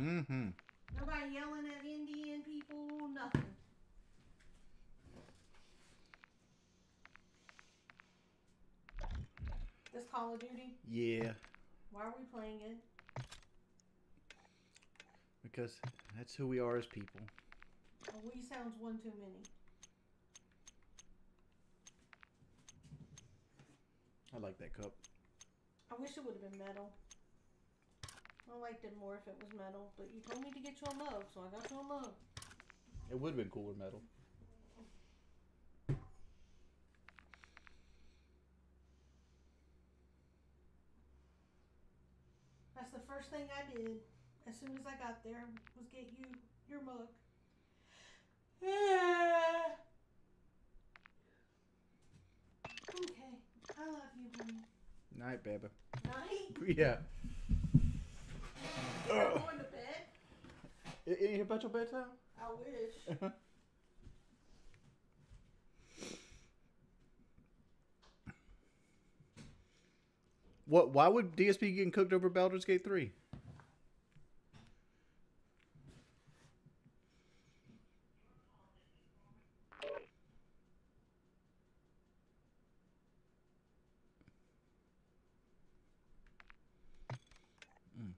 Mm-hmm. Nobody yelling at Indian people, nothing. This Call of Duty, Yeah, why are we playing it? because that's who we are as people. Well, we sounds one too many. I like that cup. I wish it would have been metal. I liked it more if it was metal, but you told me to get you a mug, so I got you a mug. It would have been cooler metal. That's the first thing I did as soon as I got there was get you your mug. Yeah. okay, I love you, honey. Night, baby. Night. Yeah. You're going to bed. It ain't about your bedtime? I wish. what? Why would DSP be getting cooked over Baldur's Gate 3? Mm.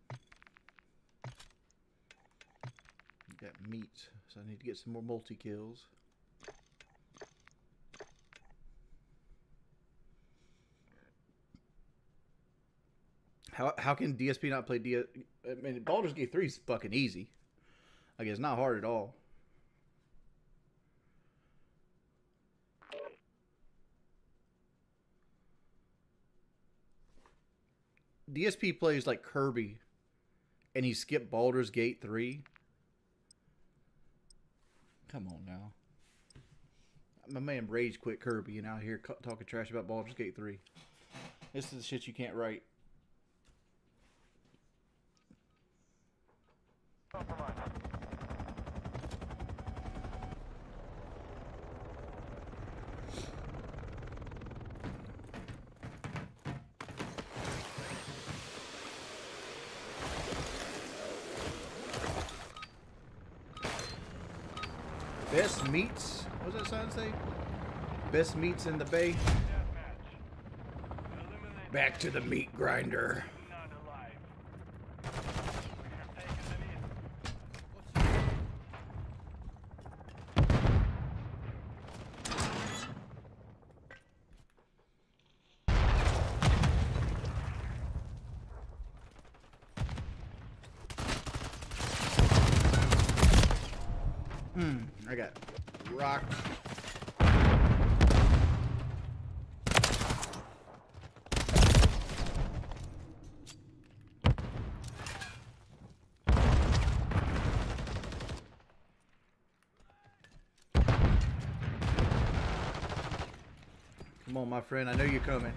Got meat, so I need to get some more multi kills. How how can DSP not play D? I mean, Baldur's Gate three is fucking easy. Like it's not hard at all. DSP plays like Kirby, and he skipped Baldur's Gate three. Come on now. My man Rage quit Kirby and out here talking trash about Baldur's Gate 3. This is the shit you can't write. Oh, Best meats. What does that sign say? Best meats in the bay. Back to the meat grinder. Hmm, I got rock. Come on, my friend. I know you're coming.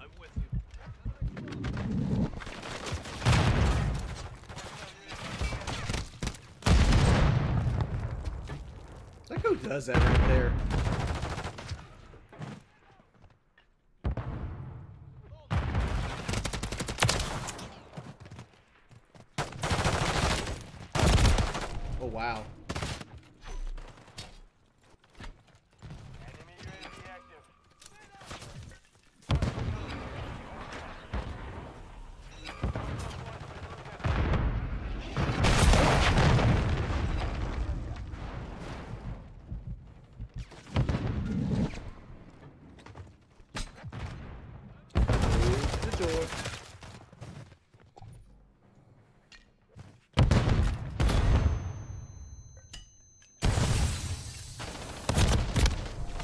I'm with you. Like who does that right there? Oh wow. Enemy UAV active. Close the door.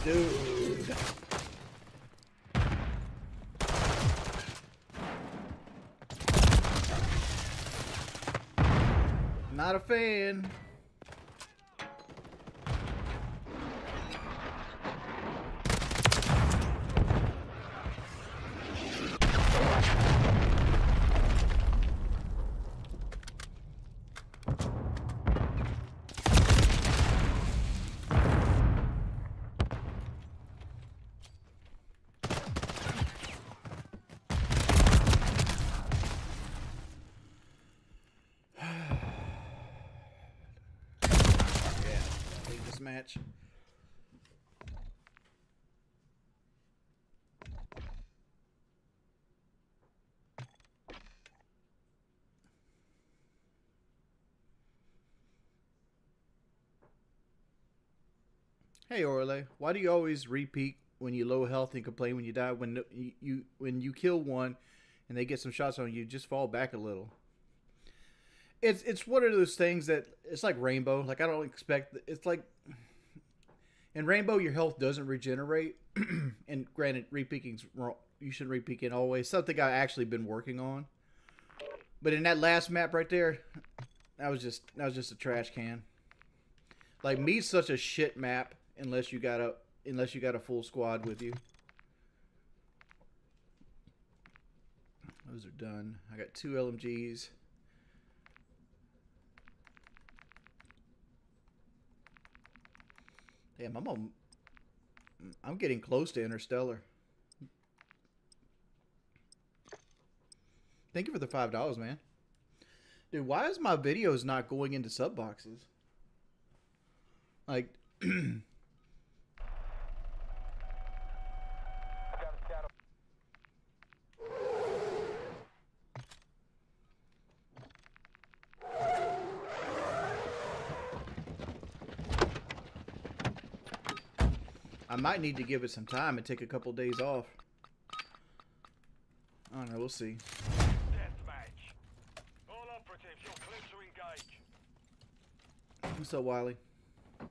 Dude. Not a fan. match. Hey Orle, why do you always repeat when you low health and complain when you die? When you, when you kill one and they get some shots on you, just fall back a little. It's it's one of those things that it's like Rainbow. Like I don't expect it's like in Rainbow your health doesn't regenerate. and granted, repeaking's wrong. You shouldn't repeak it always. Something I actually been working on. But in that last map right there, that was just that was just a trash can. Like me's such a shit map unless you got a unless you got a full squad with you. Those are done. I got two LMGs. Damn, I'm on, I'm getting close to Interstellar. Thank you for the five dollars, man. Dude, why is my videos not going into sub boxes? Like, might need to give it some time and take a couple days off. I don't know. We'll see. deathmatch. All operatives, your clips are engaged. What's up, Wiley? We've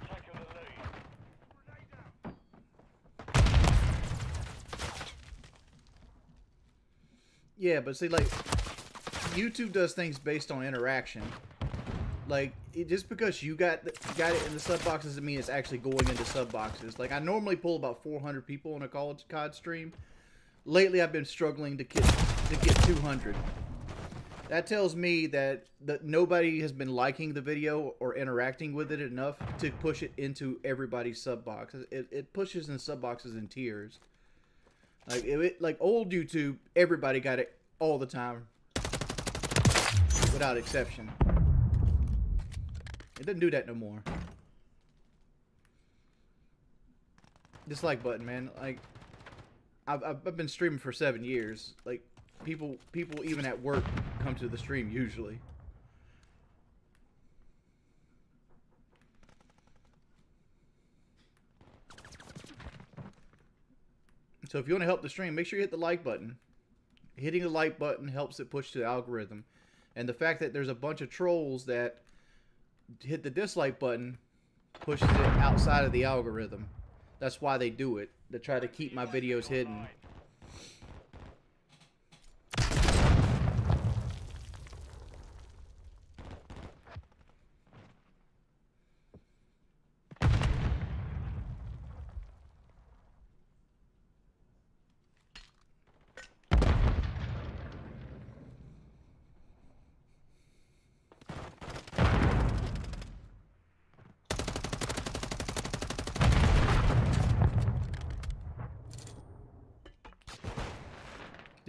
taken the lead. Yeah, but see, like, YouTube does things based on interaction. Like, it, just because you got got it in the sub boxes doesn't mean it's actually going into sub boxes. Like, I normally pull about 400 people on a college COD stream. Lately, I've been struggling to get to get 200. That tells me that that nobody has been liking the video or interacting with it enough to push it into everybody's sub box. It, it pushes in sub boxes in tiers. Like it- like old YouTube, everybody got it all the time, without exception. It doesn't do that no more. Dislike button, man. Like I've, I've been streaming for seven years. Like people people even at work come to the stream usually. So if you want to help the stream, make sure you hit the like button. Hitting the like button helps it push to the algorithm. And the fact that there's a bunch of trolls that hit the dislike button pushes it outside of the algorithm. That's why they do it. They try to keep my videos hidden.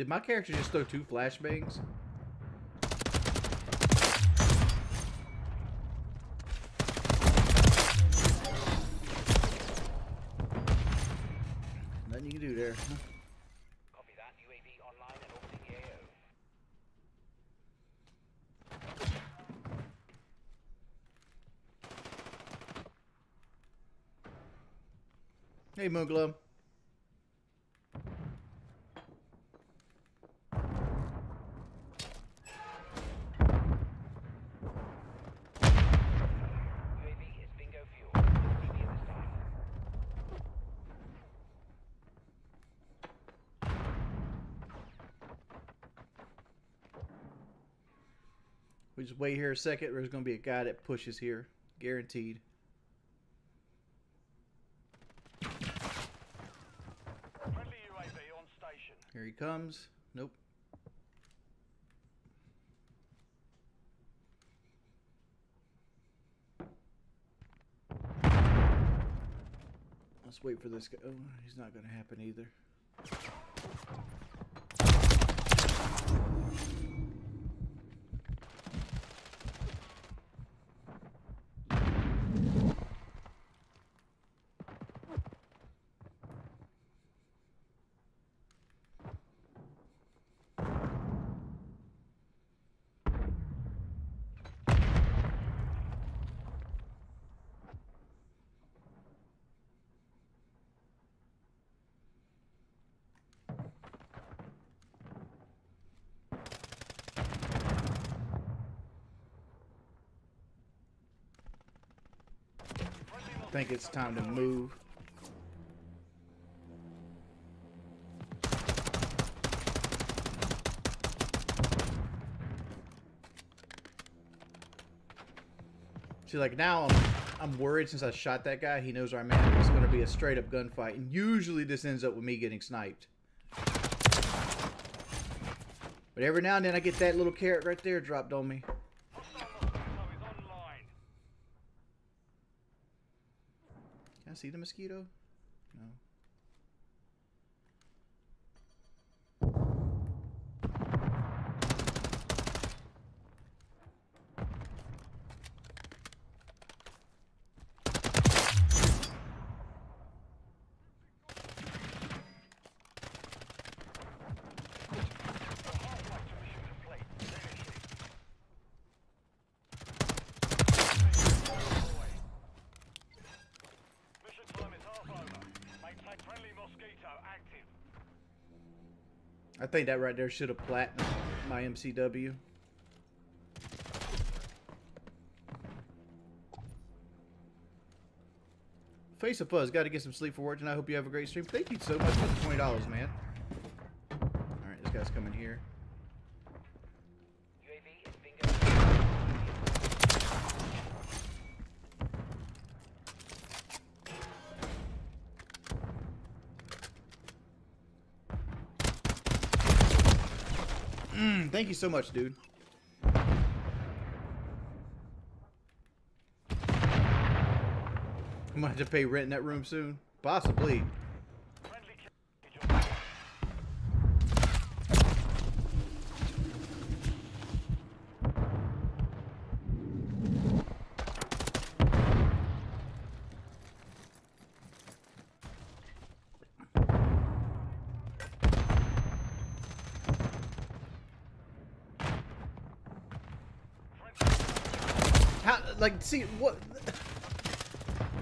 Did my character just throw two flashbangs? Nothing you can do there. Copy that. UAV online and orbiting the AO. Hey, Moonglow. UAV is bingo fuel. UAV at this time. We just wait here a second. There's going to be a guy that pushes here. Guaranteed. Here he comes. Nope. Let's wait for this guy. Oh, he's not going to happen either. I think it's time to move. See, like now I'm, I'm worried since I shot that guy. He knows where I'm at. It's going to be a straight up gunfight. And usually this ends up with me getting sniped. But every now and then I get that little carrot right there dropped on me. Hostile mosquito is online. Can I see the mosquito? No. You're halfway to mission complete. Finish it. Mission time is half over. Maintain friendly mosquito active. I think that right there should have platinum my MCW. Face of Fuzz, got to get some sleep for work, and I hope you have a great stream. Thank you so much for the twenty dollars, man. All right, this guy's coming here. Thank you so much, dude. I'm gonna have to pay rent in that room soon, possibly. Friendly kill. How, like, see what?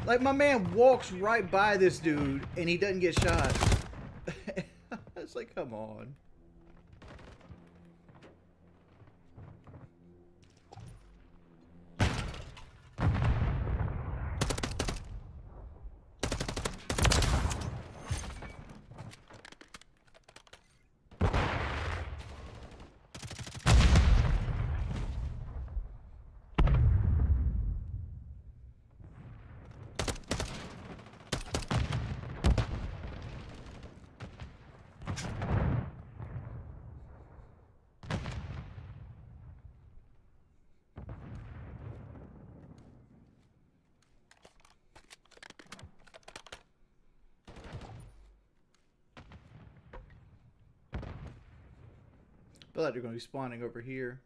Like my man walks right by this dude and he doesn't get shot. it's like, come on. They're going to be spawning over here.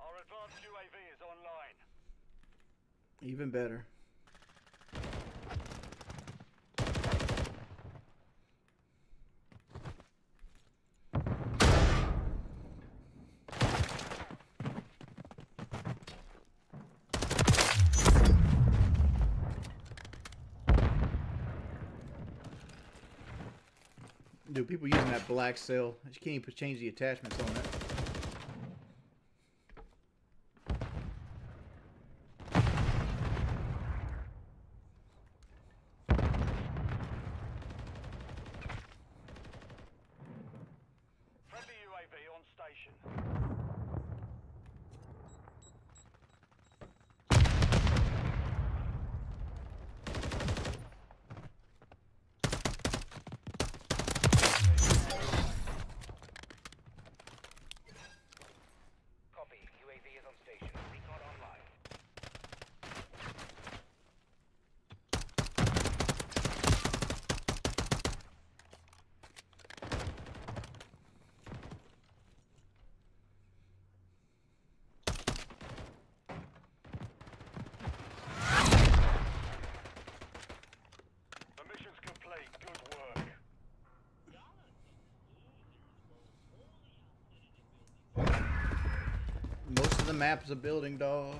Our advanced UAV is online. Even better. Dude, people using that black cell. You can't even change the attachments on it. Friendly UAV on station. Map's a building, dog.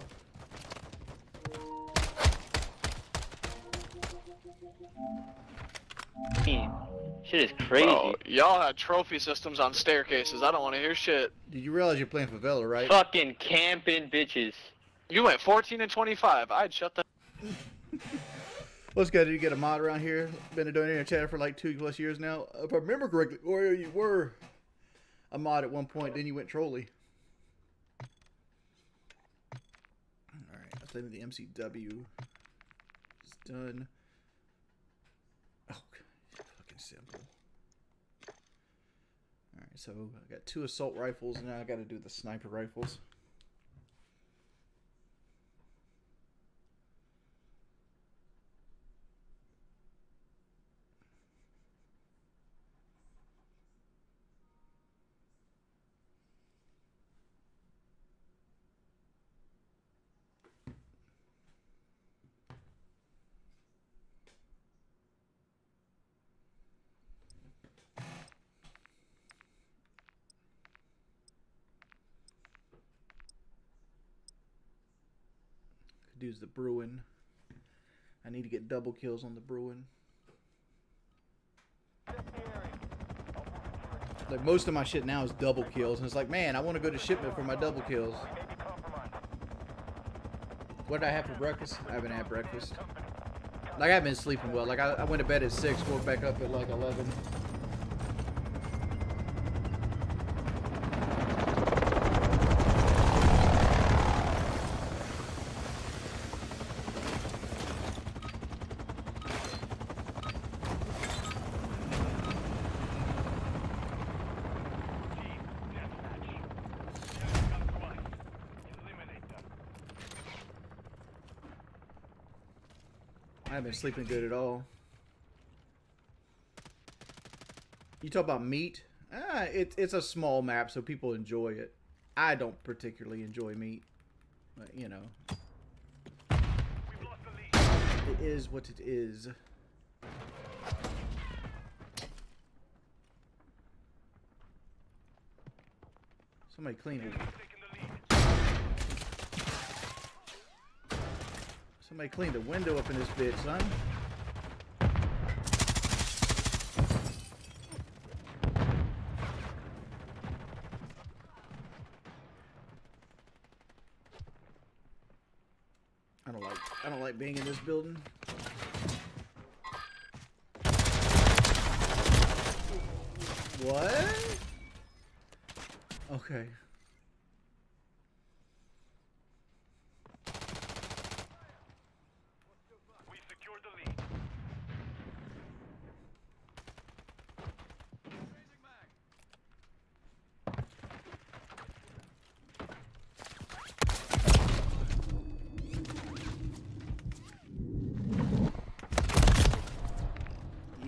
Shit is crazy. Bro, y'all had trophy systems on staircases. I don't want to hear shit. Did you realize you're playing Favela, right? Fucking camping bitches. You went 14 and 25. I'd shut the. What's good? Did you get a mod around here? Been a donator chat for like two plus years now. If I remember correctly, or you were a mod at one point, then you went trolly. Think the MCW is done. Oh, God, fucking simple. Alright, so I got two assault rifles, and now I gotta do the sniper rifles. Could use the Bruen. I need to get double kills on the Bruen. Like most of my shit now is double kills, and it's like, man, I want to go to shipment for my double kills. What did I have for breakfast? I haven't had breakfast. Like I've been sleeping well. Like I, I went to bed at six, woke back up at like eleven. Team deathmatch. Gas gun twice. Eliminate them. Sleeping good at all. You talk about meat? Ah, it, it's a small map, so people enjoy it. I don't particularly enjoy meat, but you know, it is what it is. Somebody clean it. Taking the lead. Somebody clean the window up in this bitch, son. I don't like I don't like being in this building. What? Okay. We secured the lead.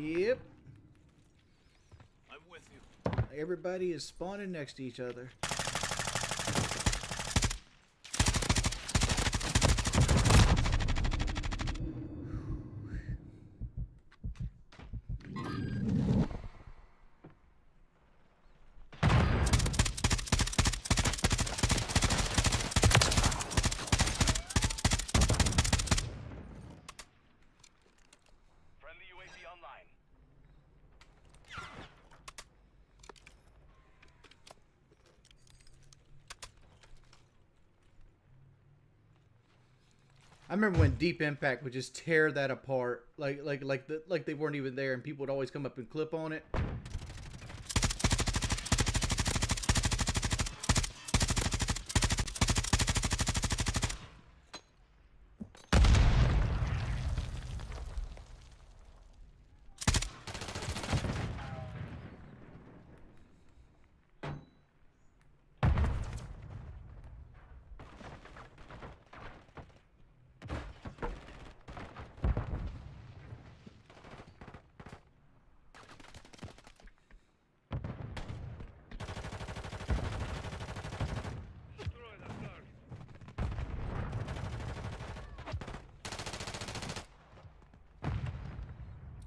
Yep. I'm with you. Everybody is spawning next to each other. Friendly UAV online. I remember when Deep Impact would just tear that apart, like like like the, like they weren't even there, and people would always come up and clip on it.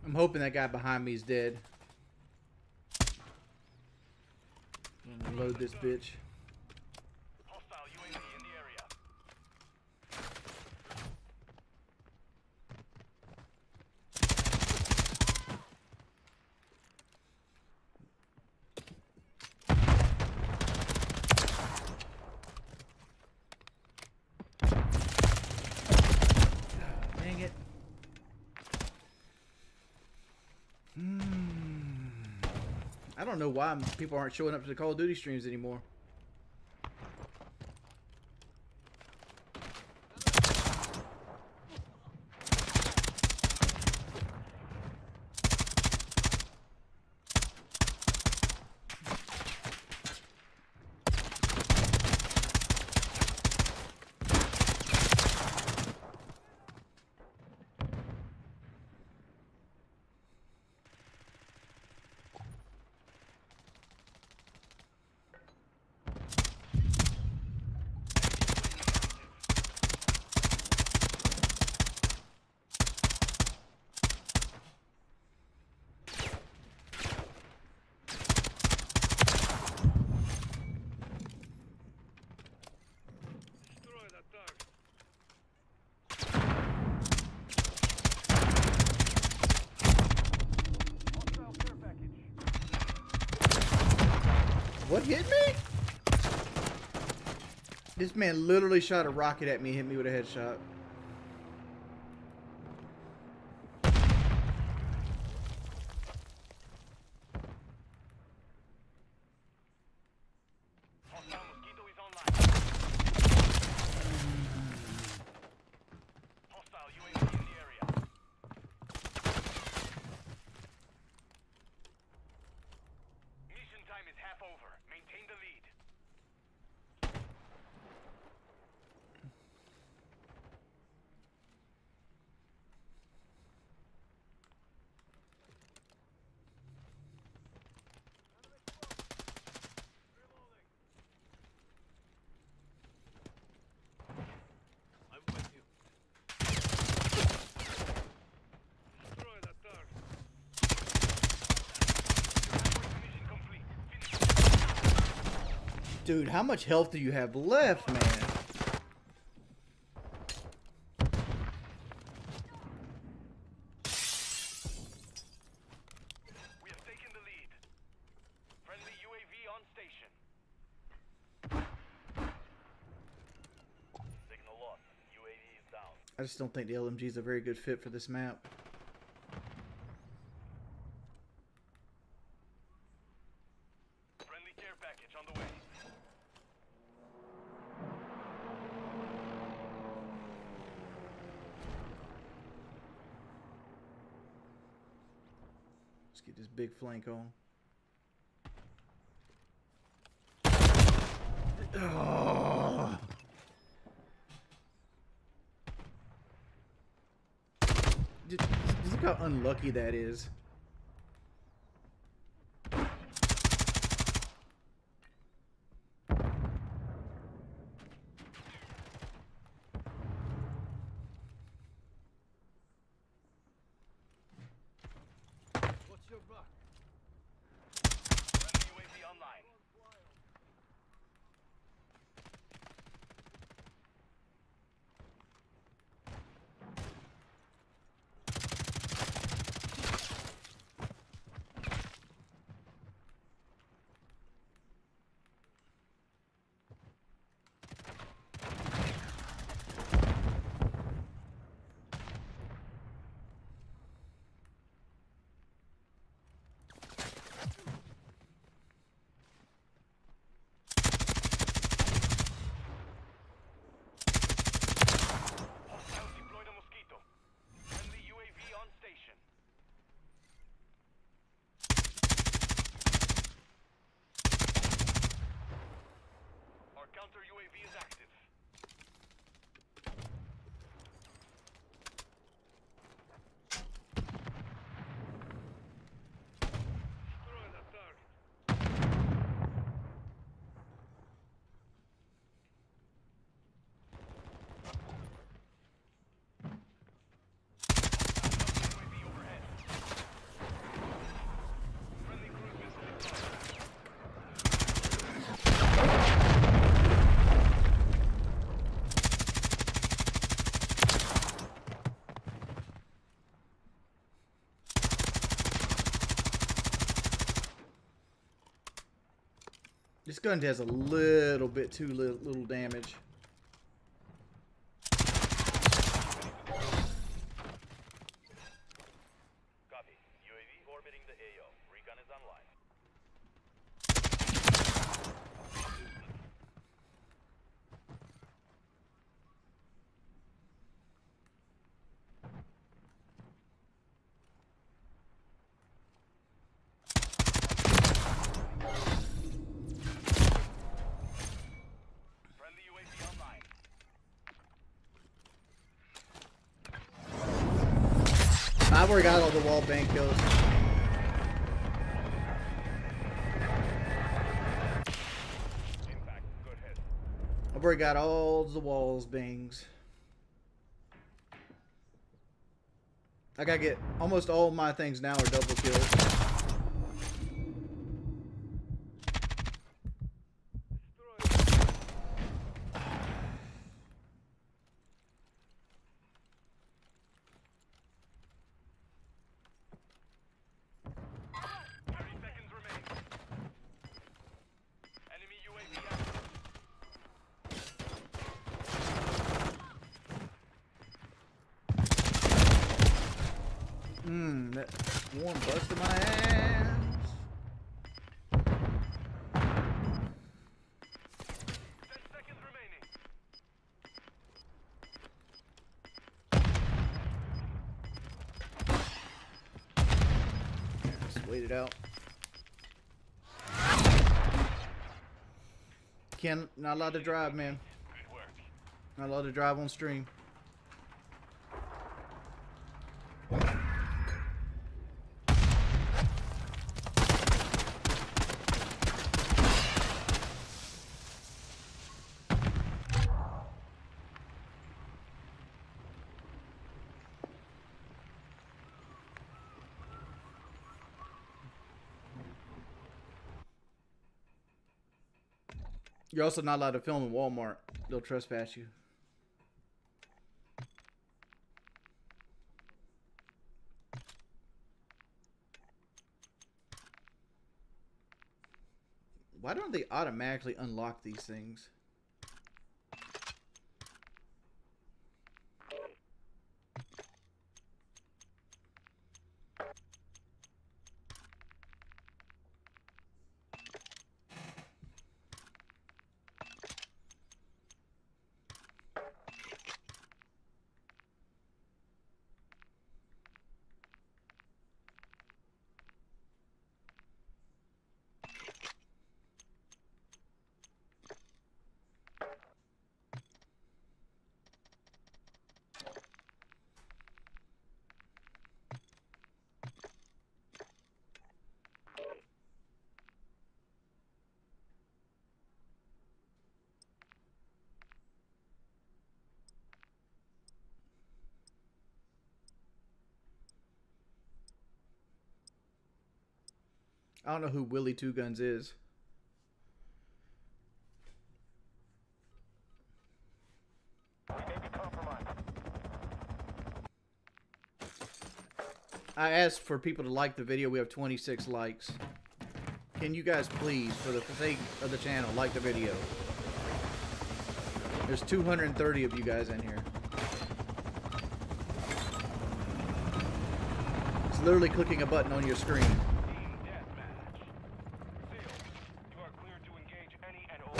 I'm hoping that guy behind me is dead. Load this bitch. Hostile UAV in the I don't know why people aren't showing up to the Call of Duty streams anymore. This man literally shot a rocket at me, hit me with a headshot. Hostile mosquito is online. Hostile UAV in the area. Mission time is half over. Maintain the lead. I'm with you. Destroy that target. Mission complete. Finish. Dude, how much health do you have left, man? We have taken the lead. Friendly UAV on station. Signal lost. UAV is down. I just don't think the LMG is a very good fit for this map. Friendly care package on the way. Let's get this big flank on. Oh. Just, just look how unlucky that is. Gun does a little bit too little, little damage. Copy. UAV orbiting the AO. Recon is online. I've already got all the wall. Good hit. I've already got all the walls bangs. I gotta get almost all my things now are double kills. Thirty seconds remaining. Enemy UAV active. Mmm, that warm busted my ass. Ten seconds remaining. Just wait it out. Can't, not allowed to drive, man. Not allowed to drive on stream. You're also not allowed to film in Walmart. They'll trespass you. Why don't they automatically unlock these things? I don't know who Willie Two Guns is. I asked for people to like the video. We have 26 likes. Can you guys please, for the sake of the channel, like the video? There's 230 of you guys in here. It's literally clicking a button on your screen. Team deathmatch. Seal. You are cleared to engage any and all.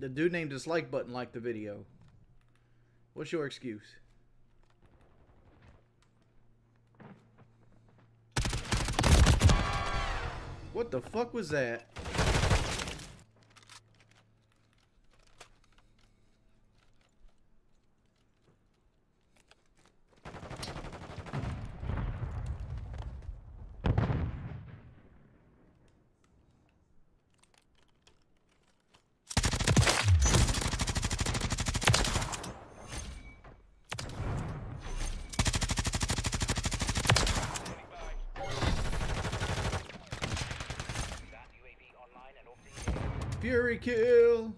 The dude named dislike button liked the video. What's your excuse? What the fuck was that? Standing by. That UAV online and orbiting the AO. Fury kill!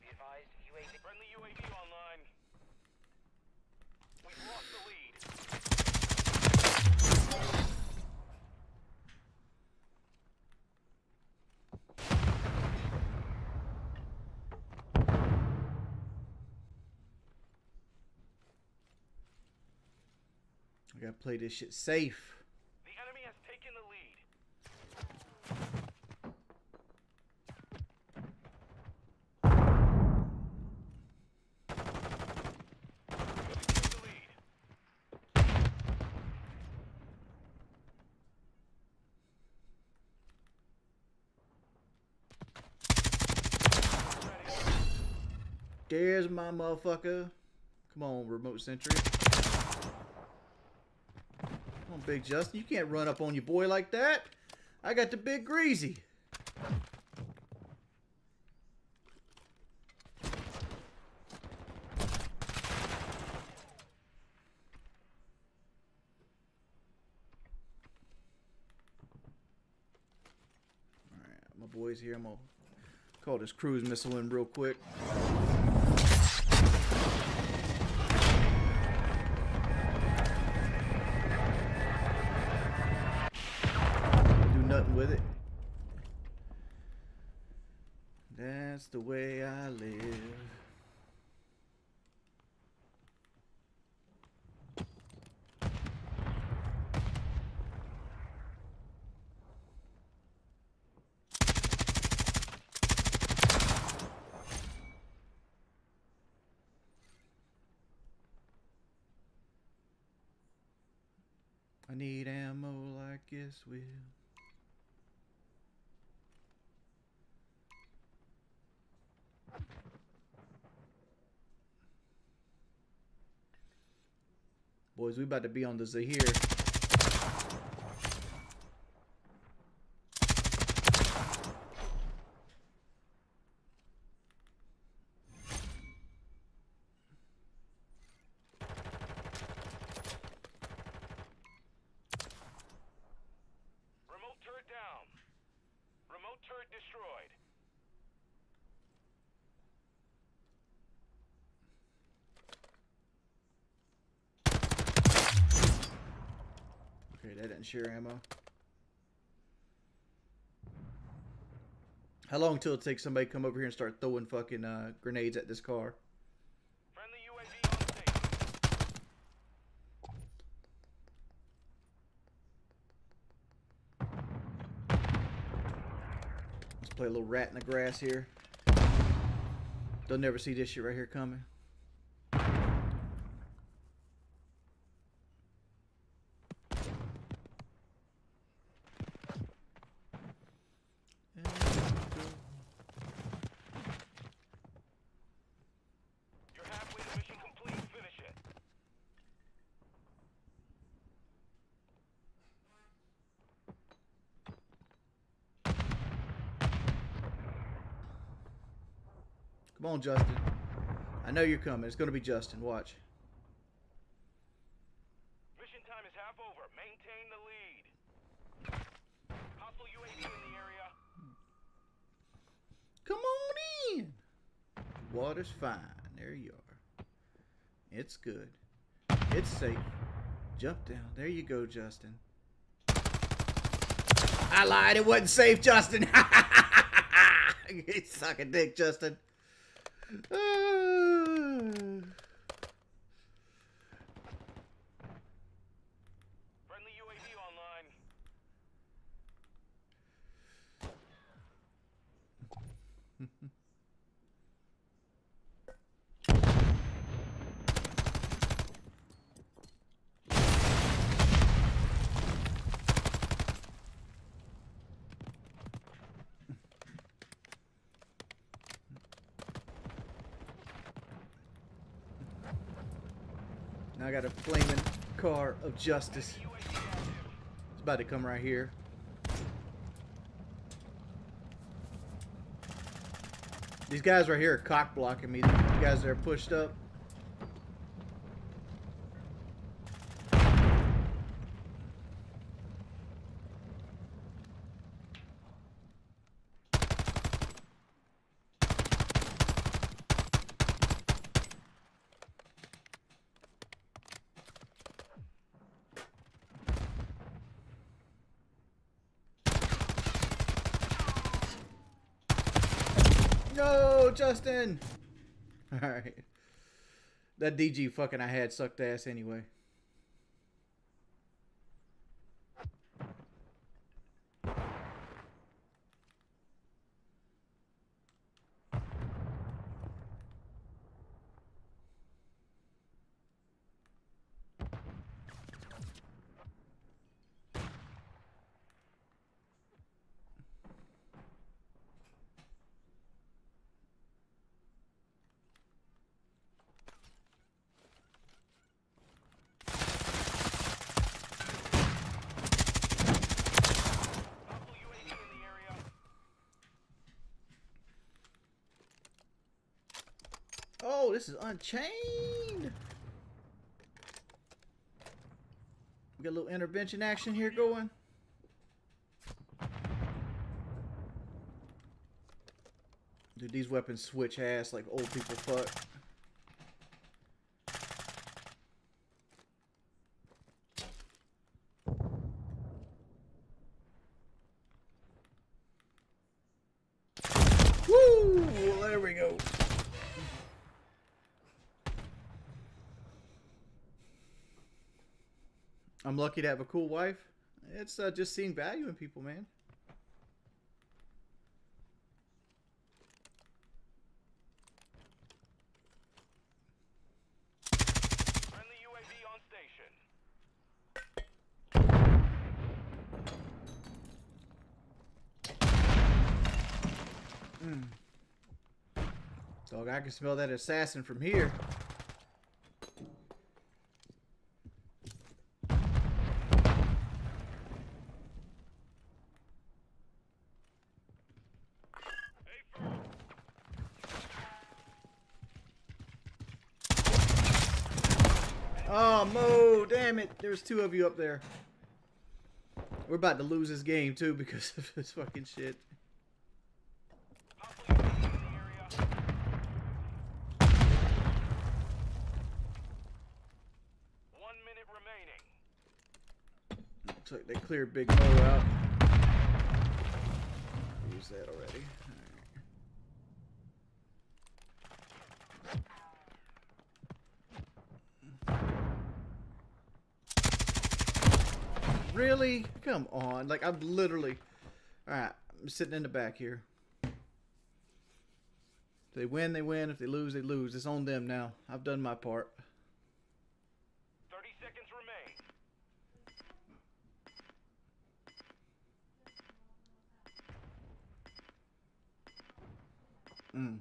Be advised, UAV Friendly UAV online. We've lost the lead. I gotta play this shit safe. The enemy has taken the lead. Taking the lead. There's my motherfucker. Come on, remote sentry. Big Justin. You can't run up on your boy like that. I got the big greasy. Alright, my boy's here. I'm gonna call this cruise missile in real quick. Will. Boys, we about to be on the Zahir. Remote turret down. Remote turret destroyed. That didn't share ammo. How long till it takes somebody to come over here and start throwing fucking uh, grenades at this car? Friendly UAV on station. Let's play a little rat in the grass here. They'll never see this shit right here coming. You're halfway to mission complete. Finish it. Come on, Justin. I know you're coming. It's gonna be Justin. Watch. Mission time is half over. Maintain the lead. Hostile UAV in the area. Come on in. Water's fine. There you are. It's good. It's safe. Jump down. There you go, Justin. I lied. It wasn't safe, Justin. you suck a dick, Justin. I got a flaming car of justice. It's about to come right here. These guys right here are cock blocking me. You guys that are pushed up. No, Justin. All right. That DG fucking I had sucked ass anyway. This is Unchained. We got a little intervention action here going. Dude, these weapons switch ass like old people fuck. Woo! There we go. I'm lucky to have a cool wife. It's uh, just seeing value in people, man. Friendly UAV on station. Dog, I can smell that assassin from here. Oh, Mo, damn it. There's two of you up there. We're about to lose this game, too, because of this fucking shit. Hostile UAV in the area. One minute remaining. Looks like they cleared Big Mo out. Use that already. Alright. Really? Come on. Like, I'm literally. Alright, I'm sitting in the back here. If they win, they win. If they lose, they lose. It's on them now. I've done my part. 30 seconds remain.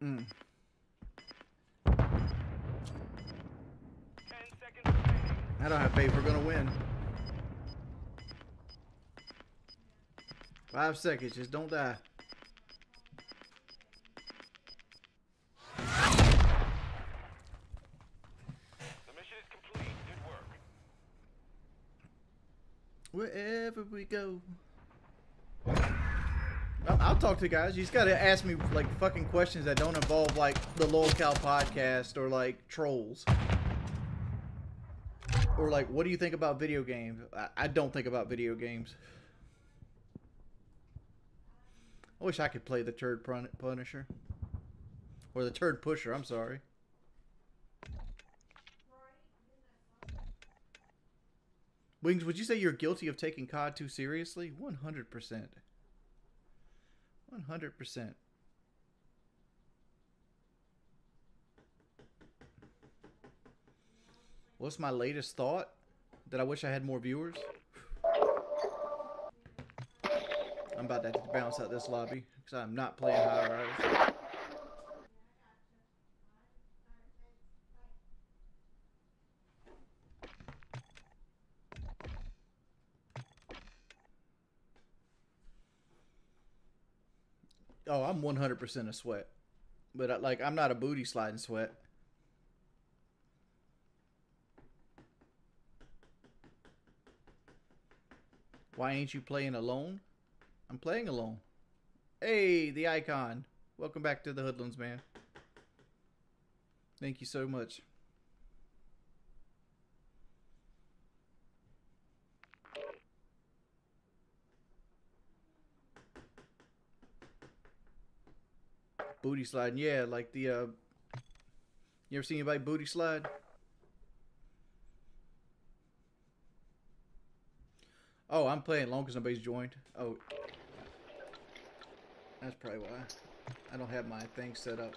Mm. Mm. 10 seconds remaining. I don't have faith we're gonna win. Five seconds, just don't die. The mission is complete. Good work. Wherever we go. I'll, talk to the guys. You just gotta ask me like fucking questions that don't involve like the Lol Cow podcast or like trolls. Or like, what do you think about video games? I, I don't think about video games. I wish I could play the turd Pun- punisher. Or the turd pusher, I'm sorry. Wings, would you say you're guilty of taking COD too seriously? 100%. 100%. What's my latest thought? That I wish I had more viewers? I'm about to to bounce out this lobby because I'm not playing high rise. Oh, I'm 100% a sweat. But I, like I'm not a booty sliding sweat. Why ain't you playing alone? I'm playing alone. Hey, the icon. Welcome back to the Hoodlums, man. Thank you so much. Booty sliding, yeah, like the uh you ever seen anybody booty slide? Oh, I'm playing long because nobody's joined. Oh, that's probably why. I don't have my thing set up.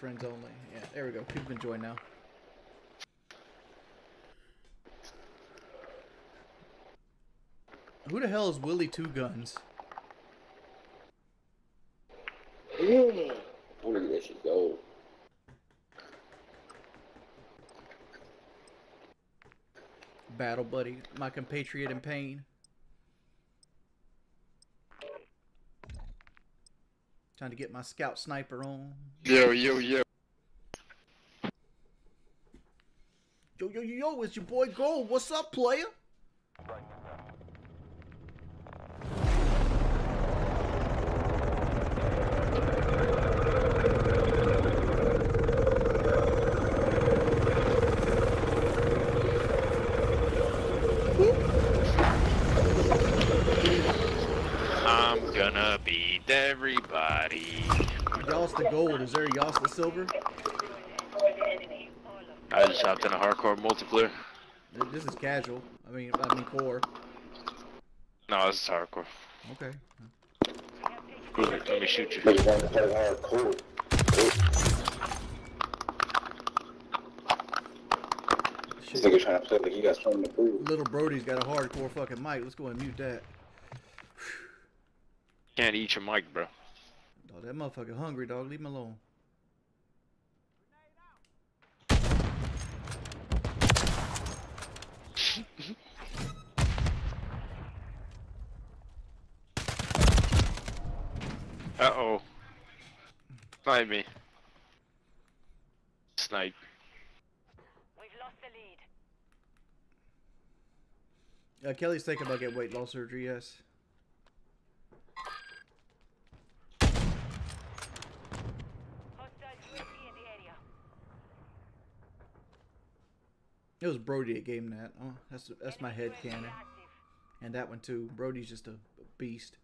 Friends only. Yeah, there we go. People can join now. Who the hell is Willie Two Guns? I battle buddy, my compatriot in pain. Trying to get my scout sniper on. Yo, yo, yo. Yo, yo, yo, it's your boy Gold. What's up, player? Silver? I just hopped in a hardcore multiplayer. This is casual. I mean, I mean core. No, this is hardcore. Okay. Let me shoot you. Niggas want to play hardcore. This nigga trying to play like he got something to prove. Little Brody's got a hardcore fucking mic. Let's go and mute that. Can't eat your mic, bro. Dog, that motherfucker hungry, dog. Leave him alone. Uh oh. Snipe me. Snipe. We've lost the lead. Uh, Kelly's thinking about getting weight loss surgery. Yes. Hostile UAV in the area. It was Brody that gave him that. Oh, that's that's my head cannon, and that one too. Brody's just a beast.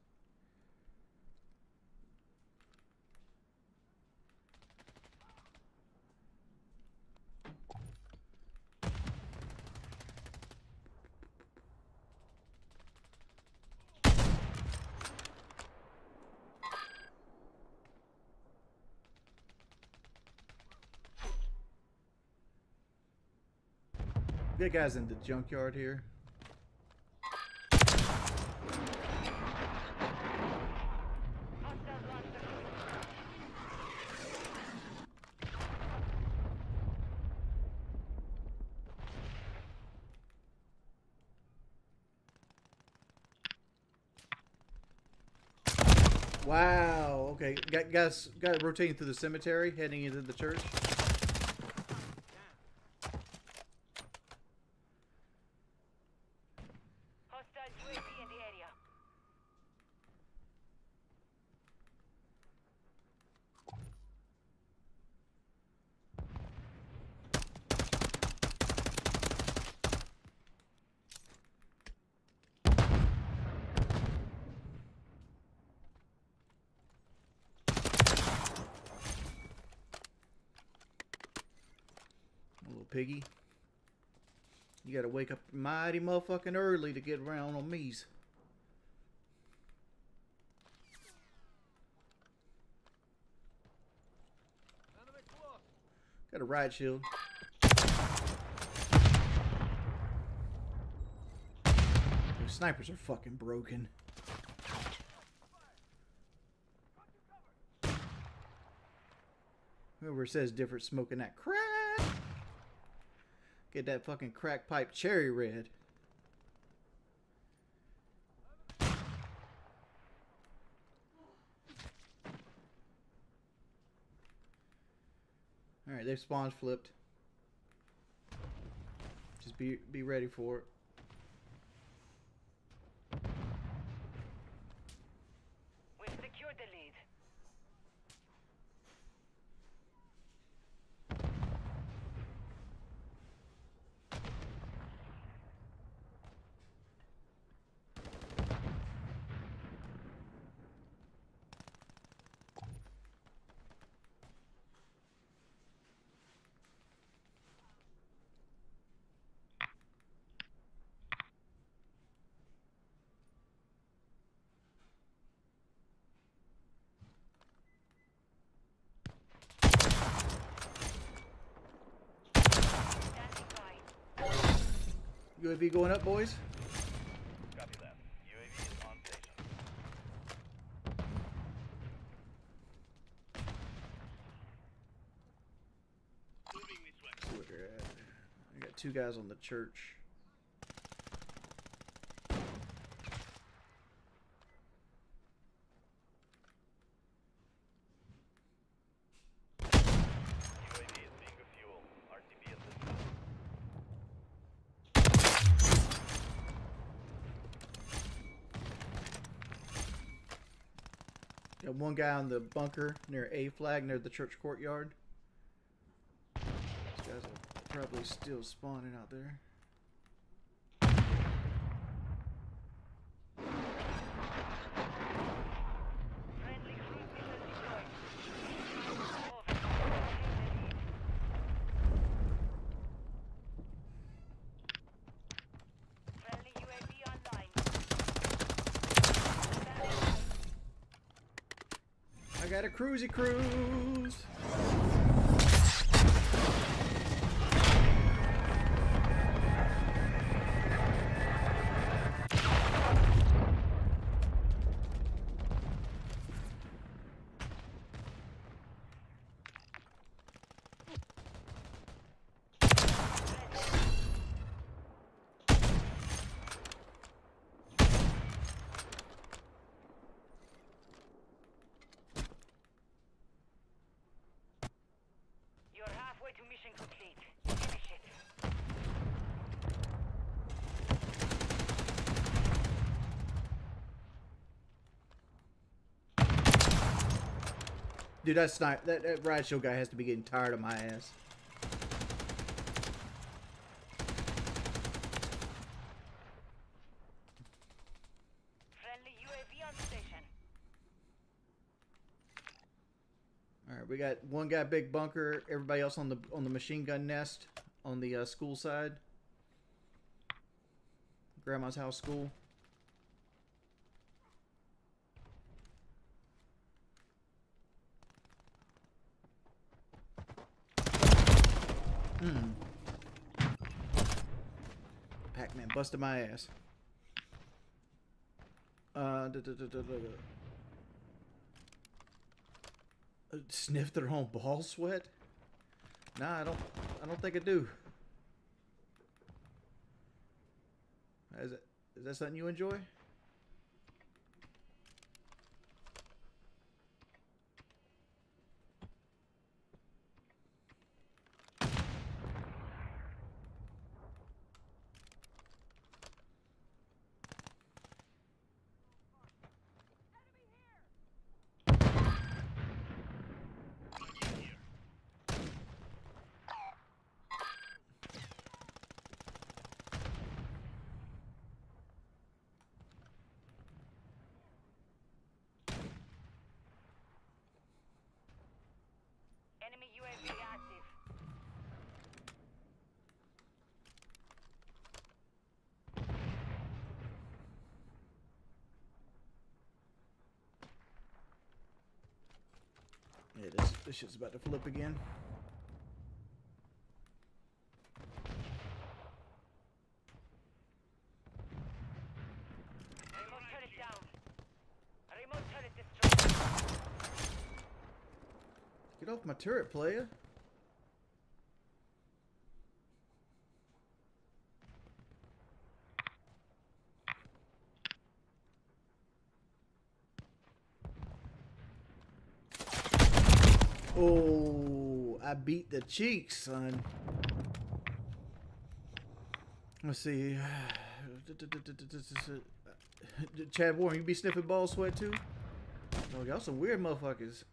Got guys in the junkyard here. Wow. Okay. Got guys got rotating through the cemetery, heading into the church. Hostile UAV in the area. Little piggy. You gotta wake up mighty motherfucking early to get around on me's. Got a riot shield. Those snipers are fucking broken. Whoever says different smoking that crack. Get that fucking crack pipe cherry red. They've spawn flipped. Just be be ready for it. We've secured the lead. Standing by. UAV going up, boys. Copy that. UAV is on station. See where they're at. I got two guys on the church. The one guy on the bunker near A flag near the church courtyard. These guys are probably still spawning out there. Friendly cruise missile deployed. Over. Maintain the lead. Friendly UAV online. Standing by. I got a cruisy cruise. Dude, that snipe that, that riot shield guy has to be getting tired of my ass. Friendly UAV on station. All right, we got one guy big bunker. Everybody else on the on the machine gun nest on the uh, school side. Grandma's house school. Hmm. Pac-Man busted my ass. Uh, da, da, da, Sniff their own ball sweat? Nah, I don't. I don't think I do. Is it? Is that something you enjoy? Enemy UAV active. Yeah, this this shit's about to flip again. Remote turret down. Remote turret destroyed. Get off my turret, player. Oh, I beat the cheeks, son. Let's see. Chad Warren, you be sniffing ball sweat too? Oh, y'all some weird motherfuckers.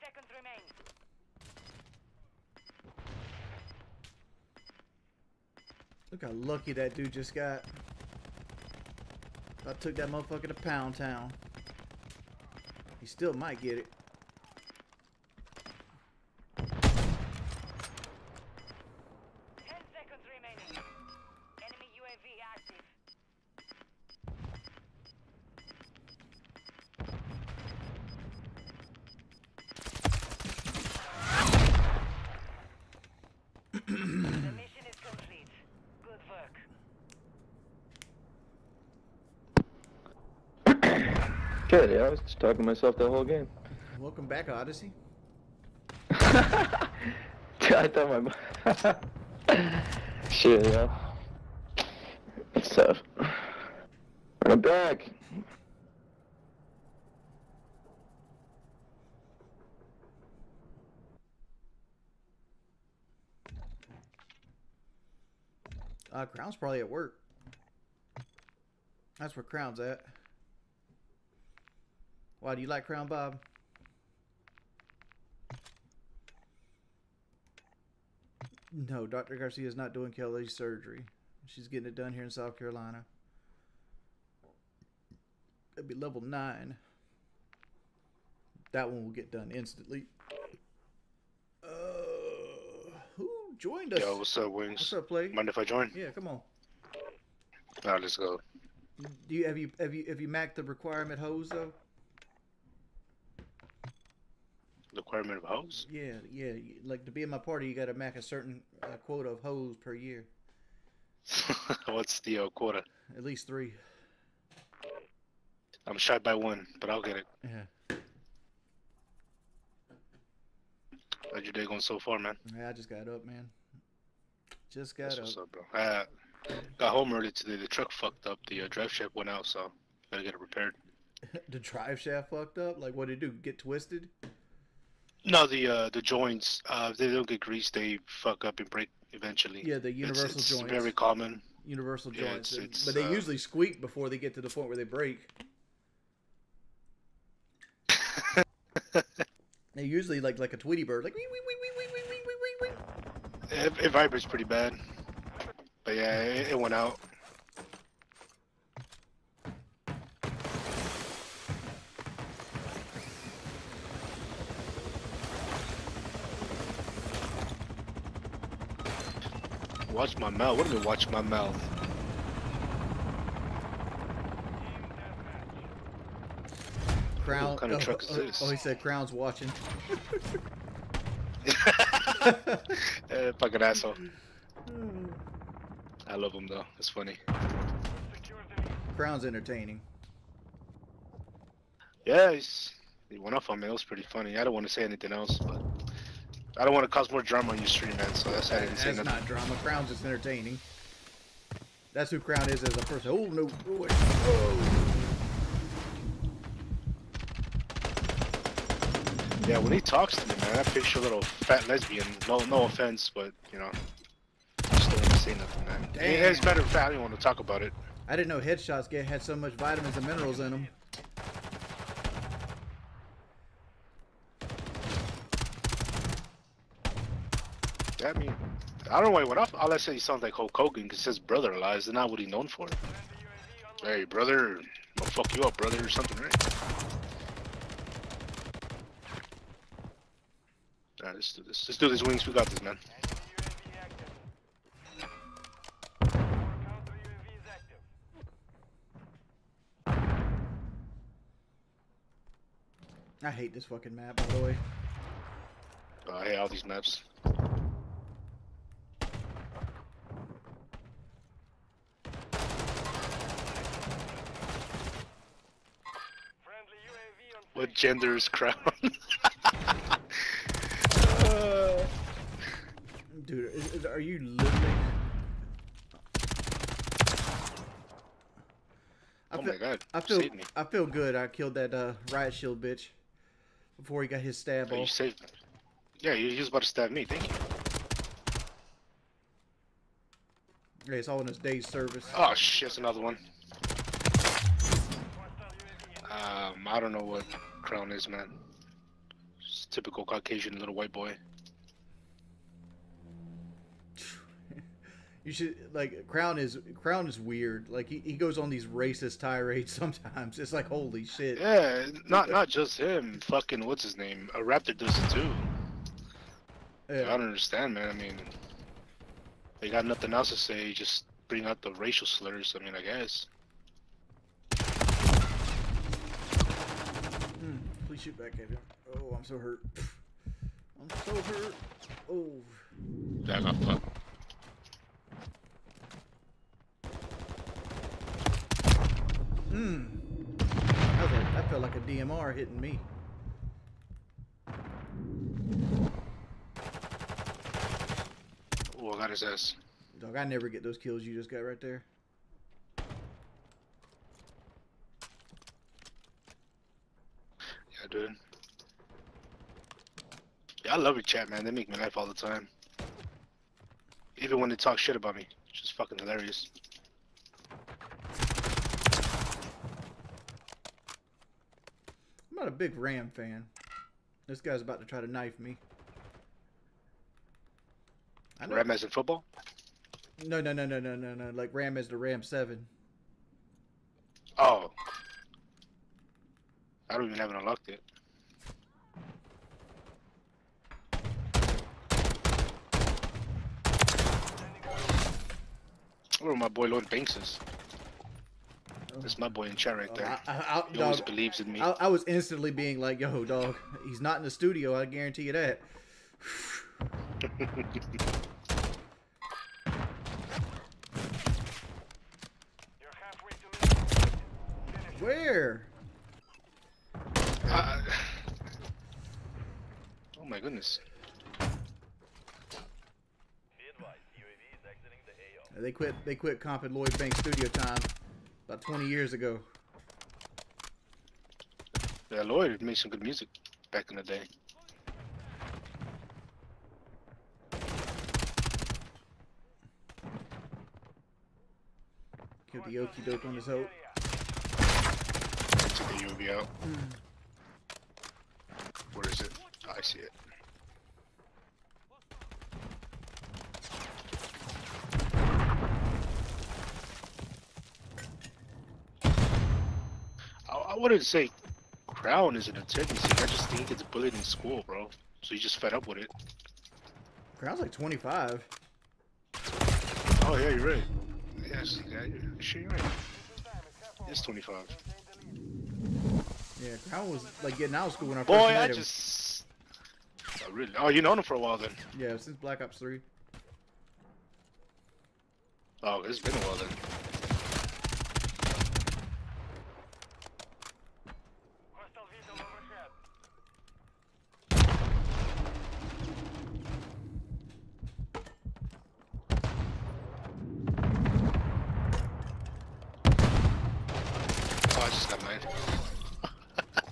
seconds remain. Look how lucky that dude just got. I took that motherfucker to Pound Town. He still might get it. I was just talking to myself the whole game. Welcome back, Odyssey. I thought my. Shit, yeah. It's tough. I'm back. Uh, Crown's probably at work. That's where Crown's at. Why do you like Crown, Bob? No, Dr. Garcia is not doing Kelly's surgery. She's getting it done here in South Carolina. That'd be level nine. That one will get done instantly. Uh, who joined us? Yo, what's up, Wings? What's up, play? Mind if I join? Yeah, come on. Alright, let's go. Do you have you have you have you macked the requirement hose though? Requirement of hose? Yeah, yeah. Like to be in my party, you got to mack a certain uh, quota of hose per year, What's the uh, quota? at least three. I'm shy by one, but I'll get it. Yeah. How's your day going so far, man? Yeah, I just got up, man. Just got That's up. what's up, bro. I got home early today. The truck fucked up. The uh, drive shaft went out, so gotta get it repaired. the drive shaft fucked up. Like, what did it do? Get twisted? No, the uh, the joints, uh, they don't get greased, they fuck up and break eventually. Yeah, the It's- universal it's, joints. very common. Universal Yeah, joints, it's- it's, but they uh, usually squeak before they get to the point where they break. they usually like like a Tweety bird, like wee wee wee wee wee wee wee wee wee. It, it vibrates pretty bad. But yeah, it, it went out. Watch my mouth. What do you mean, watch my mouth? Crown. kind of oh, truck is oh, this? Oh, he said Crown's watching. Eh, fucking asshole. I love him though. It's funny. Crown's entertaining. Yeah, he's, he went off on me. It was pretty funny. I don't want to say anything else, but I don't want to cause more drama on your stream, man. So that's I didn't say That's nothing. not drama. Crown's just entertaining. That's who Crown is as a person. Oh no! Oh, oh. Yeah, when he talks to me, man, I picture a little fat lesbian. No, no offense, but you know, don't want to say nothing, man. Damn. A matter of I don't want to talk about it. I didn't know headshots get had so much vitamins and minerals in them. I mean, I don't know why he went off. All I say he sounds like Hulk Hogan because his brother lies. They're not what he's known for. Hey, brother, I'm gonna fuck you up, brother, or something, right? Alright, let's do this. Let's do this, Wings. We got this, man. I hate this fucking map, by the way. Uh, I hate all these maps. What gender is crown? Uh, Dude, is, is- are you literally? I Oh feel, my God, I feel. I feel good. I killed that uh, riot shield bitch before he got his stab Oh, you off. saved me. Yeah, he he was about to stab me. Thank you. Yeah, it's all in his day's service. Oh shit, that's another one. Um, I don't know what crown is, man. Just typical Caucasian little white boy. You should like Crown is Crown is weird. Like he, he goes on these racist tirades sometimes. It's like holy shit. Yeah, not not just him. Fucking what's his name? A Raptor does it too. I don't understand, man. I mean, they got nothing else to say. Just bring out the racial slurs. I mean, I guess. Shoot back at him. Oh, I'm so hurt. I'm so hurt. Oh. I got fucked. Hmm. That, that felt like a DMR hitting me. Oh, I got his ass. Dog, I never get those kills you just got right there. Yeah, dude. Yeah, I love your chat, man. They make me laugh all the time. Even when they talk shit about me. It's just fucking hilarious. I'm not a big Ram fan. This guy's about to try to knife me. I. Ram as in football? No, no, no, no, no, no, no. Like Ram is the Ram 7. Oh. I don't even have it unlocked yet. Where my boy Lloyd Banks is. That's my boy in chat right Oh, there. I, I, I, He always dog, believes in me. I, I was instantly being like, yo, dog, he's not in the studio. I guarantee you that. You're halfway to mission. Finish it. Where? Uh, oh my goodness. Be advised, UAV is exiting the AO. They quit. They quit comping Lloyd Banks studio time about 20 years ago. Yeah, Lloyd made some good music back in the day. Killed the Okie doke on his hope. Took the UV out. Where is it? Oh, I see it. I, I wouldn't say Crown is an integrity. I just think it's bullied in school, bro. So you just fed up with it. Crown's like 25. Oh yeah, you're right. Yes, yeah, you're, sure you're right. It's 25. Yeah, Crown was like getting out of school when I first Boy, met I him. just. Oh, really? Oh, you known him for a while then? Yeah, since Black Ops 3. Oh, it's been a while then. Hostile vehicle overhead. Oh, I just got mine.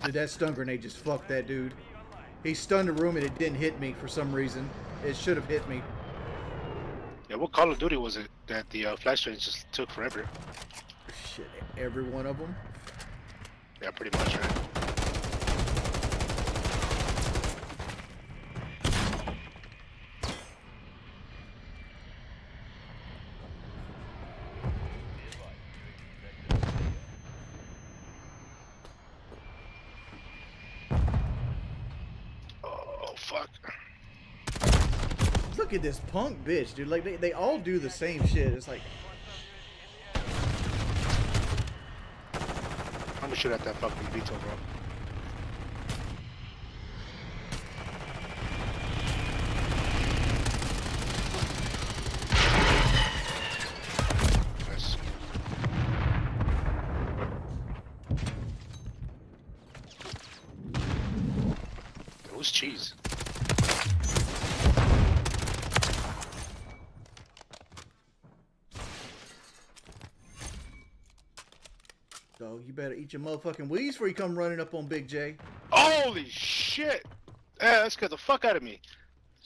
Dude, that stun grenade just fucked that dude. He stunned a room and it didn't hit me for some reason. It should have hit me. Yeah, what Call of Duty was it that the uh, flash range just took forever? Shit, every one of them. Yeah, pretty much, right? Oh, fuck. Look at this punk bitch, dude. Like, they, they all do the same shit. It's like, I'm gonna shoot at that fucking Vito, bro. Nice. Who's cheese? dog, you better eat your motherfucking wheeze before you come running up on Big J. Holy shit! Yeah, that scared the fuck out of me.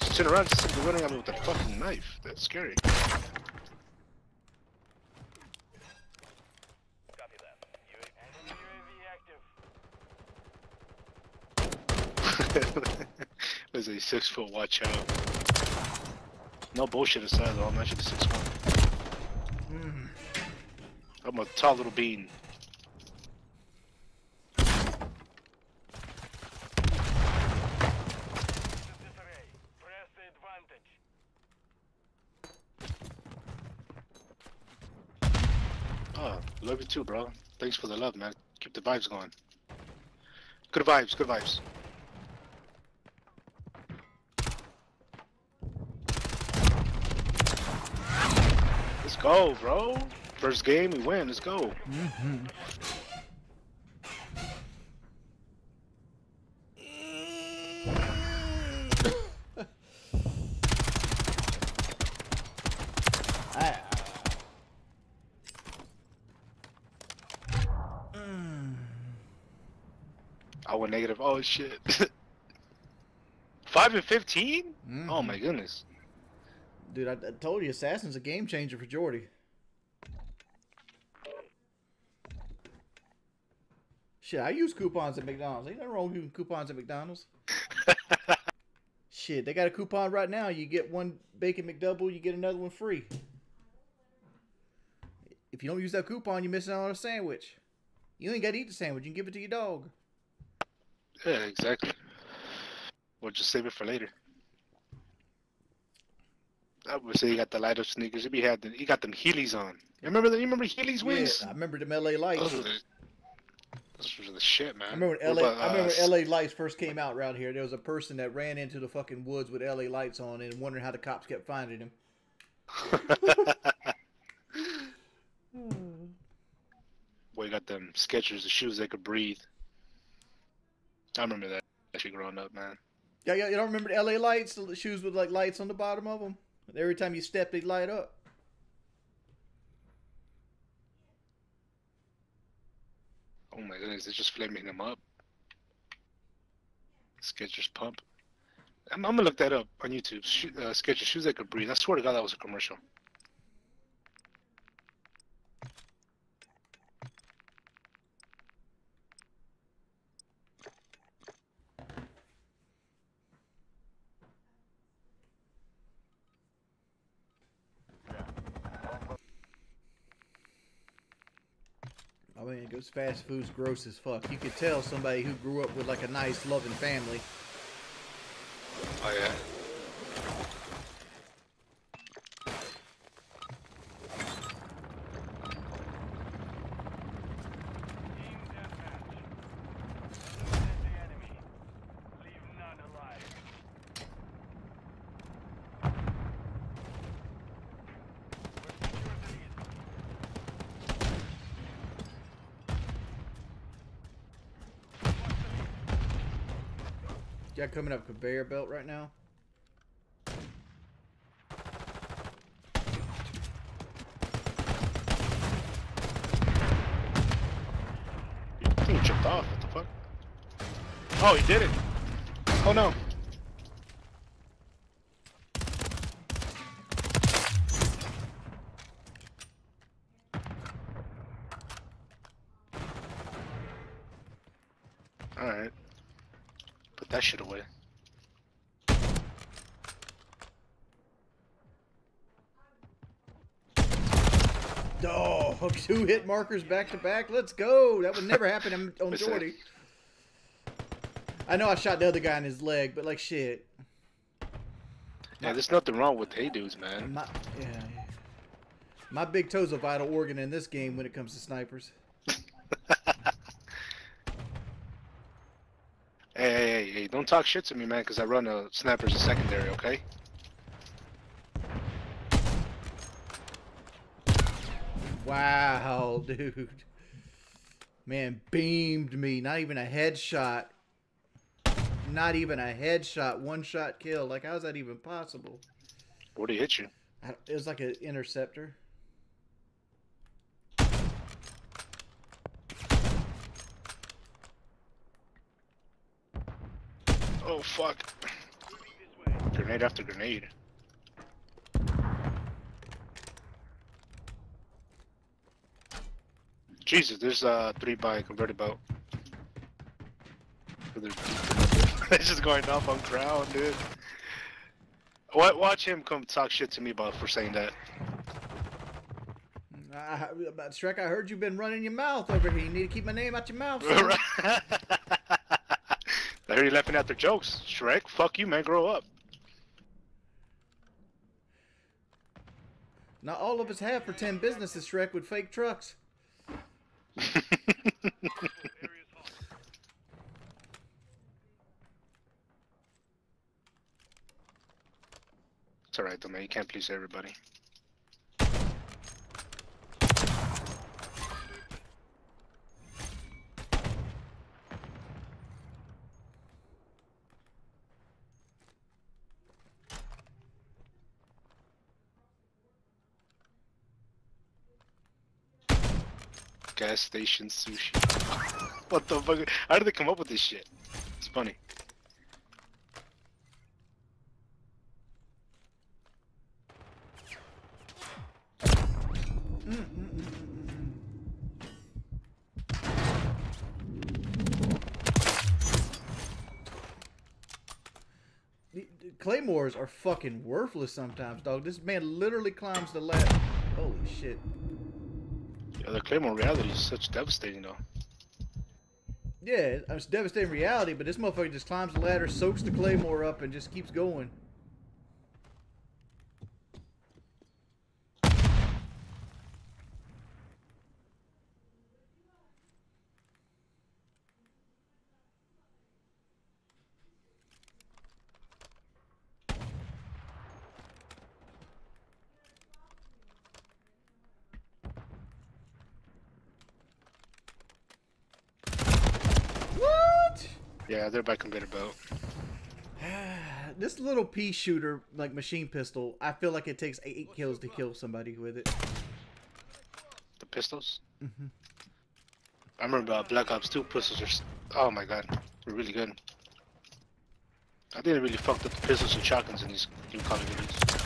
Just turn around, just running at me with a fucking knife. That's scary. Copy that. UAV, enemy UAV active. There's a six foot watch out. No bullshit aside though, I'm actually six one. Hmm. I'm a tall little bean. Disarray. Press the advantage. Oh, love you too, bro. Thanks for the love, man. Keep the vibes going. Good vibes, good vibes. Let's go, bro. First game, we win. Let's go. Mm-hmm. I, Mm. I went negative. Oh shit. Five and 15 Oh Mhm. my goodness. Dude, I, I told you, Assassin's a game changer for Jordy. Shit, I use coupons at McDonald's. Ain't nothing wrong with using coupons at McDonald's. Shit, they got a coupon right now. You get one bacon McDouble, you get another one free. If you don't use that coupon, you're missing out on a sandwich. You ain't got to eat the sandwich. You can give it to your dog. Yeah, exactly. We'll just save it for later. I would say you got the light up sneakers. He had the, he got them Heelys on. You remember the you remember Heelys wings? Yeah, I remember them LA Lights. Those were the, those were the shit, man. I remember when LA. about, I remember uh, LA Lights first came out around here. There was a person that ran into the fucking woods with LA Lights on and wondering how the cops kept finding him. Boy, you got them Skechers, the shoes that could breathe. I remember that actually growing up, man. Yeah, yeah. You don't remember the LA Lights? The shoes with like lights on the bottom of them. Every time you step, they light up. Oh my goodness, they're just flaming them up. Skechers pump. I'm, I'm gonna look that up on YouTube. Shoe, uh, Skechers shoes that could breathe. I swear to God, that was a commercial. It goes fast food's gross as fuck. You could tell somebody who grew up with like a nice, loving family. Oh yeah. Team deathmatch. Eliminate the enemy. Leave none alive. We've secured the lead. Got coming up conveyor belt right now. He jumped off. What the fuck? Oh, he did it. Oh no. Alright. Put that shit away. Oh, two hit markers back to back. Let's go. That would never happen on- on Jordy. I know I shot the other guy in his leg, but like shit. Yeah, there's nothing wrong with hey dudes, man. My, yeah. My big toe's a vital organ in this game when it comes to snipers. Hey, hey, hey, hey, don't talk shit to me, man, because I run a snipers and secondary, okay? Wow, dude. Man, beamed me. Not even a headshot. Not even a headshot. One shot kill. Like, how's that even possible? What did he hit you? I, it was like an interceptor. Oh, fuck. Grenade after grenade. Jesus, there's uh three by converted boat. It's just going off on ground, dude. What? Watch him come talk shit to me about for saying that. Shrek, I heard you've been running your mouth over here. You need to keep my name out your mouth. I heard you laughing at their jokes. Shrek, fuck you, man. Grow up. Not all of us have pretend businesses, Shrek, with fake trucks. It's alright man. You can't please everybody. Gas station sushi. what the fuck? How did they come up with this shit? It's funny. Claymores are fucking worthless sometimes, dog. This man literally climbs the ladder. Holy shit. Yeah, the Claymore reality is such devastating though. Yeah, it's devastating reality, but this motherfucker just climbs the ladder, soaks the claymore up, and just keeps going. What? Yeah, they're by conveyor belt. This little pea shooter, like machine pistol, I feel like it takes eight kills to kill somebody with it. The pistols. Mm -hmm. I remember uh, Black Ops 2 pistols are. Oh my god, they're really good. I think they really fucked up the pistols and shotguns in these new Call of Duties.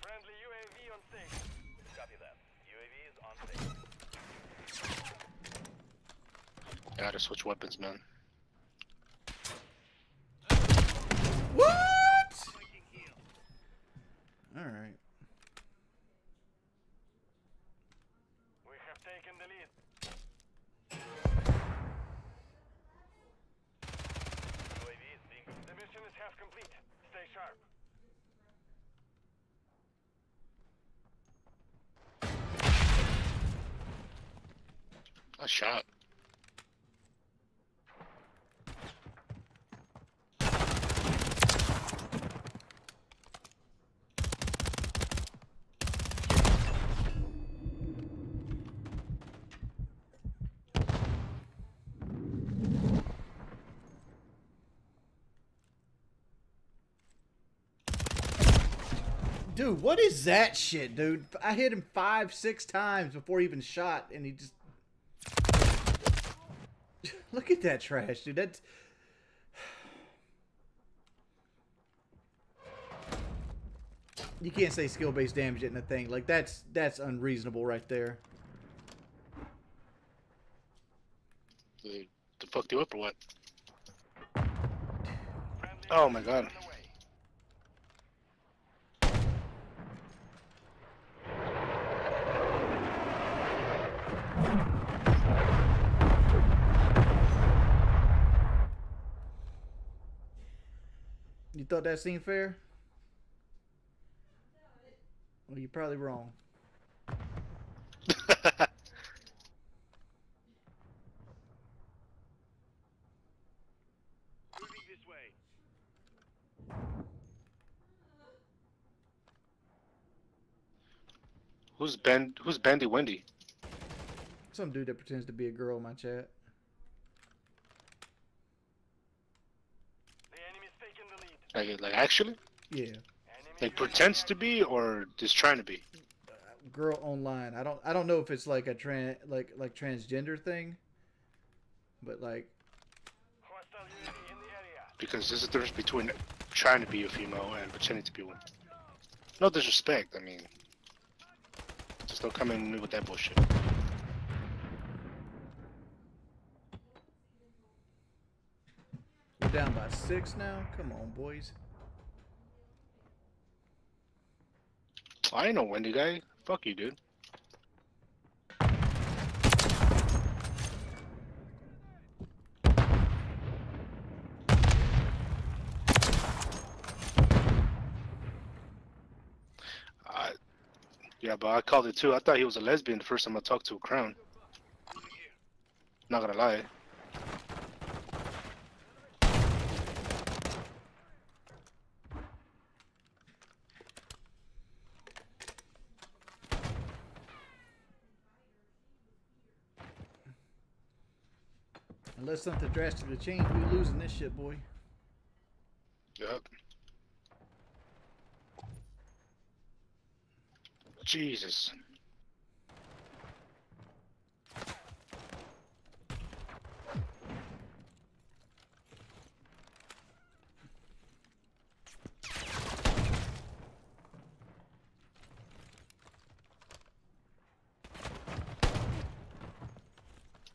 Friendly UAV on station. Copy that. UAV is on station. Gotta switch weapons, man. What? Alright. We have taken the lead. UAV is being. The mission is half complete. Stay sharp. A shot. Dude, what is that shit, dude? I hit him five, six times before he even shot, and he just. Look at that trash, dude. That's. You can't say skill-based damage in a thing like that's that's unreasonable right there. They, they fucked you up or what? Oh my god. You thought that seemed fair? Well, you're probably wrong. Moving this way. Who's Ben? Who's Bandy Wendy? Some dude that pretends to be a girl in my chat. The enemy's taken the lead. Like, like actually? Yeah, Like pretends to be or just trying to be? girl online. I don't I don't know if it's like a trans like like transgender thing, but like Hostile UAV in the area. Because there's a difference between trying to be a female and pretending to be one. No disrespect, I mean. Just don't come in with that bullshit. we're down six now. Come on, boys. I ain't no Wendy guy. Fuck you, dude. Yeah, but I called it too. I thought he was a lesbian the first time I talked to a crown. Not gonna lie. Unless something drastically changed, we losing this shit, boy. Yep. Jesus.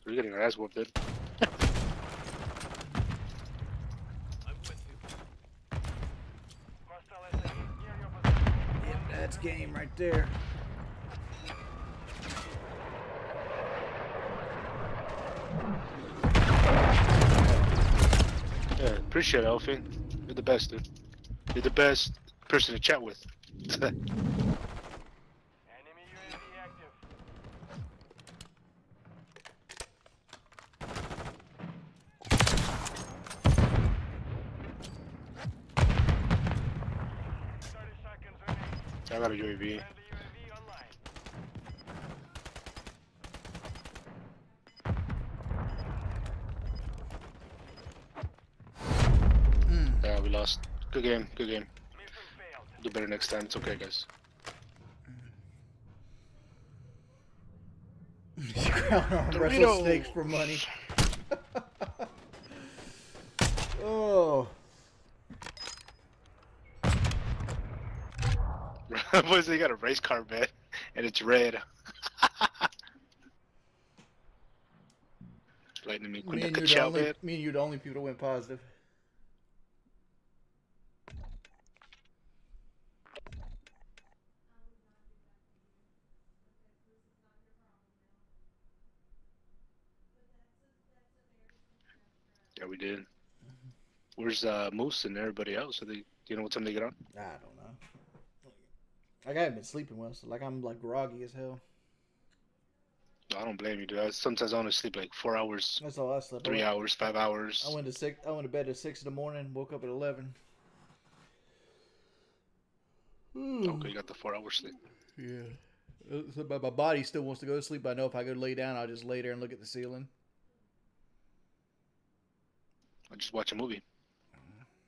We're getting our ass whooped then. Yep, that's game right there. Yeah, appreciate it, Alfie. You're the best, dude. You're the best person to chat with. I got a UAV. Yeah, we lost. Good game, good game. Do better next time. It's okay, guys. Crown wrestle snakes for money. oh. Boys, they got a race car bed, and it's red. Lightning me, Me and, the you the chow only, bed. me and you the only people that went positive. Yeah, we did. Where's uh, Moose and everybody else? Are they? Do you know what time they get on? I don't know. Like I haven't been sleeping well, so like I'm like groggy as hell. I don't blame you, dude. I, sometimes I only sleep like four hours, That's all I slept. I three went- hours, five hours. I went to six. I went to bed at six in the morning. Woke up at eleven. Okay, you got the four hours sleep. Yeah. Uh, so- But my body still wants to go to sleep. but I know if I go lay down, I'll just lay there and look at the ceiling. I just watch a movie.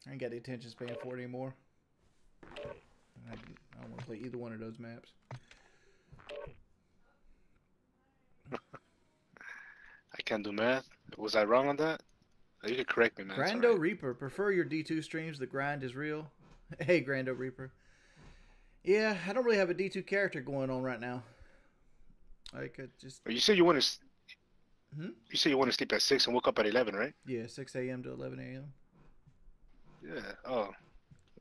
I ain't got the attention span for it anymore. I, I don't want to play either one of those maps. I can't do math. Was I wrong on that? You could correct me, man. Grando alright. Reaper, prefer your D2 streams. The grind is real. Hey, Grando Reaper. Yeah, I don't really have a D2 character going on right now. I could just You said you want to. Hmm? You said you want to sleep at six and woke up at eleven, right? yeah, 6 a.m. to 11 a.m. Yeah. Oh.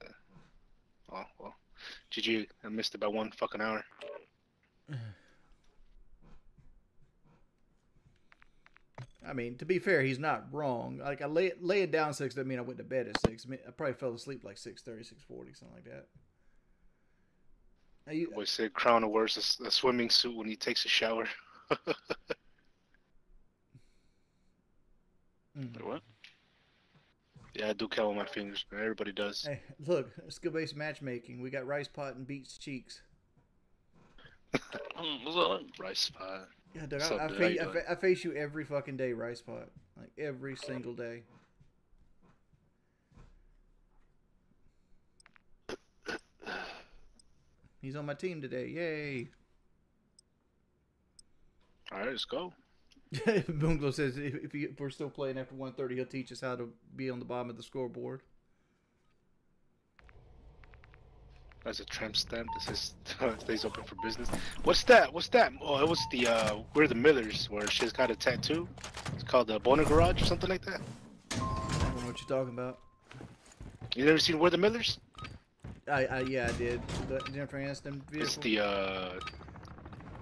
Yeah. Oh well. GG. I missed it by one fucking hour. I mean, to be fair, he's not wrong. Like I lay lay it down six doesn't mean I went to bed at six. I, mean, I probably fell asleep like 6:30, 6:40, something like that. Now you- Boy said Crown wears a s- a, swimming suit when he takes a shower. Mm. What? Yeah, I do count on my fingers, man. Everybody does. Hey, look, skill based matchmaking. We got rice pot and beats cheeks. Mm, rice pot. Yeah, dude, I, I, dude? fa- How you I, I face you every fucking day, rice pot. Like every single day. He's on my team today. Yay! All right, let's go. Boonglo says if, if, he, if we're still playing after 1.30, he'll teach us how to be on the bottom of the scoreboard. That's a tramp stamp that says stays open for business. What's that? What's that? Oh, it was the uh, we're the Millers, where she's got a tattoo. It's called the Boner Garage or something like that. I don't know what you're talking about. You never seen We're the Millers? I, I yeah, I did. The Jennifer Aniston It's vehicle. the uh,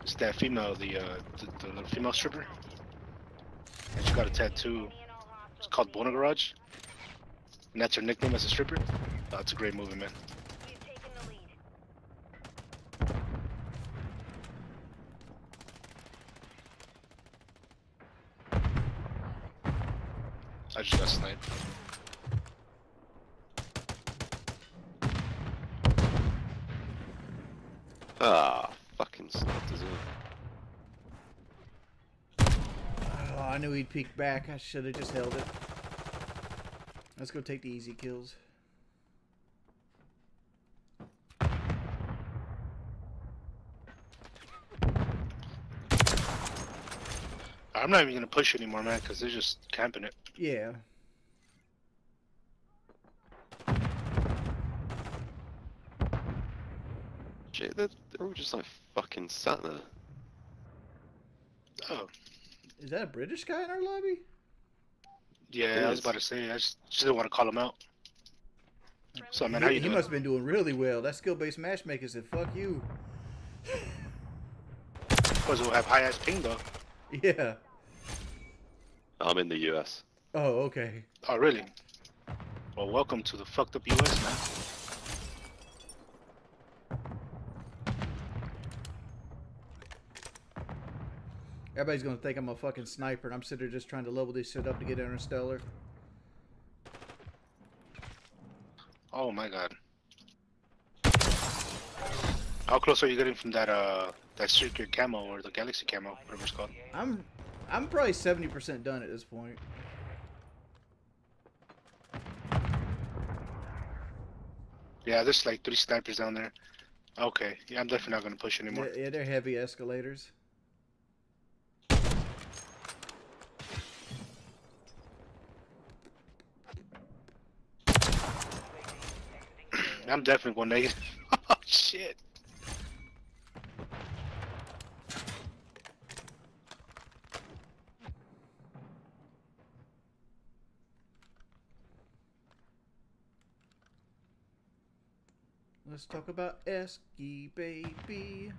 it's that female, the uh, the, the female stripper. And she got a tattoo. It's called Boner Garage. And that's her nickname as a stripper. Uh, that's a great movie, man. I just got sniped. I knew he'd peek back. I should have just held it. Let's go take the easy kills. I'm not even gonna push anymore, man, because they're just camping it. Yeah. Shit, they're, they're all just like fucking sat there. Oh, Is that a British guy in our lobby? yeah, I was about to say. I just, just didn't want to call him out. So, man, how he you he doing? must have been doing really well. That skill-based matchmaker said, "Fuck you." Because we'll have high ass ping though. Yeah. I'm in the US. Oh, okay. Oh, really? Well, welcome to the fucked up US, man. Everybody's gonna think I'm a fucking sniper, and I'm sitting there just trying to level this shit up to get interstellar. Oh my god. How close are you getting from that uh that secret camo or the galaxy camo, whatever it's called? I'm, I'm probably seventy percent done at this point. Yeah, there's like three snipers down there. Okay, yeah, I'm definitely not gonna push anymore. Yeah, yeah, they're heavy escalators. I'm definitely going negative. oh shit. Let's talk about Esky, baby.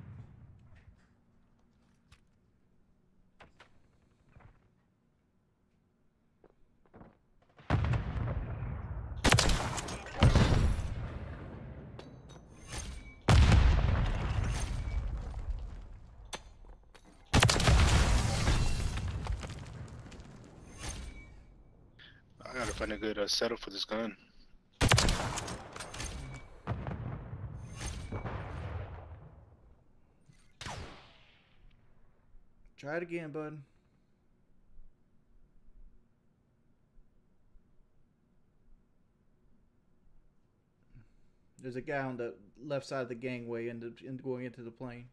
I gotta find a good uh, setup for this gun. Try it again, bud. There's a guy on the left side of the gangway and in, in going into the plane.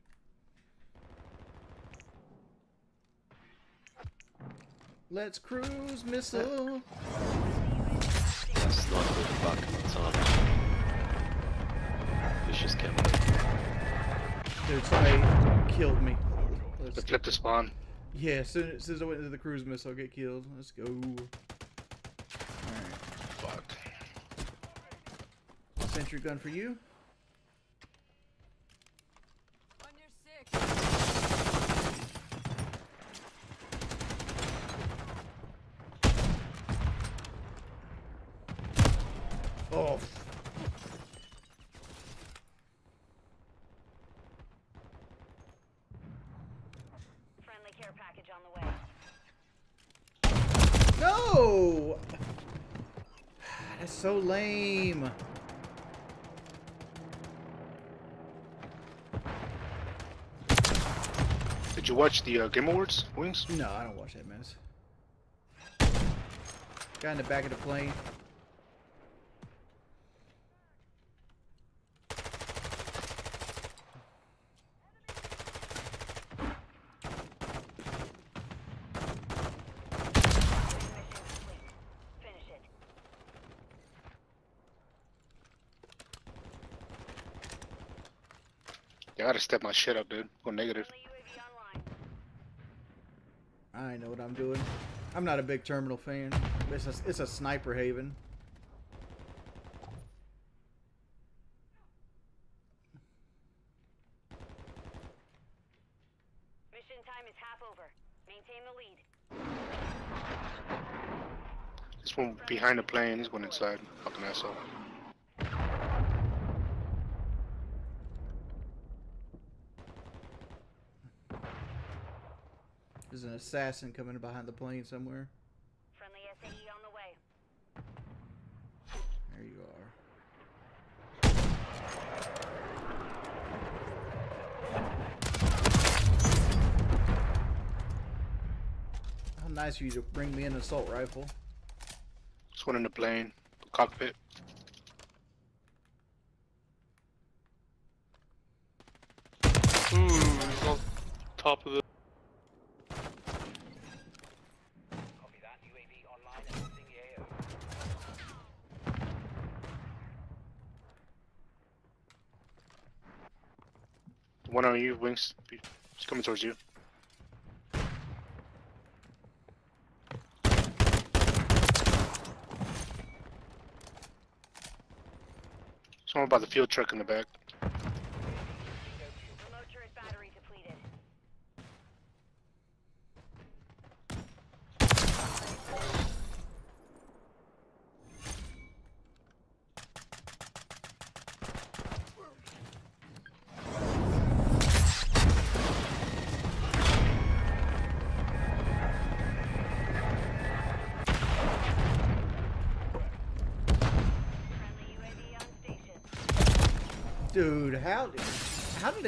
Let's cruise missile. That's not good fucking time. Vicious camera. Dude, somebody killed me. The Let's flip to spawn. Yeah, as soon, as soon as I went into the cruise missile, I'll get killed. Let's go. Alright. Fuck. Sentry gun for you. Oh, Friendly care package on the way. no! That's so lame. Did you watch the uh, Game Awards, Wings? No, I don't watch that mess. Guy in the back of the plane. Gotta step my shit up, dude. Go negative. Friendly UAV online. I know what I'm doing. I'm not a big terminal fan. It's a, it's a sniper haven. Mission time is half over. Maintain the lead. This one behind the plane, this one inside. Fucking asshole. an assassin coming behind the plane somewhere. Friendly SAE on the way. There you are. How nice of you to bring me an assault rifle. Just one in the plane, the cockpit. He's coming towards you. Someone by the field truck in the back.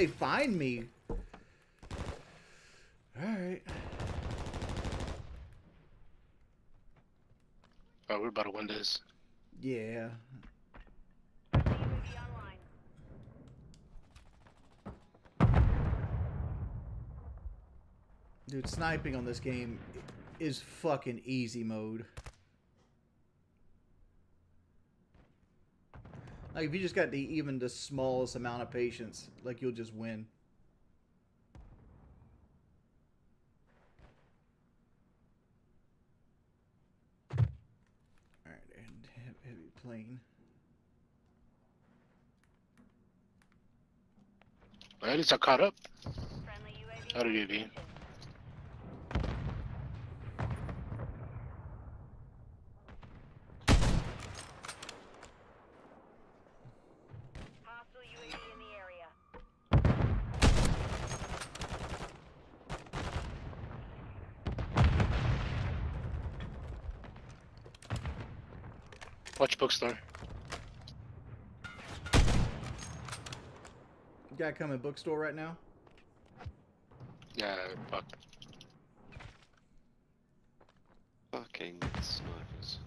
They find me? Alright. Oh, we're about to win this. Yeah. Friendly UAV online. Dude, sniping on this game is fucking easy mode. Like if you just got the even the smallest amount of patience, like you'll just win. Alright, and heavy plane. Well, at least I caught up. Friendly UAV How do on you, V? station. Hostile UAV in the area. Bookstore. Guy coming bookstore right now. Yeah, fuck. Fucking snipers.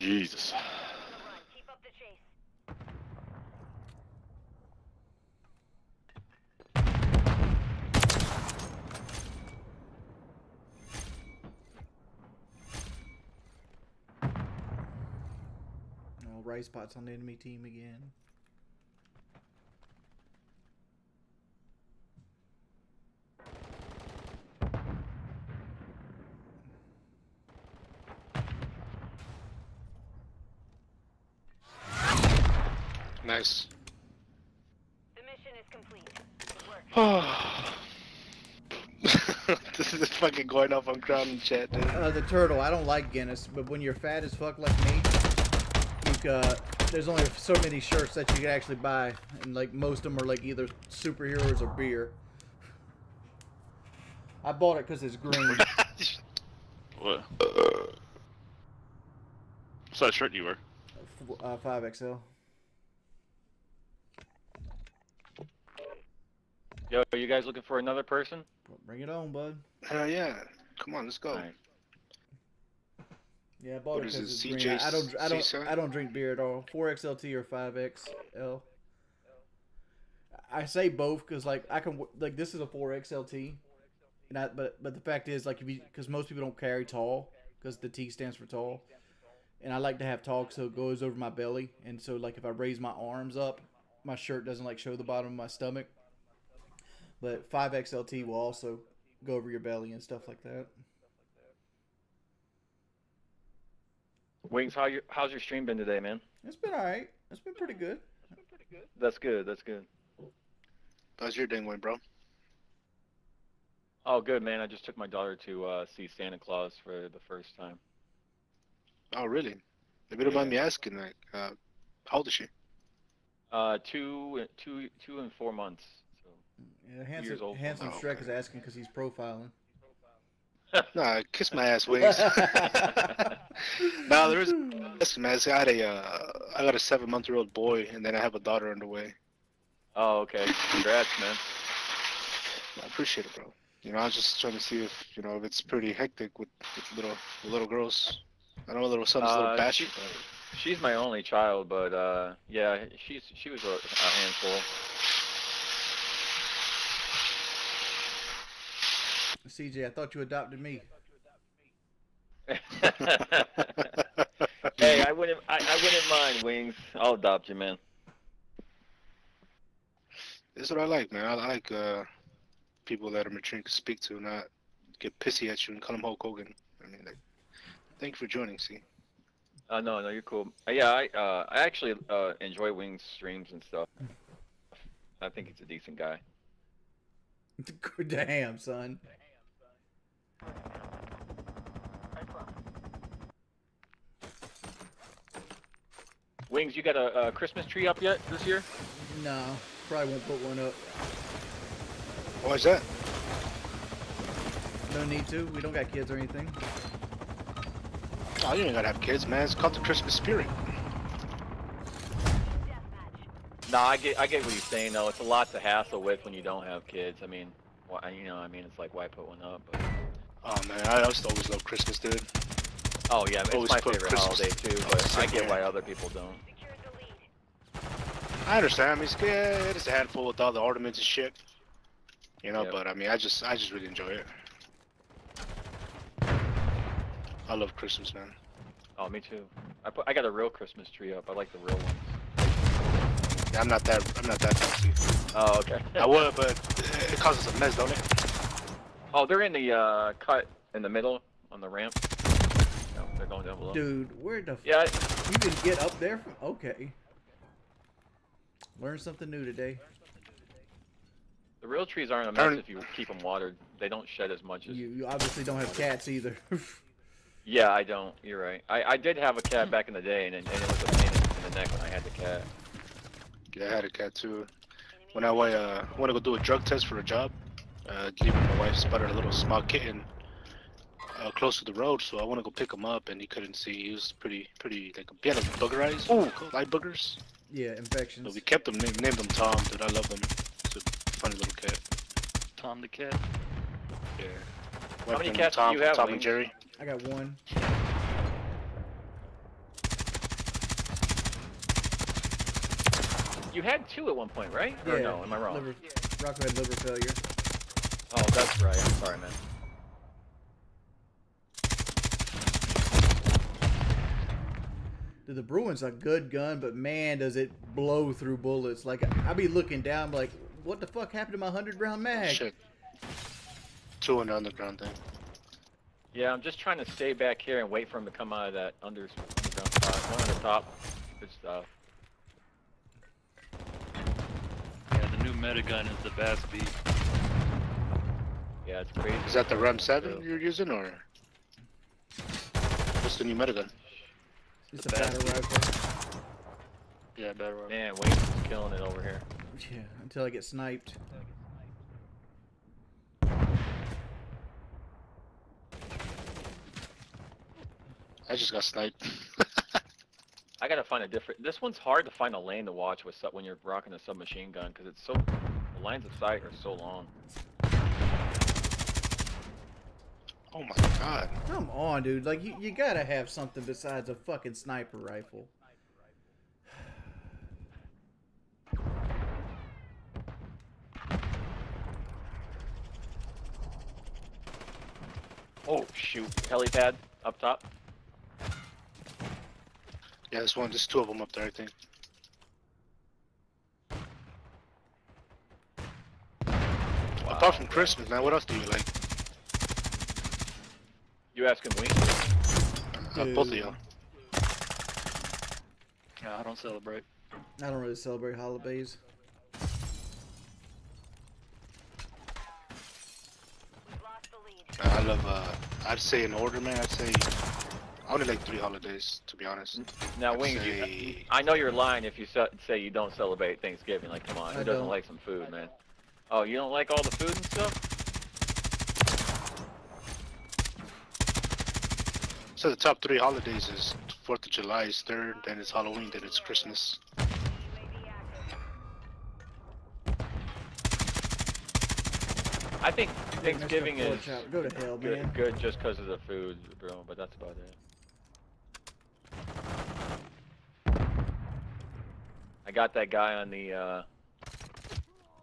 Jesus. Run. Keep up the chase. Oh, spots on the enemy team again. Nice. The mission is complete. Good work. this is fucking going off on ground and chat, dude. Uh, the turtle. I don't like Guinness, but when you're fat as fuck like me, you uh, there's only so many shirts that you can actually buy, and like most of them are like either superheroes or beer. I bought it because it's green. What? What's that shirt do you wear? Uh, 5XL. Yo, are you guys looking for another person? Bring it on, bud. Hell yeah. Come on, let's go. Yeah, I bought What it is because it, it's green. I, don't, I don't, I don't drink beer at all. 4XLT or 5XL. I say both because like I can like this is a 4XLT, and I but but the fact is like if you because most people don't carry tall because the T stands for tall, and I like to have tall so it goes over my belly, and so like if I raise my arms up, my shirt doesn't like show the bottom of my stomach. But 5XLT will also go over your belly and stuff like that. Wings, how you, how's your stream been today, man? It's been all right. It's been pretty good. That's good. That's good. How's your day going, bro? Oh, good, man. I just took my daughter to uh, see Santa Claus for the first time. Oh, really? If you don't mind me asking, like, uh, how old is she? Uh, two, two, two and four months. So. Yeah, handsome, Years old. handsome Oh, Shrek okay. is asking because he's profiling. Nah, kiss my ass, wings. nah, there is. Listen, man, I had a, uh, I got a seven-month-old boy, and then I have a daughter on the way. Oh, okay. Congrats, man. I appreciate it, bro. You know, I was just trying to see if you know if it's pretty hectic with, with little with little girls. I know little son's a little Uh, bashy. she- She's my only child, but uh, yeah, she's she was a, a handful. CJ, I thought you adopted me. hey, I wouldn't I, I wouldn't mind wings. I'll adopt you, man. That's what I like, man. I, I like uh, people that are mature and can speak to, not get pissy at you and call them Hulk Hogan. I mean, like, thank you for joining. See, Uh, no, no, you're cool. Uh, yeah, I uh, I actually uh, enjoy Wings streams and stuff. I think he's a decent guy. Damn, son. Wings, you got a, a Christmas tree up yet this year? No, probably won't put one up. why is that? No need to. We don't got kids or anything. Oh, you ain't gotta have kids, man. It's called the Christmas spirit. No, I get I get what you're saying though. It's a lot to hassle with when you don't have kids. I mean, why, you know, I mean, it's like why put one up? But... Oh man, I used to always love Christmas, dude. Oh yeah, it's Always my put favorite Christmas- holiday too. But I get why other people don't. I understand. I mean, it's, yeah, it is a handful with all the ornaments and shit. You know, Yep. but I mean, I just, I just really enjoy it. I love Christmas, man. Oh, me too. I put I got a real Christmas tree up. I like the real ones. Yeah, I'm not that, I'm not that fancy. Oh, okay. I would, but it causes a mess, don't it? Oh, they're in the uh, cut in the middle on the ramp. No, they're going down below. Dude, where the f- Yeah, you can get up there from? Okay. Learn something new today. the real trees aren't a Turn- mess if you keep them watered. They don't shed as much as. You, you obviously don't have cats either. Yeah, I don't. You're right. I, I did have a cat back in the day, and, it- and it was a pain in the neck when I had the cat. Yeah, I had a cat too. When I wa- uh, want to go do a drug test for a job, uh, leaving my wife spotted a little small kitten uh, close to the road, so I want to go pick him up, and he couldn't see. He was pretty, pretty like he had like booger eyes, Ooh. light boogers. yeah, So infections. we kept him, named, named him Tom. Dude, I love him. It's a funny little cat. Tom the cat. Yeah. How many Went from cats do you have, Tom and Jerry. I got one. You had two at one point, right? Yeah. Or no? Am I wrong? Liver, Rocco had liver failure. Oh, that's right. I'm sorry, man. Dude, the Bruen's a good gun, but man, does it blow through bullets. Like, I be looking down, like, what the fuck happened to my 100 round mag? Shit. Two on the underground thing. Yeah, I'm just trying to stay back here and wait for him to come out of that under, underground spot. One on the top. Good stuff. Yeah, the new meta gun is the best beat. Yeah, it's crazy. Is that the Rem 7 you're using, or what's the new metagun? It's The a battle best. rifle. Yeah, better run. Man, Wayne's is killing it over here. Yeah, until I get sniped. I just got sniped. I gotta find a different. This one's hard to find a lane to watch with when you're rocking a submachine gun because it's so the lines of sight are so long. Oh my god. Come on, dude. Like, you, you gotta have something besides a fucking sniper rifle. Oh shoot! Helipad up top. Yeah, there's one. There's two of them up there, I think. Apart from Christmas, man, what else do you like? You asking Wayne? Uh, both of y'all. Yeah, I don't celebrate. I don't really celebrate holidays. I love. Uh, I'd say in order, man. I'd say I only like three holidays, to be honest. Now, I'd Wings, say- you, I know you're lying if you say you don't celebrate Thanksgiving. Like, come on, who I doesn't don't. like some food, man? Oh, you don't like all the food and stuff? So the top three holidays is Fourth of July is third, then it's Halloween, then it's Christmas. I I think Mr. Thanksgiving is Go to hell, good, man. good just because of the food, bro. But that's about it. I got that guy on the uh,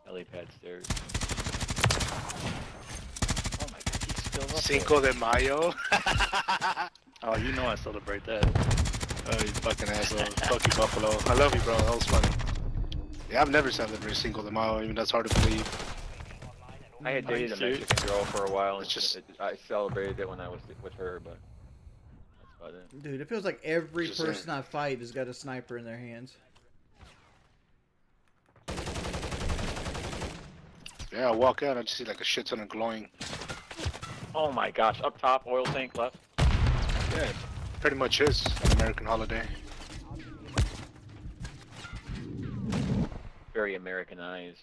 helipad stairs. Oh my god, he's still up there. Cinco de Mayo. Oh, you know I celebrate that. Oh, you fucking asshole. Fuck you, Buffalo. I love you, bro. That was funny. Yeah, I've never celebrated Cinco de Mayo, even that's hard to believe. I had dated a Are Mexican girl for a while, and It's just- it, I celebrated it when I was with her, but that's about it. Dude, it feels like every Just saying. person I fight has got a sniper in their hands. Yeah, I walk out, I just see like a shit ton of glowing. Oh my gosh, up top, oil tank left. Yeah, pretty much is an American holiday. Very Americanized.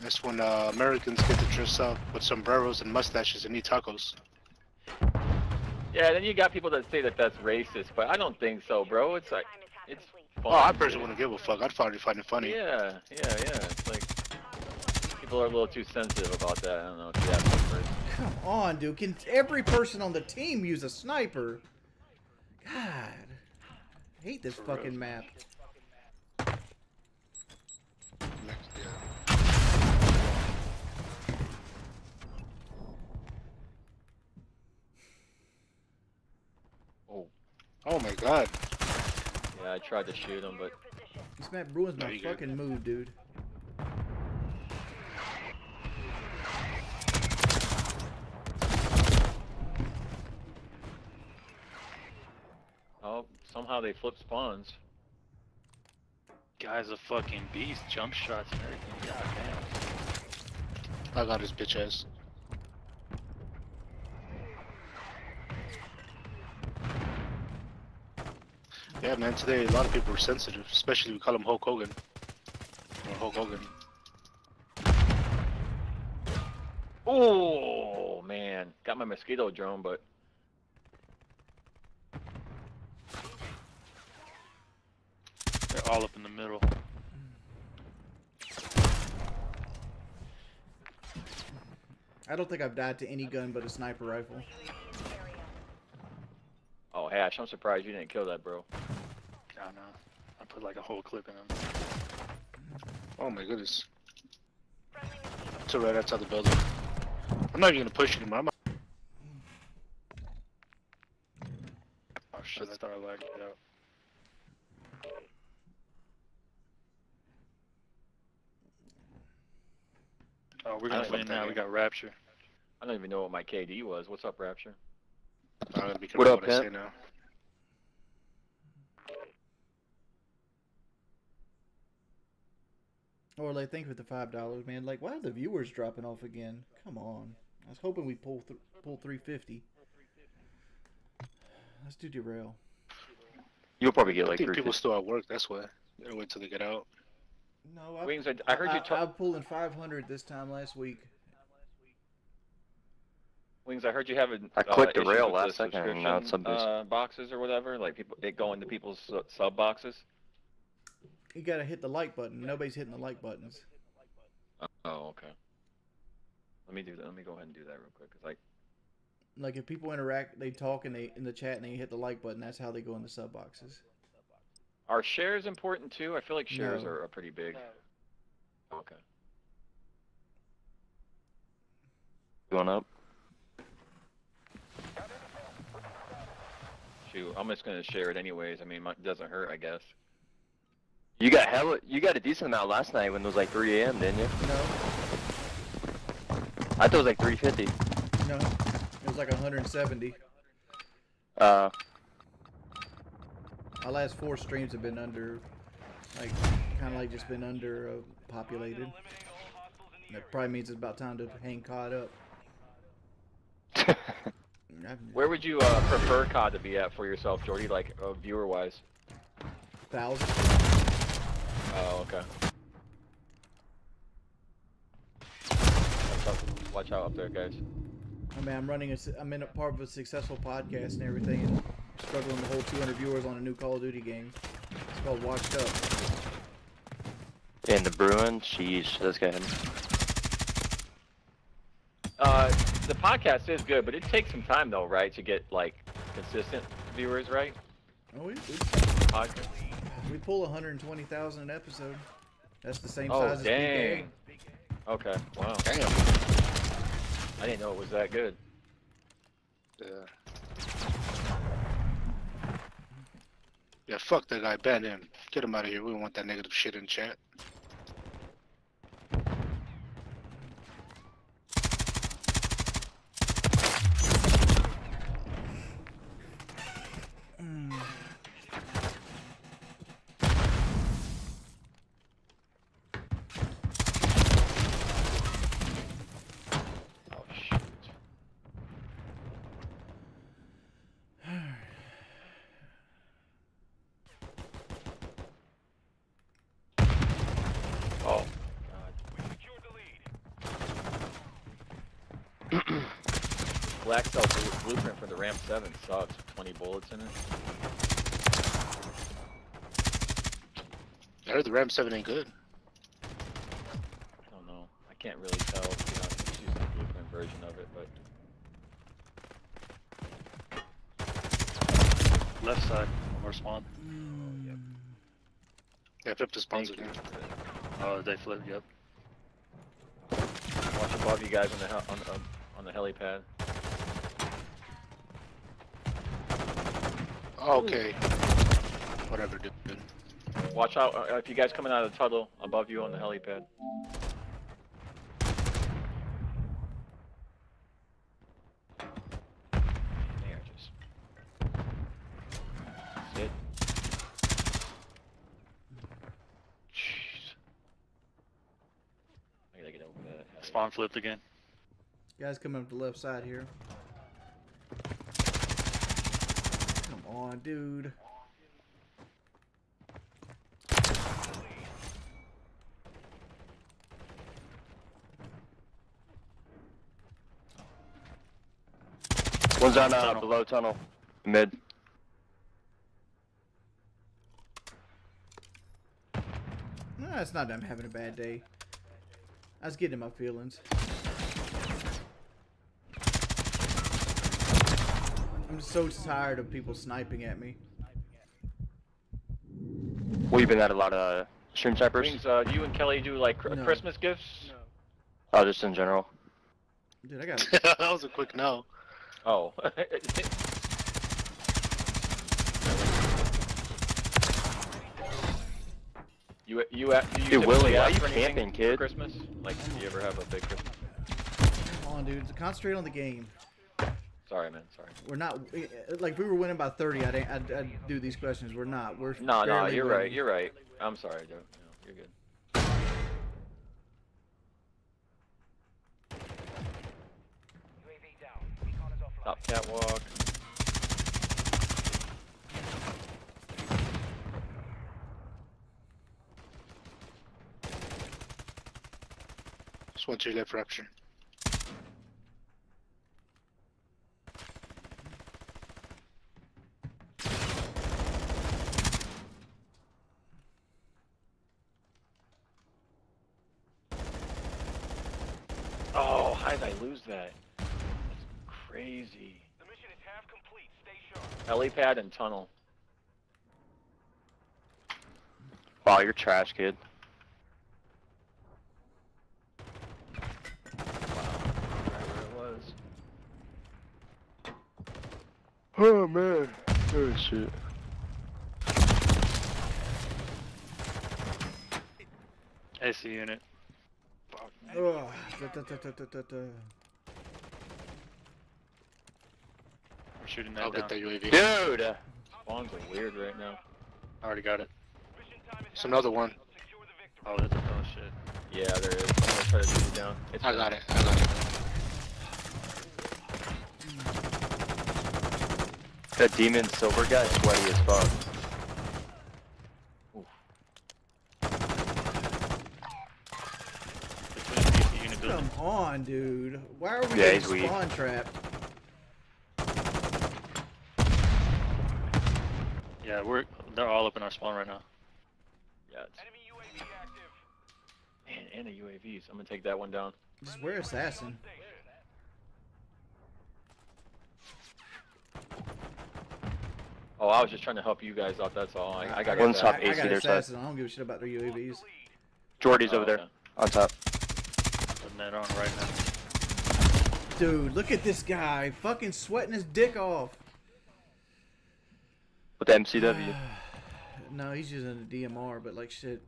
That's when uh, Americans get to dress up with sombreros and mustaches and eat tacos. Yeah, then you got people that say that that's racist, but I don't think so, bro. It's like, it's fun. Oh, I personally wouldn't give a fuck. I'd probably find it funny. Yeah, yeah, yeah. It's like people are a little too sensitive about that. I don't know if you first. Come on, dude. Can every person on the team use a sniper? God. I hate this fucking map. Oh, Oh my god. yeah, I tried to shoot him, but This map ruins No, my you good. fucking mood, dude. oh, somehow they flip spawns. Guy's a fucking beast. Jump shots and everything. God damn. I got his bitch ass. Yeah, man, today a lot of people were sensitive, especially we call him Hulk Hogan. Or Hulk Hogan. Oh man, got my mosquito drone, but all up in the middle. I don't think I've died to any gun but a sniper rifle. oh Hash, I'm surprised you didn't kill that, bro. I know. I put like a whole clip in him. Oh my goodness. It's right outside the building. I'm not even gonna push anymore. I'm Oh shit, I thought I lagged it out. Oh, we're gonna I win now. We got Rapture. I don't even know what my KD was. What's up, Rapture? I'm gonna be What careful up, what I say Pimp? now. Or like, thank you for the five dollars, man. Like, why are the viewers dropping off again? Come on. I was hoping we pull th- pull three fifty. Let's do derail. You'll probably get I like think three. people still at work, that's why. They'll wait till they get out. No, I, Wings, I, I heard you I, talk. I'm pulling five hundred this time last week. Wings, I heard you have a. I clicked uh, the rail issues with last second and now it's subscription, uh, boxes or whatever. Like people, it go into people's su- sub boxes. You gotta hit the like button. Nobody's hitting the like buttons. Oh, okay. Let me do that. Let me go ahead and do that real quick. Cause like, Like if people interact, they talk and they in the chat and they hit the like button. That's how they go in the sub boxes. Are shares important too? I feel like shares No. are, are pretty big. Okay. Going up. Shoot, I'm just gonna share it anyways. I mean, it doesn't hurt, I guess. You got hella. You got a decent amount last night when it was like 3 a.m. Didn't you? No, I thought it was like 350. no, it was like 170. Uh, My last four streams have been under, like, kind of like just been under uh, populated. That probably means it's about time to hang COD up. Where would you uh, prefer COD to be at for yourself, Jordy? Like uh, viewer wise? Thousand. Oh, okay. Watch out, watch out up there, guys. I mean, I'm running a, I'm in a part of a successful podcast and everything, and struggling to hold 200 viewers on a new Call of Duty game. It's called Watched Up. And the Bruen, sheesh, that's good. Uh, the podcast is good, but it takes some time though, right, to get like consistent viewers, right? Oh, we, we, we pull 120,000 an episode. That's the same Oh size as dang. PKA. Okay. Wow. Damn. I didn't know it was that good. Yeah. Yeah, fuck that guy. Him. Get him out of here. We don't want that negative shit in chat. Oh shoot. Oh. We secured the lead. Black Cell blu- blueprint for the Ram 7 sucks. 20 bullets in it. I heard the Ram 7 ain't good. I don't know. I can't really tell. You know, I'm just using the blueprint version of it, but Left side, more spawn. Yeah, flip the spawns again. Oh, they flipped, yep. Watch above you guys on the on, on, on the helipad. Okay. Whatever, dude. Watch out uh, if you guys coming out of the tunnel above you on the helipad. There, just sit. Jeez. I gotta get over that. heli- Spawn flipped again. Guys coming up the left side here. Come on, dude. One's on uh, below tunnel. Mid. Nah, it's not that I'm having a bad day. I was getting in my feelings. I'm so tired of people sniping at me. Well, you've been at a lot of uh, stream snipers? Wings, uh, you and Kelly do like cr- No. Christmas gifts? No. Oh, just in general. Dude, I got that was a quick no. Oh. you you a- do you Dude, Willie, why ask you for anything camping, for kid? Christmas? Like, do you ever have a big Christmas? Come on, dude. Concentrate on the game. Sorry, man. Sorry. We're not eh, like if we were winning by 30. I'd, I'd, I'd do these questions. We're not. We're No, no, you're right. You're right. I'm sorry, dude. No, you're good. UAV down. Recon is offline. Top catwalk. Just want you left rupture. Oh, how did I lose that? That's crazy. The mission is half complete. Stay sharp. Helipad and tunnel. Wow, you're trash, kid. Right where it was. Oh, man. Oh, shit. AC unit. Ugh. Da, da, da, da, da, da, da. We're shooting that I'll down. get that UAV. Dude! Spawns are weird right now. I already got it. Mission time is It's another one. secure the victory. Oh, that's a oh shit. Yeah, there is. I'm gonna try to shoot it down. It's I got it. I got it. That demon silver guy, sweaty as fuck. Between the AC unit building. Come on, dude. Why are we Yeah, getting he's weak. spawn trapped? Yeah, we're they're all up in our spawn right now. Yeah, it's Enemy UAV active. and the UAVs. I'm gonna take that one down. Just wear assassin. Oh, I was just trying to help you guys out. That's all. I, I got One top I, I AC got their side. I don't give a shit about their UAVs. Jordy's Oh, over there okay. on top. Putting that on right now. Dude, look at this guy, fucking sweating his dick off. With the MCW. No, he's using a DMR, but like shit.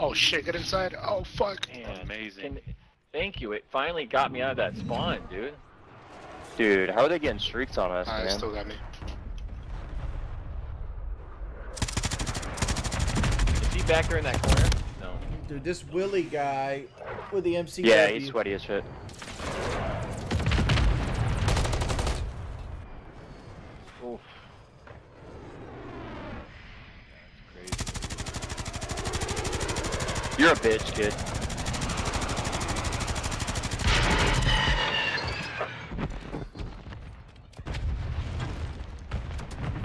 Oh shit, get inside. Oh fuck. Man, Amazing. can- thank you. It finally got me out of that spawn, dude. Dude, how are they getting streaks on us, I man? still got me. Is he back there in that corner? No. Dude, this Willie guy with the MCW. Yeah, he's sweaty as shit. Oof. You're a bitch, kid.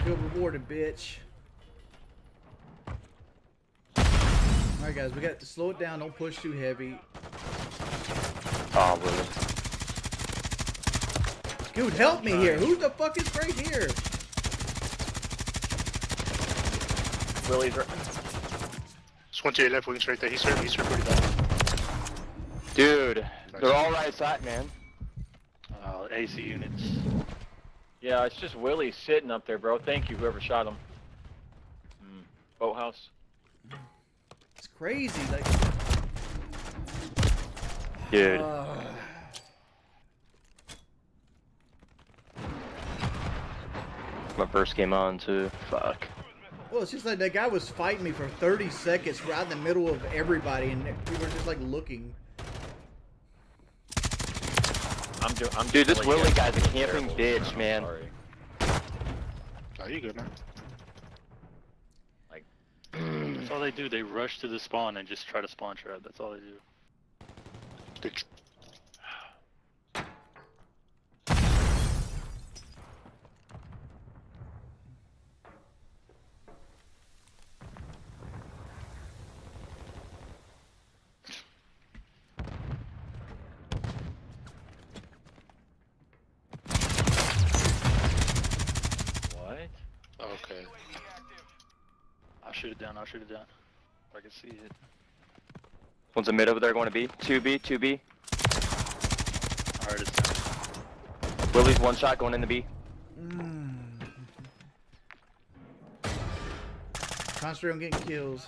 Feel rewarded, bitch. Alright, guys, we got to slow it down. Don't push too heavy. Oh, Willie. Dude, help me here. Who the fuck is right here? Willie's right. Just one to your left wings right there. He's hurt. He's hurt pretty bad. Dude, they're all right side, man. Oh, AC units. Yeah, it's just Willie sitting up there, bro. Thank you, whoever shot him. Mm. Boathouse. It's crazy. Like, Dude. uh, My first game on, too. Fuck. Well, it's just like that guy was fighting me for 30 seconds right in the middle of everybody, and we were just like looking. I'm doing. I'm Dude, this just Willie guy's a terrible. camping bitch, man. Sorry. Oh, you good, man. Like, mm. that's all they do. They rush to the spawn and just try to spawn trap. That's all they do. They tr- What? Okay. I'll shoot it down. I'll shoot it down. I it. One's a mid over there going to B. 2B, 2B. Alright, it's. Willie's one shot going into B. Mm. Concentrate on getting kills.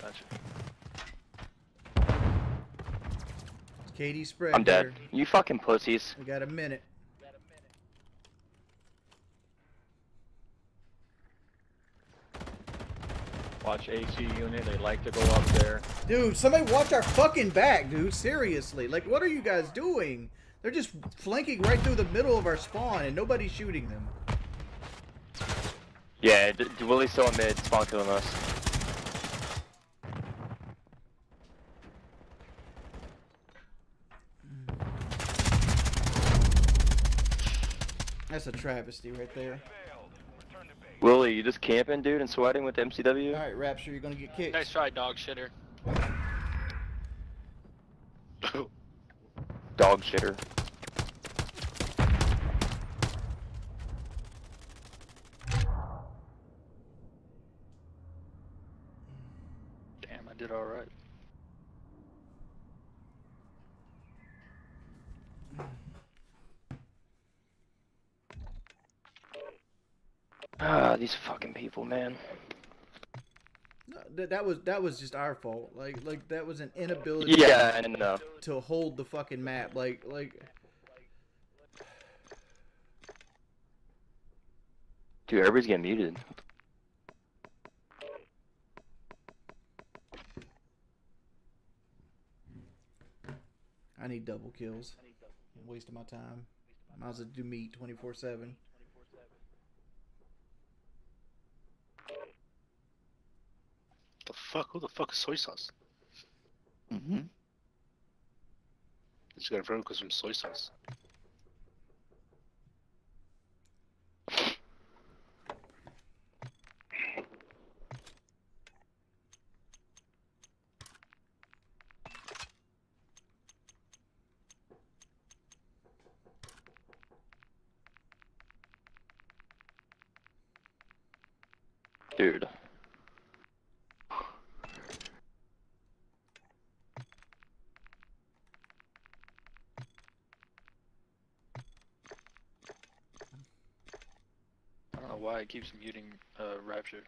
Gotcha. KD spread. I'm dead. here. You fucking pussies. We got a minute. Watch AC unit. They like to go up there. Dude, somebody watch our fucking back, dude. Seriously. Like, what are you guys doing? They're just flanking right through the middle of our spawn and nobody's shooting them. Yeah, d- d- Willie's still in mid, spawn killing us. That's a travesty right there. Willie, you just camping, dude, and sweating with the MCW? Alright, Rapture, you're gonna get kicked. Nice try, dog shitter. Dog shitter. Damn, I did alright. Ah, these fucking people, man. No, that, that was that was just our fault. Like like that was an inability Yeah, I know. to hold the fucking map. Like like Dude, everybody's getting muted. I need double kills. I'm wasting my time. Might as well do meat 24 7. Fuck? Who the fuck is soy sauce? Mm-hmm. Just got in front because some soy sauce. Dude. I don't know why it keeps muting uh, Rapture.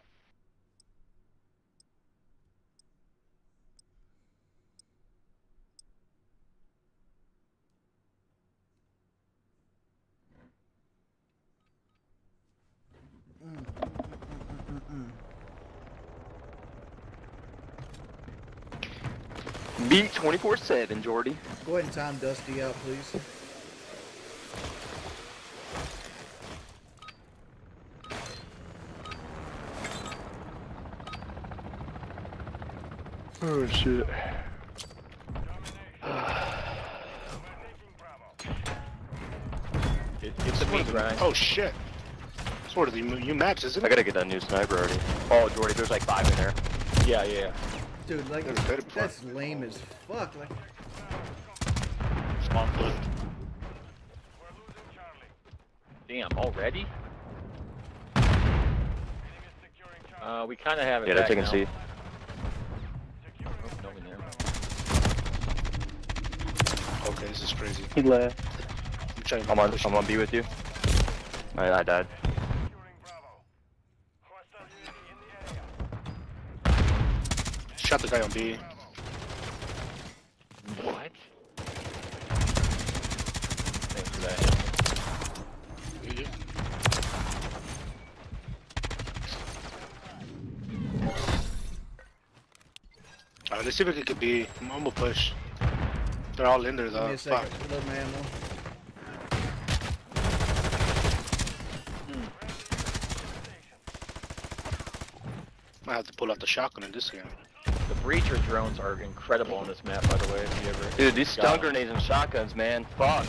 Meat 24-7, Jordy. Go ahead and time Dusty out, please. Oh shit. It, it's a meat grind. Oh shit. It's one of the you maps, isn't it? I gotta get that new sniper already. Oh, Jordy, there's like five in there. Yeah, yeah. Dude, like, Never played that's lame as fuck. Like, Spawn flip. Damn, already? Uh, we kind of have it Yeah, back that's I can now. see. Oh, no, we never. Okay, this is crazy. He left. I'm trying to I'm on. push I'm on B with you. I, I died. Shot the guy on B. What? Thanks for that. Alright, let's see if we can get B. I'm gonna push. They're all in there give me though. a Fuck. second. Load my ammo. Might have to pull out the shotgun in this game. The breacher drones are incredible on this map, by the way. If you ever Dude, these got stun 'em. grenades and shotguns, man. Fuck.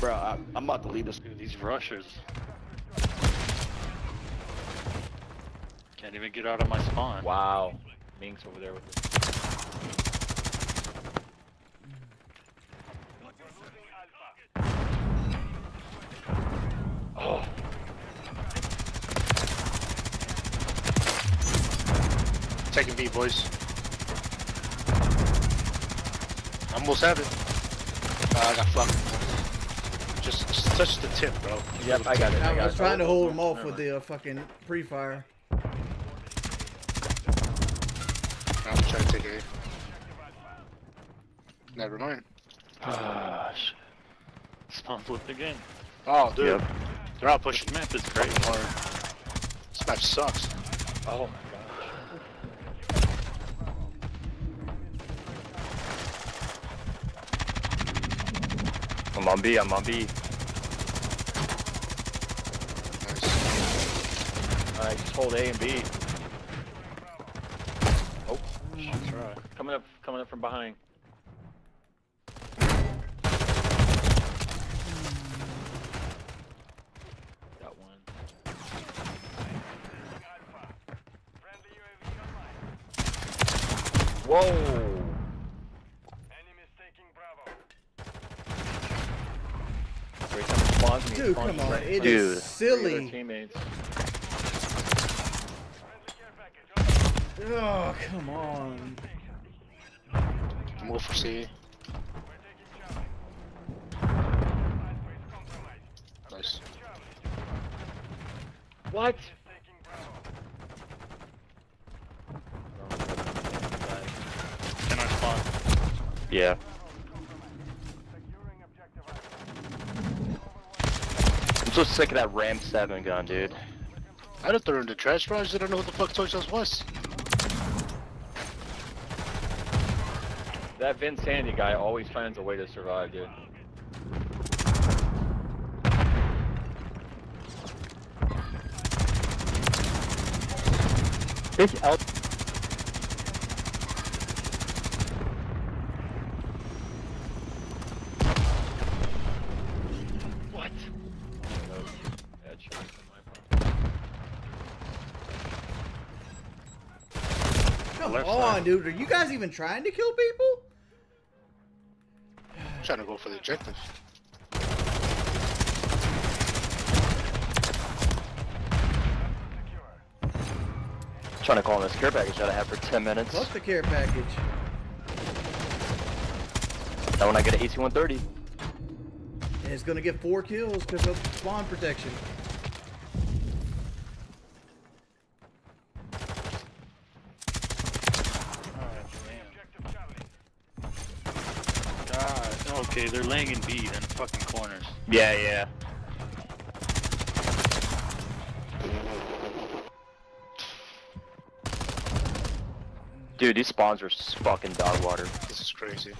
Bro, I, I'm about to leave this. Dude, these rushers. Can't even get out of my spawn. Wow, Mink's over there with it. Taking B, boys. I almost have it. Ah, I got fucked. Just, just touch the tip, bro. yep, I got it. I I got was it. trying to hold him off with the uh, fucking pre-fire. I'm trying to take it. Never mind. Ah, shit. Spawn flipped again. Oh, dude. Yep. They're all pushing. This map is crazy. Hard. This match sucks. Oh my gosh. I'm on B. I'm on B. Nice. Alright, just hold A and B. Oh, That's right. coming up, coming up from behind. Got one. Whoa! Every time it spawns me, it Dude, spawns come me on. right in It front of is Dude. three of their silly. Teammates. Oh, come on. I'm for C. Nice. What? Can I spawn? Yeah. So sick of that Ram 7 gun, dude. I didn't throw it in the trash, bro. I just didn't know what the fuck Toy Shots was. That Vince Sandy guy always finds a way to survive, dude. It's out. What? Bad shot on my part. Come Left on, dude. Are you guys even trying to kill people? I'm trying to go for the objective. trying to call on this care package that I have for 10 minutes. What's the care package. That when I get an AC-130. And it's gonna get four kills because of spawn protection. Okay, they're laying in B, then fucking corners. Yeah, yeah. Dude, these spawns are fucking dog water. This is crazy.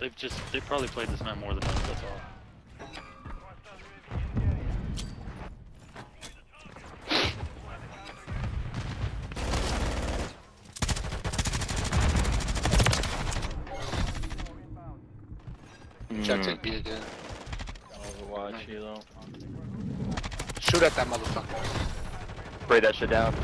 They've just, they probably played this map more than us, that's all. Try Mm. to take B again. Overwatch, Helo. Shoot at that motherfucker. Spray that shit down.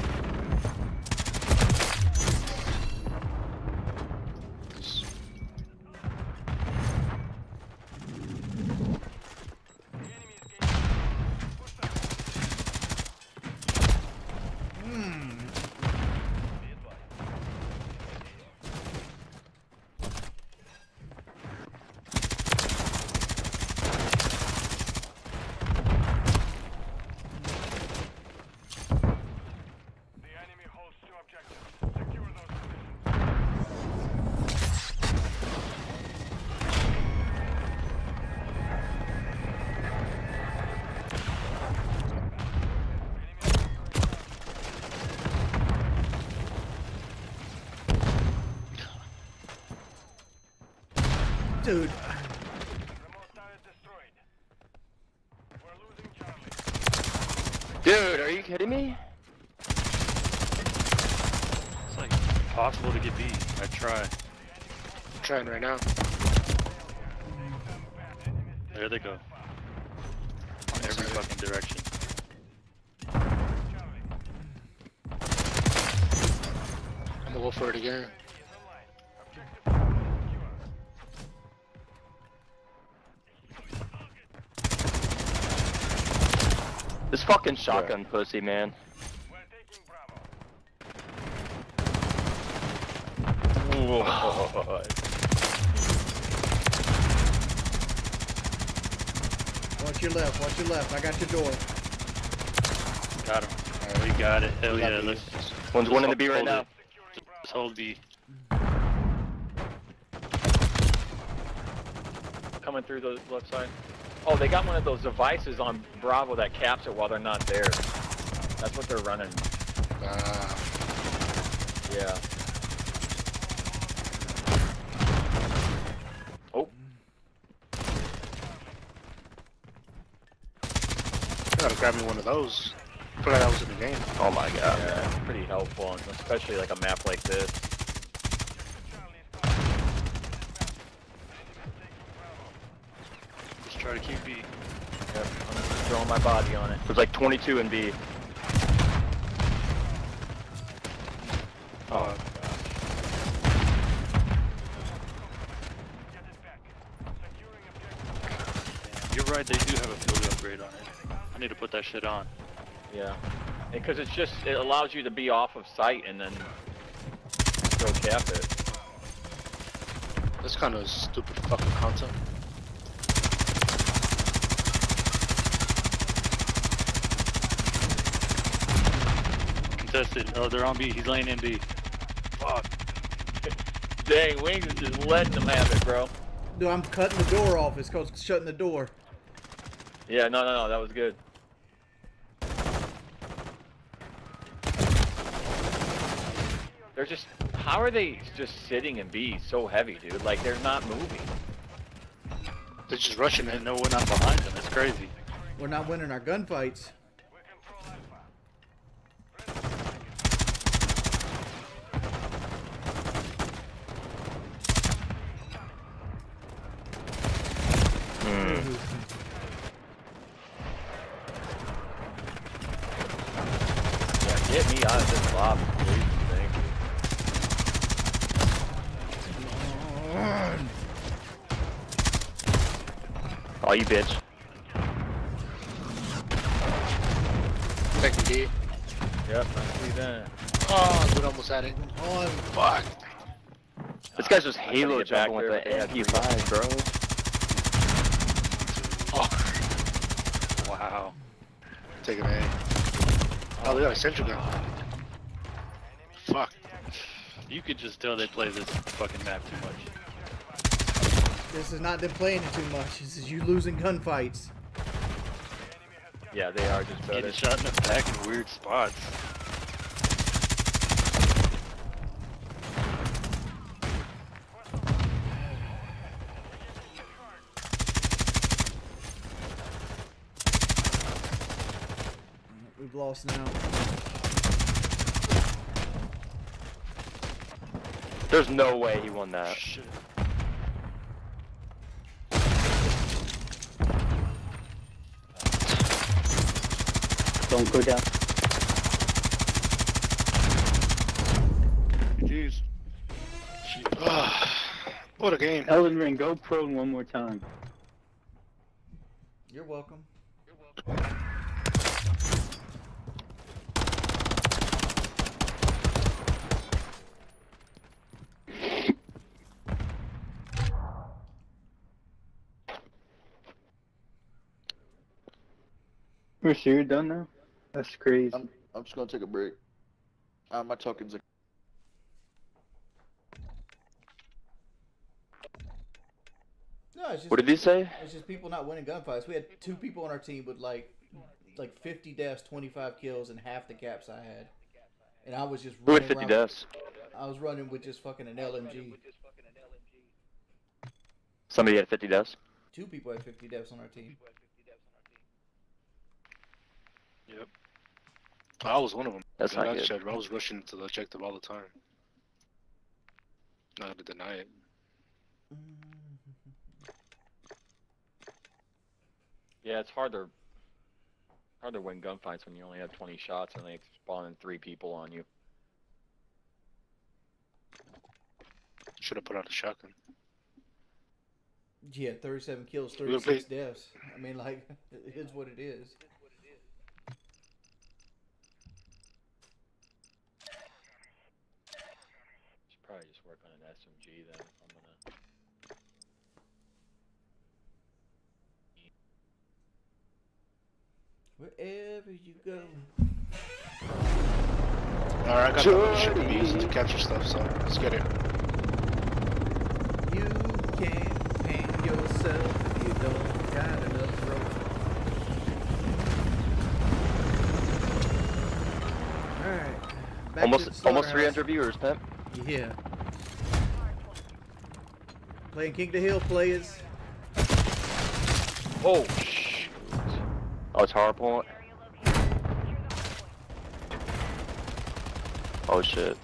Kidding me? It's like impossible to get B. I try. I'm trying right now. There they go. Fucking shotgun pussy, man. watch your left, watch your left. I got your door. Got him. we got it. Hell yeah. Let's, One's going in the B right now. it. Just hold B. Coming through the left side. Oh, they got one of those devices on Bravo that caps it while they're not there. That's what they're running. Uh, Yeah. Oh, I gotta grab me one of those. I feel like I was in the game. Oh my god. yeah, it's pretty helpful, and especially like a map like this. Just try to keep B. Yep, I'm just throwing my body on it. There's like 22 in B. Oh, oh, You're right, they do have a field upgrade on it. I need to put that shit on. yeah. Because it's just it allows you to be off of sight and then go cap it. That's kind of stupid fucking content. Contested. Oh, they're on B. He's laying in B. Fuck. Dang, Wings is just letting them have it, bro. Dude, I'm cutting the door off. It's called shutting the door. Yeah, no, no, no, that was good. They're just, how are they just sitting in B so heavy, dude? Like, they're not moving. They're just rushing And it. no one not behind them. It's crazy. We're not winning our gunfights. Hmm. Yeah, get me out of this lobby, please. Thank you. Oh, you bitch. Taking B. Yep, I see that. Oh, dude, almost had it. On. Fuck. This guy's just I'm trying to Halo get jumping with the but they MP5, bro. Oh. Wow. Taking A. Oh, they got a central gun. Fuck. You could just tell they play this fucking map too much. This is not them playing it too much. This is you losing gunfights. Yeah, they are just better. Getting shot in the back in weird spots. We've lost now. There's no way he won that. Shit. Don't go down. Jeez. what a game. Elden Ring, go prone one more time. You're welcome. We're sure you're done now? That's crazy. I'm, I'm just gonna take a break. Uh, my tokens are. No, it's just, What did he say? It's just people not winning gunfights. We had two people on our team with like like 50 deaths, 25 kills, and half the caps I had. And I was just Who had running 50 around- deaths? I was running with just fucking an LMG. Somebody had 50 deaths? Two people had 50 deaths on our team. Yep. I was one of them. That's not I, good. said I was rushing to the objective all the time. Not to deny it. Yeah, it's hard to hard to win gunfights when you only have 20 shots and they spawn in three people on you. Should have put out a shotgun. Yeah, 37 kills, 36 deaths. I mean, like, it is what it is. Should probably just work on an SMG then if I'm gonna. Wherever you go. Alright, I got the shit to be using to capture stuff, so let's get it. You can't hang yourself if you don't got enough rope. Alright. back Almost almost 300 viewers, Pimp. Yeah. Playing King to Hill players. Oh! Oh, it's hard point. Oh shit.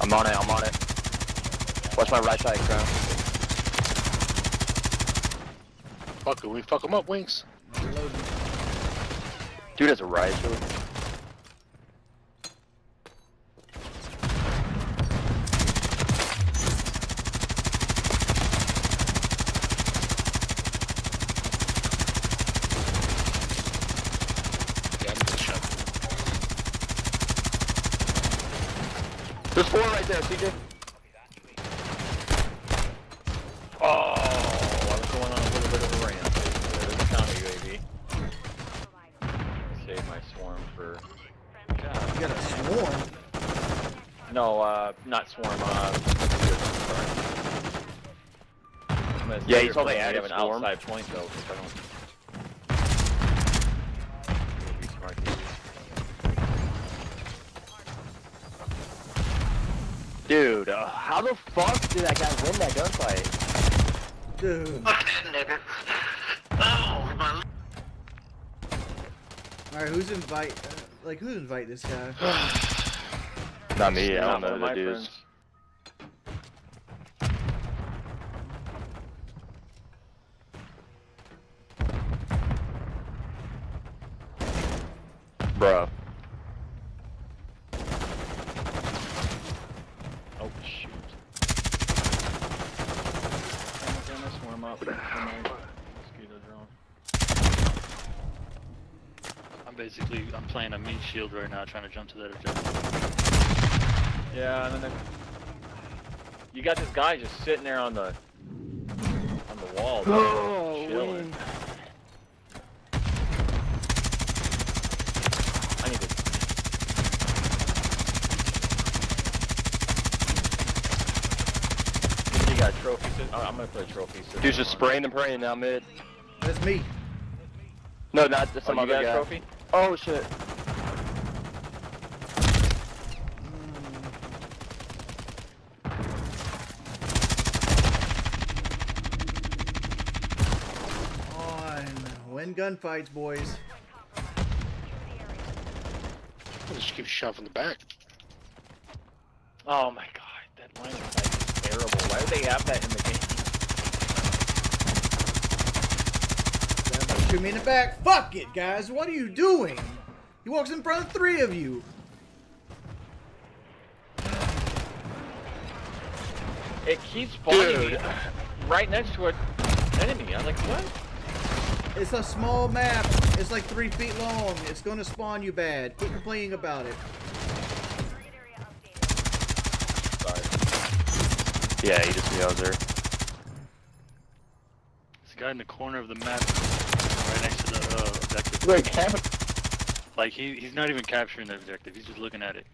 I'm on it, I'm on it. Watch my right side, Crown. Fuck it, we fuck them up, Wings. Dude has a riot shield. Yeah, I'm gonna shot. There's four right there, CJ. Oh, I was going on a little bit of a rant. There's a counter UAV. Save my swarm for. God. You got a swarm. No, uh, not swarm. Uh, I'm Yeah, save you it saw for they when we added have an swarm. outside point though, 'cause I don't. Be smart to use. Dude, uh, how the fuck did that guy win that gunfight? Dude. Oh, my. Alright, who's invite? Uh, like, who invite this guy? Not me, I don't know one the dudes. friends. Bruh. Oh shoot! up. Come on. Mosquito drone. I'm basically I'm playing a meat shield right now, trying to jump to that objective. Yeah, and then you got this guy just sitting there on the on the wall, just Oh, chilling. I need to. You got trophy system? Oh, I'm gonna play trophy system. Dude's just spraying and praying now mid. That's me. No, not Oh, some you other guy. trophy? Oh shit. On. Win gunfights, boys. I just keep shot from the back. Oh my god, that line of sight is terrible. Why do they have that in the game? Shoot me in the back. Fuck it, guys. What are you doing? He walks in front of three of you. It keeps falling right next to an enemy. I'm like, what? It's a small map. It's like three feet long. It's gonna spawn you bad. Quit complaining about it. Sorry. Yeah, he just knew I was there. This guy in the corner of the map, right next to the uh, objective. Wait, Kevin. Like he he's not even capturing the objective. He's just looking at it.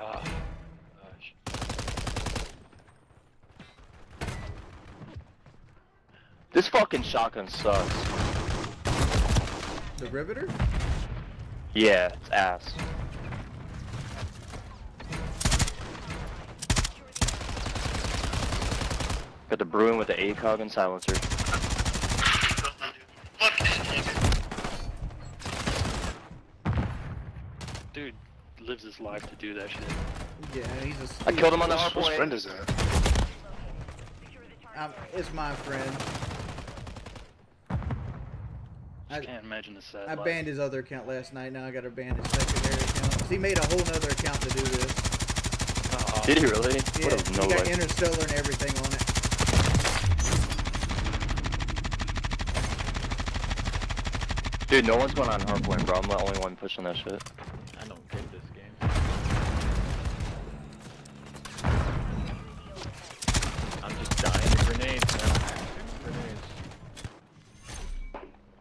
Ah, gosh. This fucking shotgun sucks. The Riveter? Yeah, it's ass. Got the Bruen with the ACOG and silencer. Dude lives his life to do that shit. Yeah, he's a. I killed him on the Whose, hard whose friend is that? Um, it's my friend. I I, can't imagine the sad I life. banned his other account last night. Now I got to ban his secondary account. 'Cause He made a whole nother account to do this. Did he really? Yeah, What a no he got way. Interstellar and everything on it. Dude, no one's going on hardpoint, bro. I'm the only one pushing that shit. I don't get this game. I'm just dying to grenades now. Grenades.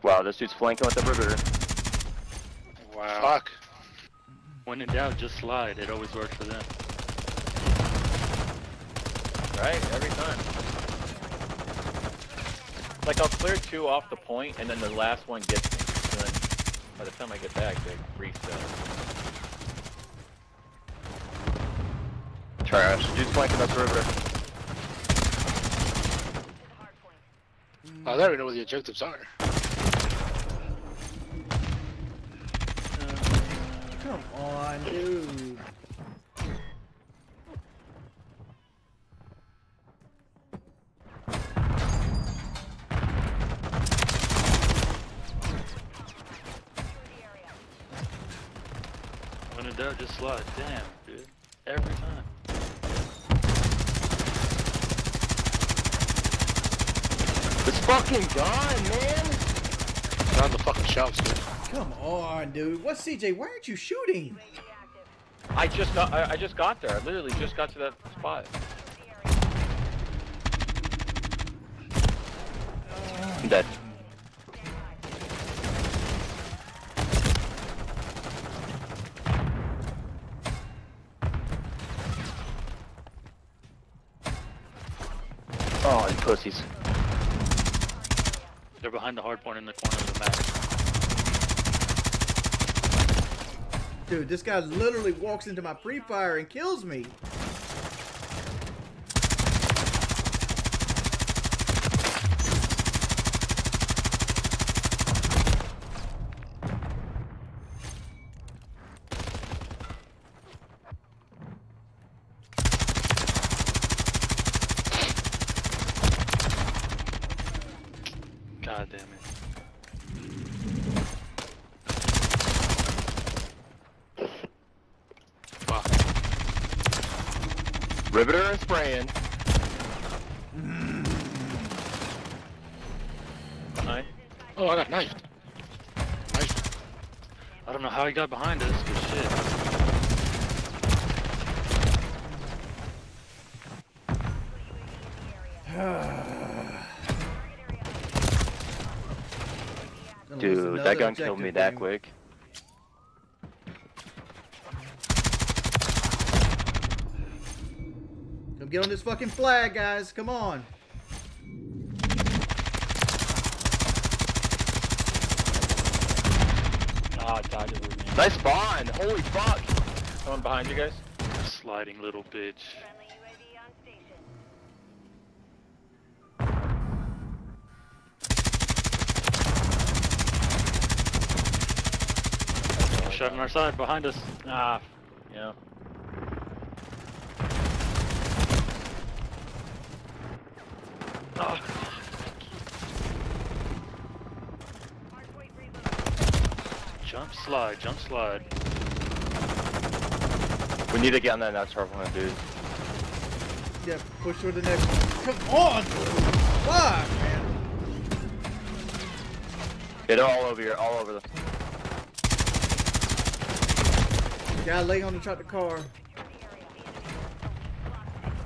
Wow, this dude's flanking with the river. Wow. Fuck. When in doubt, just slide. It always works for them. Right? Every time. Like I'll clear two off the point and then the last one gets me. And then by the time I get back, they reset. Trash. Dude's flanking up the river. Mm. Oh, I don't even know what the objectives are. Come on, dude. When in doubt, just slide. Damn, dude. Every time. This fucking gun, man! Not the fucking shelves, dude. Come on, dude. What, CJ? Why aren't you shooting? I just got I, I just got there. I literally just got to that spot. I'm dead. Oh, you pussies. They're behind the hard point in the corner of the map. Dude, this guy literally walks into my pre-fire and kills me. God damn it. Riveter and spraying. Behind. Oh, I got knifed. I don't know how he got behind us, but shit. Dude, that gun killed me that quick. Come get on this fucking flag, guys. Come on. Ah, dodge it with me. Nice spawn! Holy fuck! Someone behind you guys. Sliding little bitch. Shot on our side, behind us. Ah, yeah. Ah, Jump slide, jump slide. We need to get on that next hard one, dude. Yeah, push for the next. Come on! Fuck, man. Get all over here, all over the. Guy laying on the truck, the car.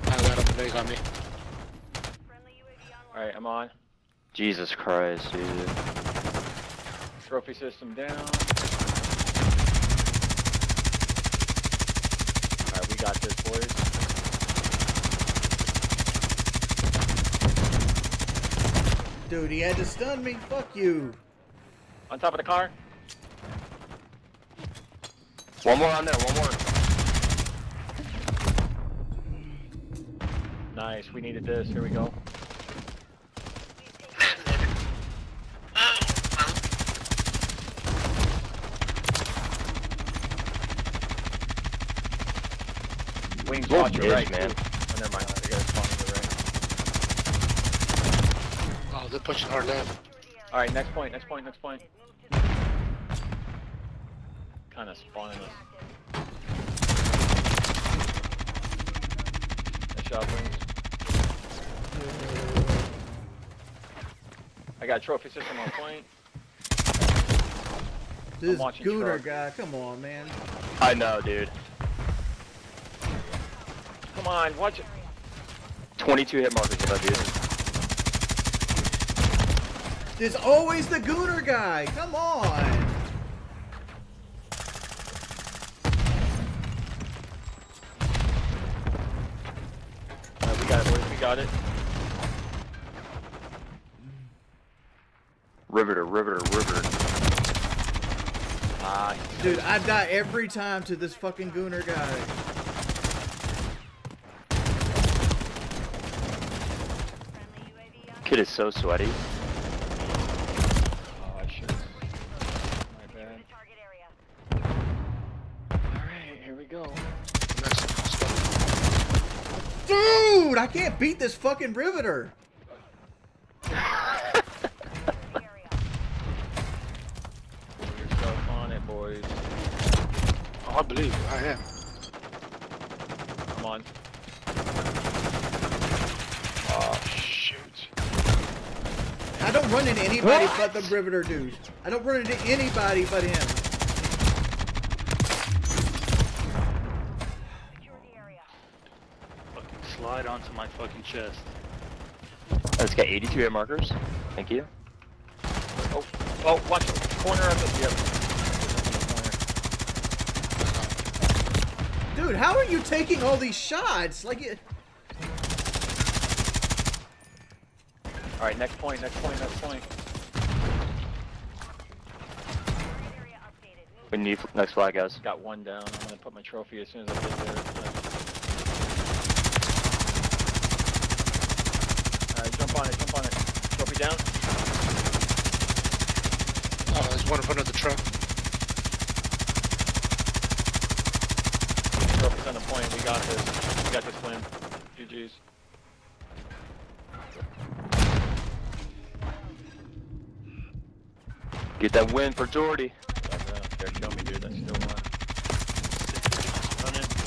I got him. They got me. Alright, I'm on. Jesus Christ, dude. Trophy system down. Alright, we got this, boys. Dude, he had to stun me. Fuck you. On top of the car. One more on there, one more. Nice, we needed this. Here we go. Wings Good watch your right, man. Oh, never mind. They got a spawn to the right. Oh, they're pushing hard left. Alright, next point, next point, next point. Kind of spawning us. Nice job, Wings. I got a trophy system on point. This watching Gooner truck. guy. Come on, man. I know, dude. Come watch it. 22 hit markers with that dude. There's always the Gooner guy. Come on. Alright, we got it, boys. We got it. Riveter, riveter, riveter. Ah, Dude, I die every time to this fucking Gooner guy. Kid is so sweaty. oh, I should. My bad. Alright, here we go. Dude, I can't beat this fucking Riveter. Put yourself on it, boys. Oh, I believe you. I am. Come on. Oh, shoot. I don't run into anybody but the Riveter dude. I don't run into anybody but him. Fucking slide onto my fucking chest. Let's get 82 hit markers. Thank you. Oh, oh, watch the corner of the. Yep. Dude, how are you taking all these shots? Like it. Alright, next point, next point, next point. Need next flag, guys. Got one down. I'm gonna put my trophy as soon as I get there. Alright, jump on it, jump on it. Trophy down. Oh, there's one in front of the truck. Trophy's on the point. We got this. We got this win. GG's. Get that win for Jordy. But, uh, they're killing me, dude. That's still one. Running.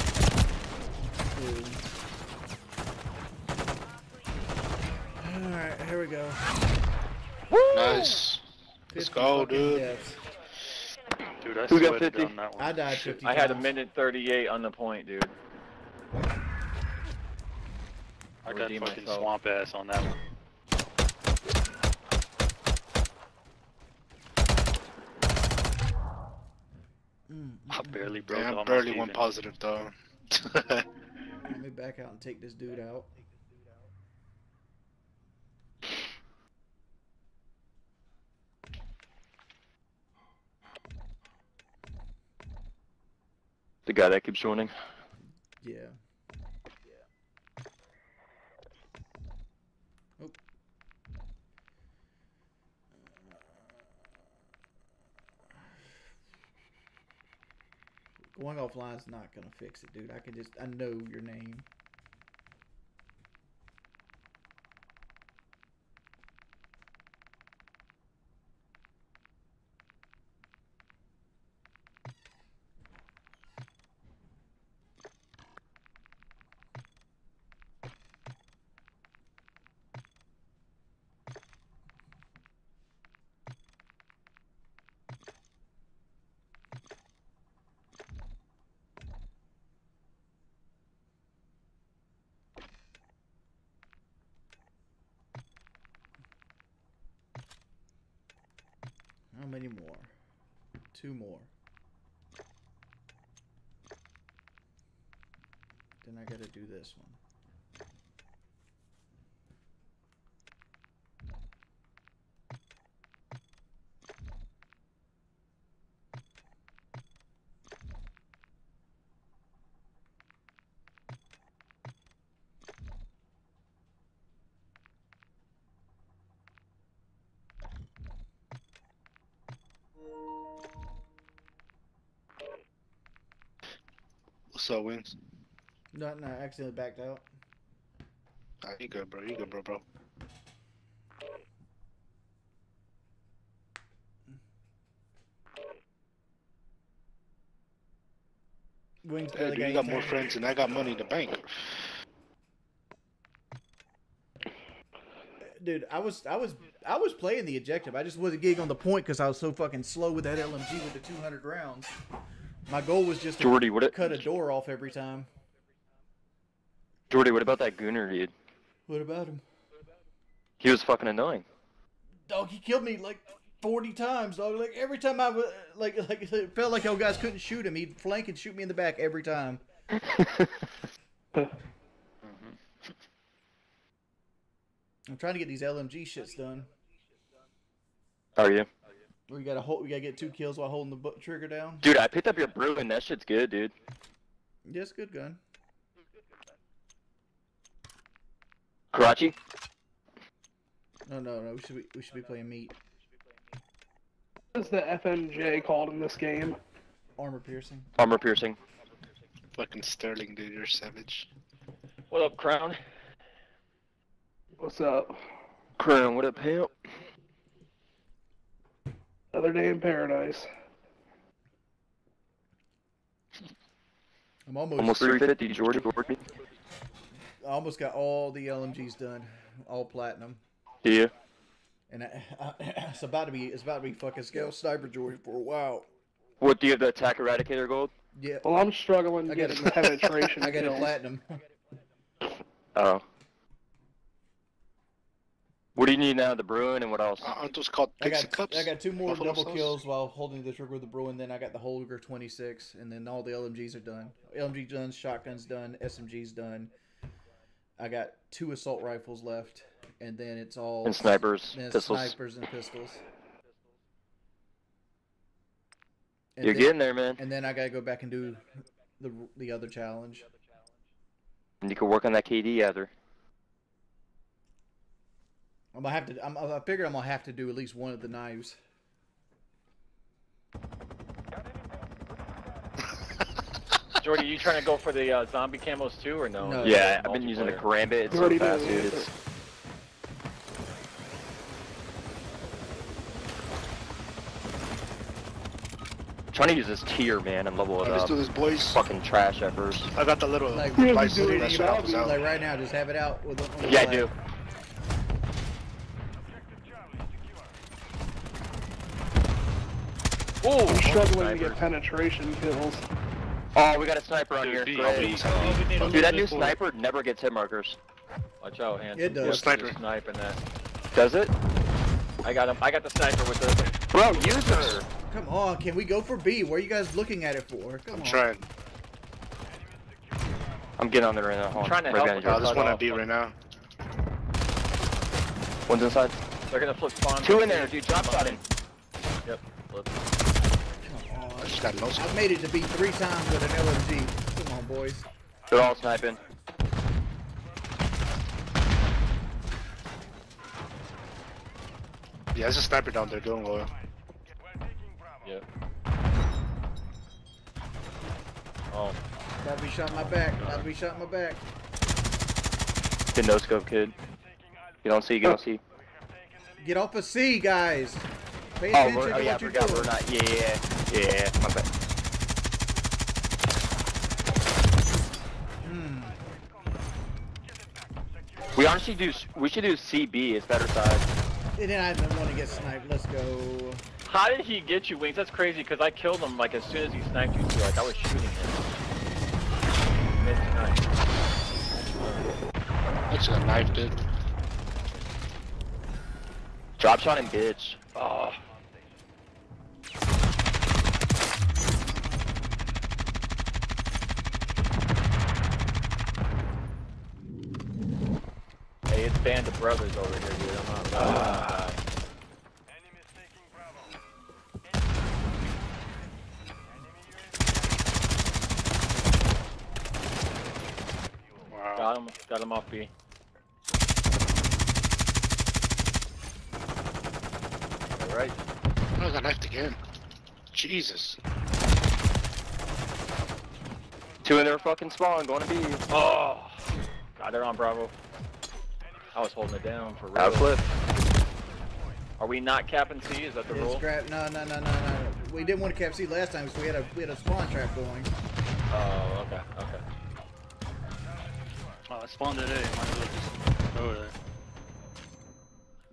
Let's 50 go, dude. deaths. Dude, I Who got 50? on that one. I died 50 I had a minute 38 on the point, dude. I got redeem fucking myself. swamp ass on that one. I mm, mm, barely mm. broke Yeah, I'm barely even. one positive though. Let me back out and take this dude out. The guy that keeps joining. Yeah. Yeah. Oh. Going offline's not gonna fix it, dude. I can just I know your name. How many more? Two more. Then I gotta do this one. Up, Wings? No, no, I accidentally backed out. Ah, you good, bro? You good, bro, bro? Wings Hey, dude, you got more friends and I got money in the bank. Dude, I was I was I was playing the objective. I just wasn't getting on the point because I was so fucking slow with that LMG with the 200 rounds. My goal was just to Jordy, what it- cut a door off every time. Jordy, what about that Gooner dude? What about him? He was fucking annoying. Dog, he killed me like 40 times, dog. Like every time I was like like it felt like y'all guys couldn't shoot him. He'd flank and shoot me in the back every time. I'm trying to get these LMG shits done. Oh, Are you? We gotta hold. We gotta get two kills while holding the bu- trigger down. Dude, I picked up your Bruen. That shit's good, dude. Yes, good gun. Karachi? No, no, no. We should be we should be playing meat. What is the FMJ called in this game? Armor piercing. Armor piercing. Fucking Sterling, dude, you're savage. What up, Crown? What's up? Crown, what up, pimp? Another day in paradise. I'm almost Almost 350, Jordy. Jordy. I almost got all the LMGs done, all platinum, Yeah. and I, I, it's about to be it's about to be fucking scale sniper Jordy for a while. What, do you have the attack eradicator gold? Yeah. Well, I'm struggling I got getting a penetration I got a kills. platinum. Oh. What do you need now? The Bruen and what else? Aren't those called I got Cups? I got two more Buffalo double sauce? kills while holding the trigger with the Bruen. Then I got the Holger 26, and then all the LMGs are done. LMG done, shotguns done, SMGs done. I got two assault rifles left, and then it's all And snipers, then it's pistols. snipers and pistols. And You're then- getting there, man. And then I gotta go back and do the the other challenge. And you can work on that KD either. I'm gonna have to. I'm, I figure I'm gonna have to do at least one of the knives. Jordy, you trying to go for the uh, zombie camos too, or no? No. Yeah, I've been using the Multiplayer. Karambit. It's so fast, dude. It's... trying to use this tier, man, and level it Let's up. do this, boys. Fucking trash at first. I got the little Like, Yeah, license we do it, that you shit know, out. Like right now, just have it out with. the- on the Yeah, I do. Ooh, I'm struggling to get penetration kills. Oh, we got a sniper on Dude, here. B, Oh, we need a Dude, that new little bit sniper never gets hit markers. Watch out, handsome. It does. Watch Sniper. the Snipe in that. Does it? I got him. I got the sniper with the. Bro, use her. Come on, can we go for B? What are you guys looking at it for? Come I'm on. trying. I'm getting on there right now. Hold on. trying to Right help behind with Oh, you. this cut one off. at B right now. One's inside. They're gonna flip spawn. Two in there, dude. Drop shot him. Yep. Flip. Come. I just got no I've made it to B three times with an LMG. Come on, boys. They're all sniping. Yeah, there's a sniper down there doing well. Yep. Oh, Gotta be shot in my back. Gotta be shot in my back. Good no scope, kid. You don't see, you don't see. Get off of C, guys. Pay Oh, attention we're, oh to yeah, I what you're forgot doing. we're not. Yeah, yeah, yeah. yeah, My bad. Hmm. We honestly do. We should do CB. It's better side. And then I didn't want to get sniped. Let's go. how did he get you, Wings? That's crazy because I killed him like as soon as he sniped you. Too. Like I was shooting him. Mid snipe. I just got knifed it. Drop shot and bitch. Oh. Hey, it's band of brothers over here, dude. I'm not. I'm. Ah. Wow. Got him. Got him off B. All right. Oh, I got knifed again. Jesus. Two in their fucking spawn, going to be. Oh. God, they're on Bravo. I was holding it down for real. Outflip. Are we not capping C? Is that the It's rule? scrap. No, no, no, no, no. We didn't want to cap C last time, because we had a we had a spawn trap going. Oh, okay, okay. Oh, I spawned at A. Eh? Might as well just go there.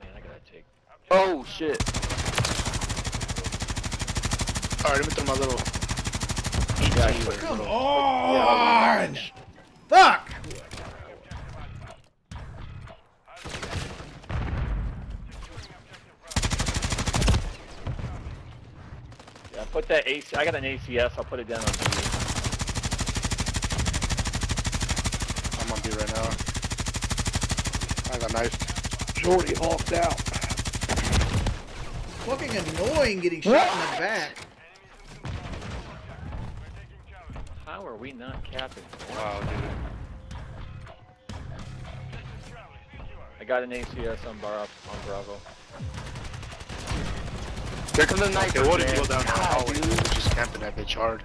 Man, I gotta take. Oh shit. Alright, let me throw my little. Yeah, you were- Come Yeah, on! Fuck! Yeah, put that AC. I got an ACS. I'll put it down on B. I'm on B right now. I got knifed. Jordy hulked out. Fucking annoying getting shot in the back. How are we not capping? Wow, dude. I got an ACS on Bar on Bravo. Here comes the knife. Okay, what did you go down? God, dude. dude. Just camping that bitch hard.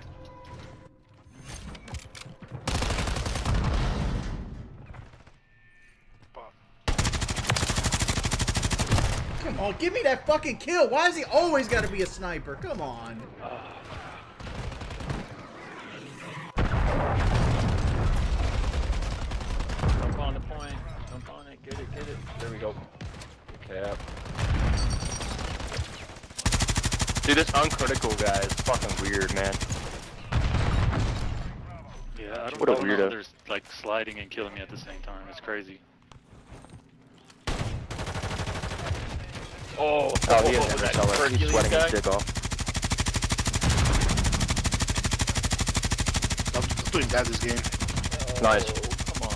Come on, give me that fucking kill. Why is he always got to be a sniper? Come on. Jump on the point. Jump on it. Get it. Get it. There we go. Good cap. Dude, this uncritical guy is fucking weird, man. Yeah, I don't, What a I don't know weirdo. if there's like sliding and killing me at the same time. It's crazy. Oh, Oh, he has oh, that never seller. He's Hercules sweating guy? his dick off. I'm just doing bad this game. Nice. Oh, come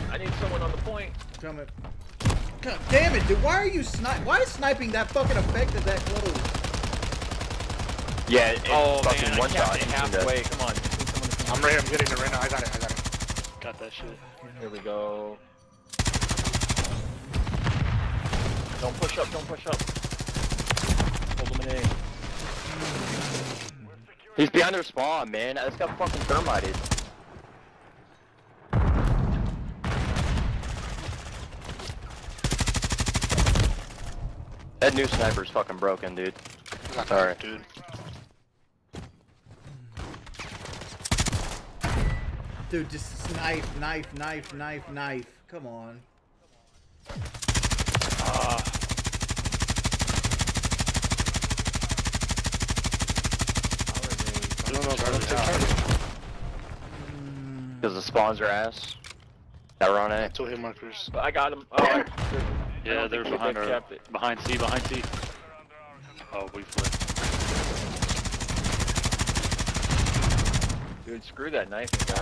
on. I need someone on the point. Coming. God damn it, dude. Why are you snipe? Why is sniping that fucking effective that close? Yeah, it, Oh fucking man, one I shot. capped it instant death. halfway. Come on. just need someone to- I'm right. I'm getting it right now. I got it. I got it. Got that shit. Here we go. Don't push up. Don't push up. Hold him in A. He's behind their spawn, man. This got fucking thermited. That new sniper's fucking broken, dude. Sorry. Dude. Dude, just knife, knife, knife, knife, knife. Come on. Ah. Uh. Because hmm. the spawns are ass. Got run it. Two hit markers. I got him. Oh, yeah, don't they're behind our, behind C, behind C. Oh, we flipped. Dude, screw that knife guy.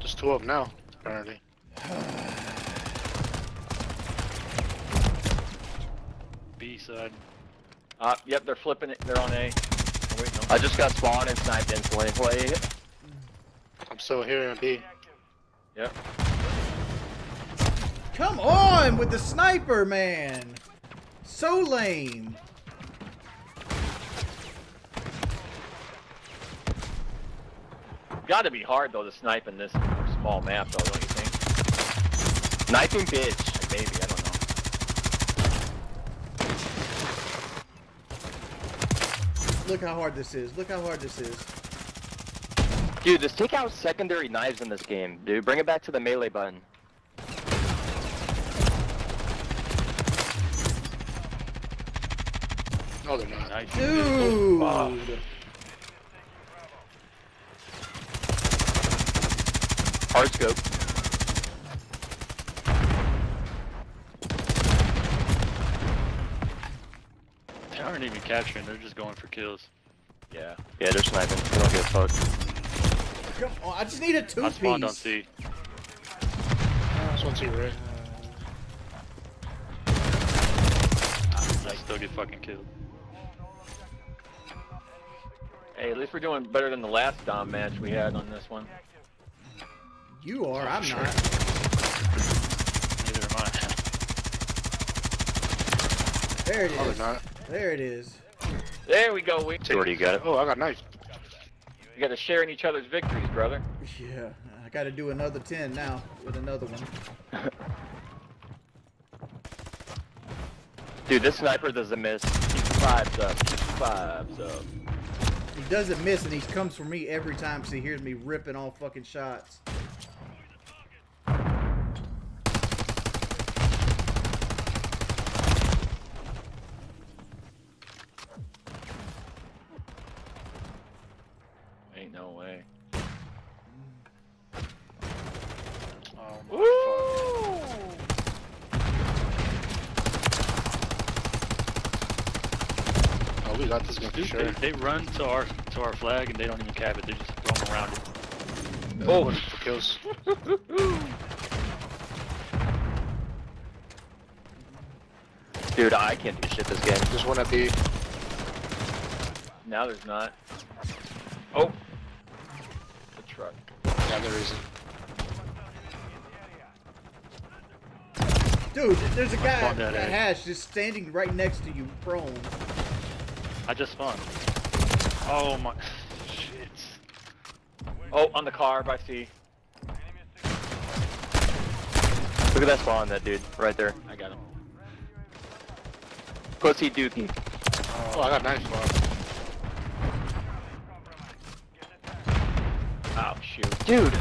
Just two of them now, apparently. B side. Uh, yep, they're flipping it. They're on A. Oh, wait, no. I just got spawned and sniped instantly. Wait. I'm still here in B. Yep. Come on with the sniper, man. So lame. Got to be hard though to snipe in this small map, though, don't you think? Sniping bitch. Maybe I don't know. Look how hard this is. Look how hard this is. Dude, just take out secondary knives in this game, dude. Bring it back to the melee button. No, they're not. Nice. Dude. Hard scope. They aren't even capturing, they're just going for kills. Yeah. Yeah, they're sniping. They don't give a fuck. Come on. I just need a two-piece. I spawned on piece. C. This one's here, right? I still get fucking killed. Hey, at least we're doing better than the last Dom match we had on this one. You are. I'm Sure. not. Neither am I. There it No, is. not. There it is. There we go. We, Jordy, you got it? Oh, I got knife. we got to share in each other's victories, brother. Yeah. I got to do another 10 now with another one. Dude, this sniper doesn't miss. Keep the vibes up. Uh, Keep the vibes up. Uh, He doesn't miss and he comes for me every time because he hears me ripping all fucking shots. Ain't no way. Oh my Oh, we got this game for Dude, sure. They, they run to our to our flag and they don't even cap it. They just roam around it. Oh, for kills. Dude, I can't do shit this game. Just one at B. Now there's not. Oh. The truck. Yeah, there isn't. Dude, there's a guy Spawned that at A. hash just standing right next to you, prone. I just spawned. Oh my shit. Oh, on the car by C. Look at that spawn, that dude. Right there. I got him. Pussy dookie. Oh, I got knife. Wow. Oh, shoot. Dude.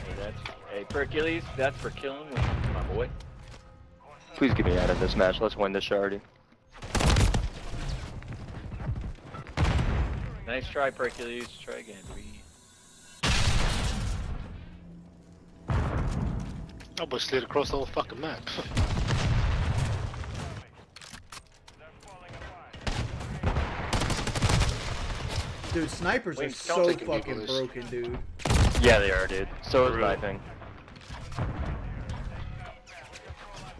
Hey, that's, hey, Hercules, that's for killing me, my boy. Please get me out of this match. Let's win this shardy. Nice try, Hercules. Try again, please. Oh, but slid across the whole fucking map. Dude, snipers are so don't take a fucking broken, dude. Yeah, they are, dude. So is Really? sniping.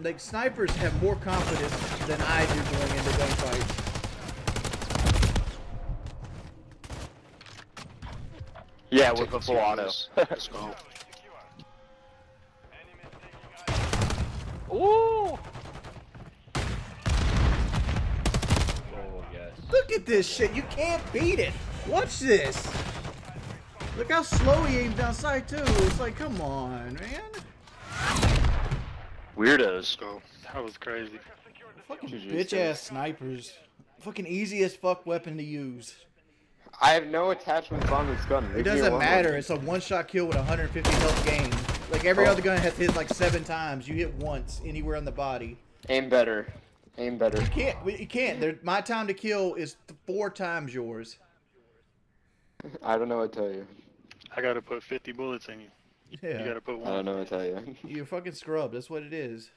Like, snipers have more confidence than I do going into gunfights. Yeah, with Taking a full auto. Let's go. Ooh! Oh, yes. Look at this shit. You can't beat it. Watch this. Look how slow he aims down sight, too. It's like, come on, man. Weirdos. Go. That was crazy. Fucking bitch ass snipers. Fucking easy as fuck weapon to use. I have no attachments on this gun. Leave It doesn't matter. It's a one-shot kill with 150 health gain. Like every Oh. other gun has hit like seven times. You hit once anywhere on the body. Aim better. Aim better. You can't. You can't. There, my time to kill is four times yours. I don't know what to tell you. I gotta put 50 bullets in you. Yeah. You gotta put I don't know what to tell you. You're fucking scrub. That's what it is.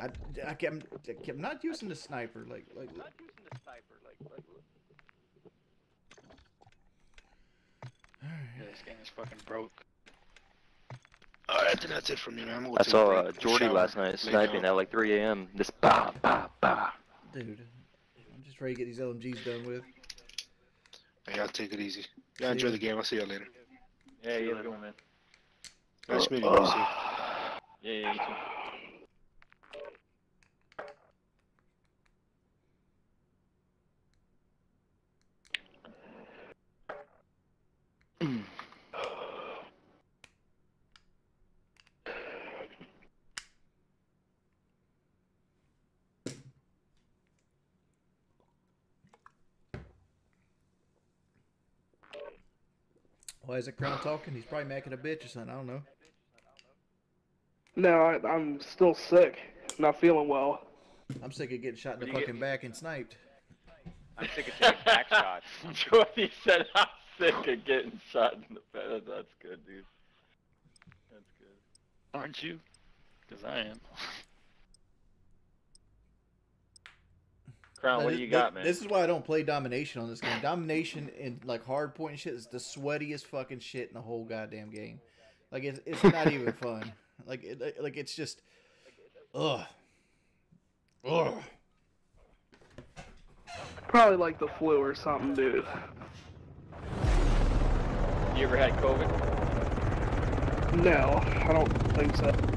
I, I am I'm not using the sniper. Like, like. Yeah, this game is fucking broke. Alright, I think that's it for me, man. I'm gonna I saw uh, Jordy last night sniping at like 3 a.m. This bah bah bah. Dude, I'm just ready to get these LMGs done with. Hey, y'all take it easy. Y'all enjoy the game. I'll see y'all later. Yeah, you have a good one, man. Nice oh, meeting you. see. Yeah, yeah, you too. Why is it Crown talking? He's probably making a bitch or something. I don't know. No, I, I'm still sick. Not feeling well. I'm sick of getting shot in the What do you fucking back and sniped. I'm sick of taking back shots. Jordy said I'm sick of getting shot in the back. That's good, dude. That's good. Aren't you? Because I am. Crown, Now, what do you got, man? This is why I don't play domination on this game. Domination and like hard point and shit is the sweatiest fucking shit in the whole goddamn game. Like it's it's not even fun. Like it, like it's just, ugh, ugh. Probably like the flu or something, dude. You ever had COVID? No, I don't think so.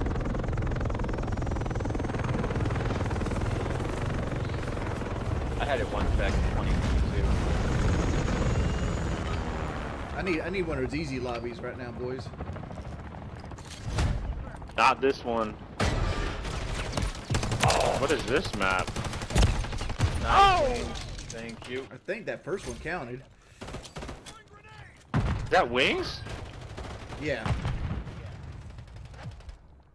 I had it once back in 2022. I need I need one of those easy lobbies right now, boys. Not this one. Oh, what is this map? Oh! Thank you. I think that first one counted. Is that wings? Yeah,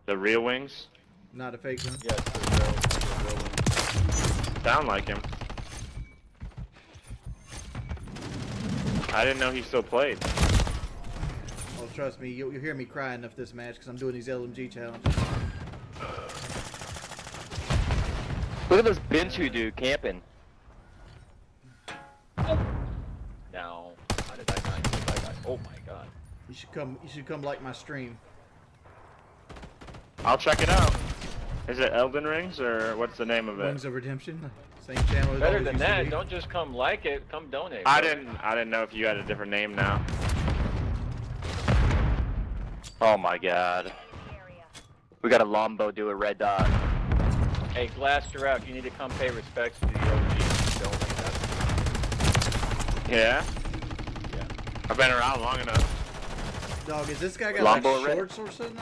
The real wings? not a fake one. Yes, the real, the real one. Sound like him. I didn't know he still played. Oh, trust me, you'll, you'll hear me cry enough this match because I'm doing these LMG challenges. Look at this Bintu dude camping. Now, how did I not get that guy? Oh my god. You should come. You should come like my stream. I'll check it out. Is it Elden Rings or what's the name of it? Rings of Redemption, same channel. it Better than that, be. don't just come like it, come donate. I didn't. I didn't know if you had a different name now. Oh my god. We got a Longbow do a red dot. Hey, Glaster out. You need to come pay respects to the OG. Donate. That's Yeah. Yeah. I've been around long enough. Dog, is this guy got Longbow like red. shorts or something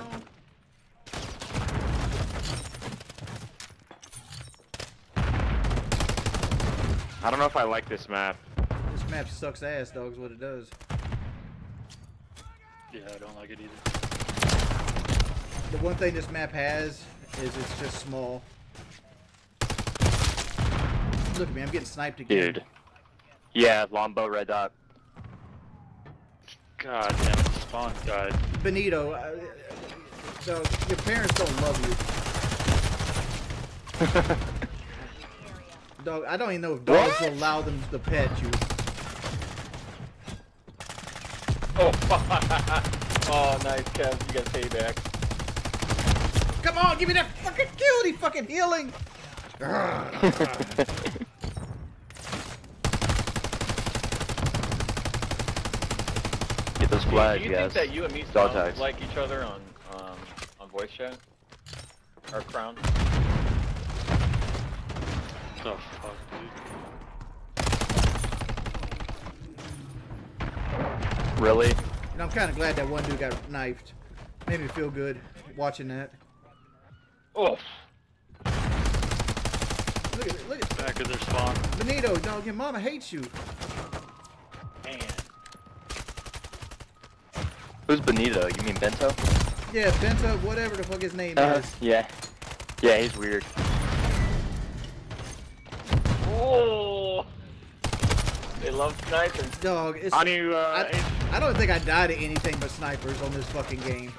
I don't know if I like this map. This map sucks ass, dog. Is what it does. Yeah, I don't like it either. The one thing this map has is it's just small. Look at me, I'm getting sniped again. Dude. Yeah, Longbow red dot. God damn it, spawn died. Benito, uh, dog, your parents don't love you. Dog, I don't even know if dogs will allow them to pet you. Oh, oh, nice, Kev. You got payback. Come on, give me that fucking kill, he fucking healing. Get those Do you- flags, do you guys. think that you and me Dog sound like each other on um, on voice chat? Or Crown? The fuck, dude. Really? And I'm kind of glad that one dude got knifed. Made me feel good watching that. Oh. Look at it. Look at Back of their spawn. Benito, dog. Your mama hates you. Man. Who's Benito? You mean Bento? Yeah, Bento, whatever the fuck his name Uh, is. yeah. Yeah, he's weird. Oh. They love snipers. Dog, it's. How do you, uh, I, I don't think I died to anything but snipers on this fucking game.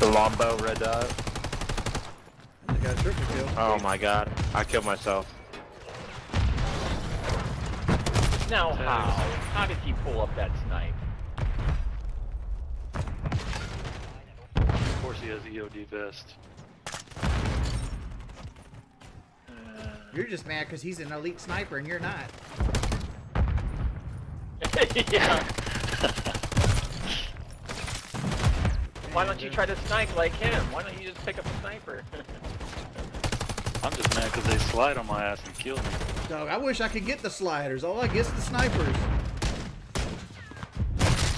The longbow, red dot. I got a triple kill. Oh my god. I killed myself. Now how? How did he pull up that snipe? Of course he has EOD vest. You're just mad because he's an elite sniper and you're not. yeah. Why don't you try to snipe like him? Why don't you just pick up a sniper? I'm just mad because they slide on my ass and kill me. Dog, I wish I could get the sliders. All I get's the snipers.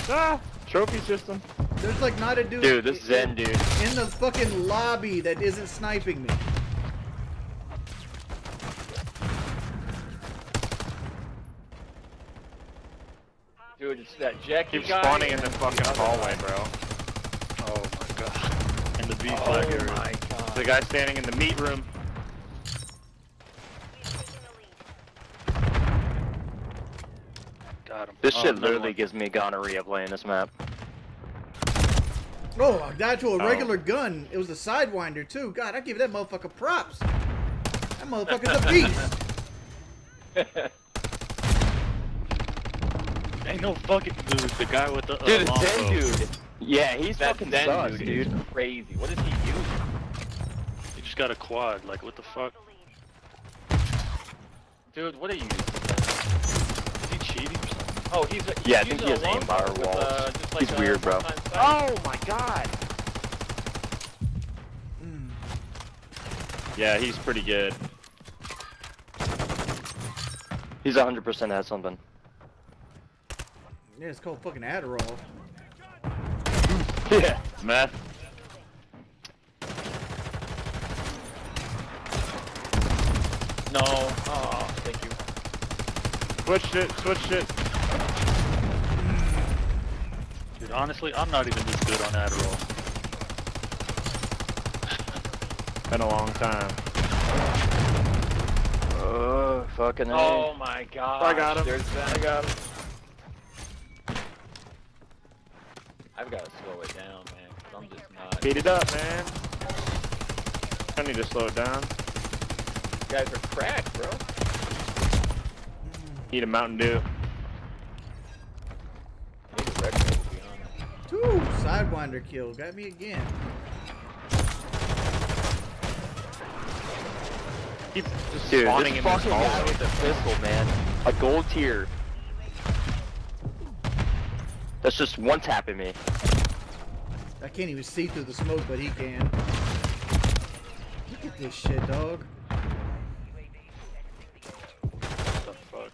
Ah! Trophy system. There's like not a dude. Dude, this Zen dude. In the fucking lobby that isn't sniping me. Dude, it's that Jackie Keep guy. spawning in the fucking hallway, bro. Oh my god. In the B Oh flag area. my god. The guy standing in the meat room. Got him. This Oh, shit another literally one. gives me gonorrhea playing this map. Oh, I died to a Oh. regular gun. It was a Sidewinder too. God, I give that motherfucker props. That motherfucker's a beast. Ain't no fucking dude. The guy with the uh, Dude, it's longbow. Zen dude. Yeah, he's that fucking Zen sucks, dude, dude. is crazy. What is he using? He just got a quad. Like what the fuck? Dude, what are you using? Is he cheating or something? Oh, he's a, he's Yeah, I think he has aimbot longbow with, walls. uh, like He's a weird, bro. Oh my god. Yeah, he's pretty good. He's 100% had something. Yeah, it's called fucking Adderall. Yeah. Meth. No. Oh, thank you. Switched it, switched it. Dude, honestly, I'm not even this good on Adderall. Been a long time. Oh, fucking A. Oh my god. I got him. There's that. I got him. I've got to slow it down, man. 'cause I'm just not. Speed it up, man. I need to slow it down. You guys are cracked, bro. Need a Mountain Dew. Need a red pill, to. Two Sidewinder kill. Got me again. Keep just Dude, spawning this in this fucking guy with the pistol, man. A gold tier. That's just one tapping me. I can't even see through the smoke, but he can. Look at this shit, dog. What the fuck?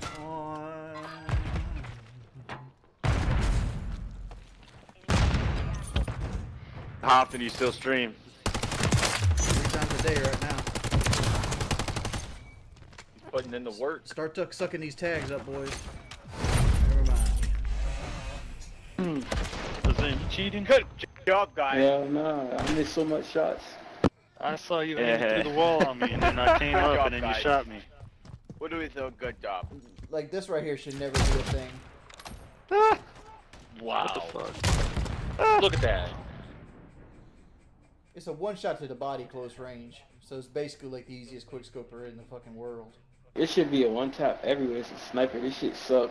Come on. How often do you still stream? Three times a day right now. He's putting in the work. Start tuck sucking these tags up, boys. Cheating? Good job, guys. Yeah, no, I missed so much shots. I saw you Yeah. aim through the wall on me, and then I came up, job, and then you guys. shot me. What do we do? Good job. Like this right here should never be a thing. Wow. What the fuck? Look at that. It's a one shot to the body close range. So it's basically like the easiest quickscoper in the fucking world. It should be a one tap everywhere. It's a sniper. This shit suck.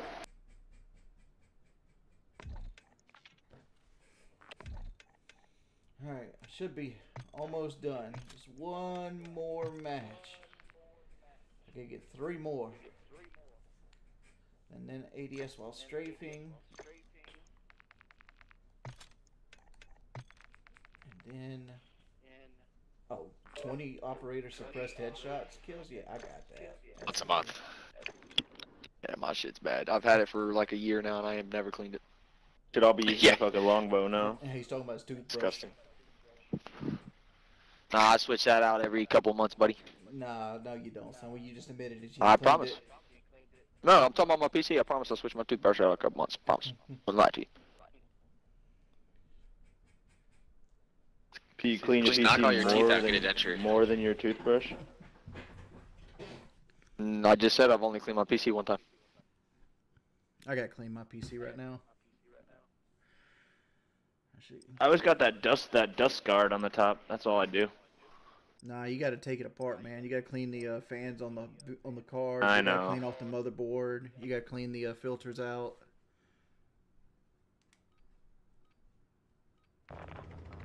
Alright, I should be almost done. Just one more match. I gotta get three more. And then ADS while strafing. And then. Oh, 20 operator suppressed headshots kills? Yeah, I got that. Once a month. Yeah, my shit's bad. I've had it for like a year now and I have never cleaned it. Should all be using Yeah. a fucking longbow now. And he's talking about his toothbrush. Disgusting. Nah, I switch that out every couple months, buddy. Nah, no, you don't, son. Well, you just admitted it. You I promise. it. No, I'm talking about my PC. I promise I'll switch my toothbrush out in a couple months. Promise. I'll lie to you. P clean your Just knock PC all your teeth more out, get than, a denture. more than your toothbrush. Mm, I just said I've only cleaned my PC one time. I gotta clean my PC right now. I always got that dust that dust guard on the top. That's all I do. Nah, you gotta take it apart, man. You gotta clean the uh, fans on the on the card. I you know. clean off the motherboard. You gotta clean the uh, filters out.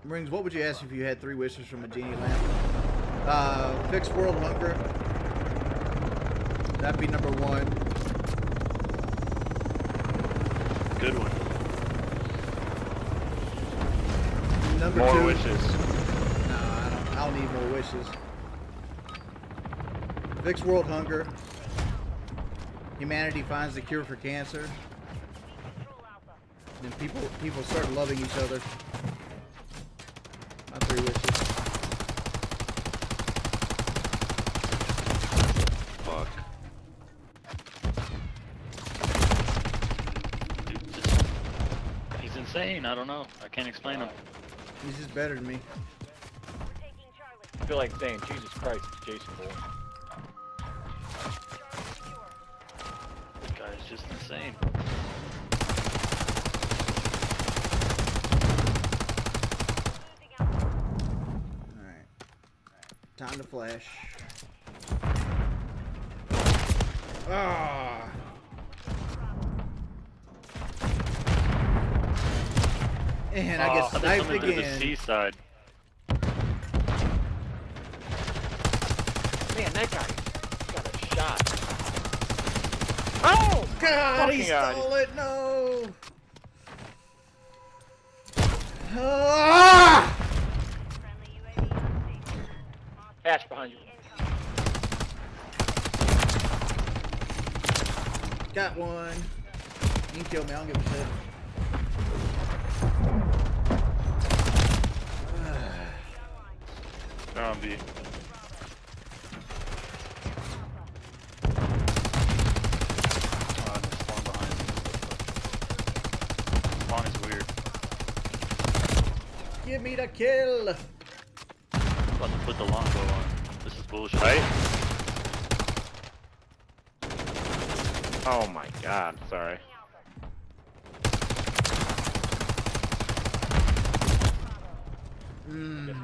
Rings, what would you ask if you had three wishes from a genie lamp? Uh, fix world hunger. That'd be number one. Good one. Number More two. wishes. Nah, I don't, I don't need more wishes. Fix world hunger. Humanity finds the cure for cancer. Then people people start loving each other. My three wishes. Fuck. He's insane. I don't know. I can't explain him. He's just better than me. I feel like saying Jesus Christ, it's Jason Bourne. This guy's just insane. Alright. Time to flash. Ah. And I Oh, get they're sniped coming through the again. seaside. Man, that guy got a shot. Oh God, he Fucking God. stole it. No. Ah! Patch behind you. Got one. You can kill me. I don't give a shit. Zombie. Oh, there's spawn behind me. Spawn is weird. Give me the kill. I'm about to put the longbow on. This is bullshit. Right? Oh my god, sorry. Mm.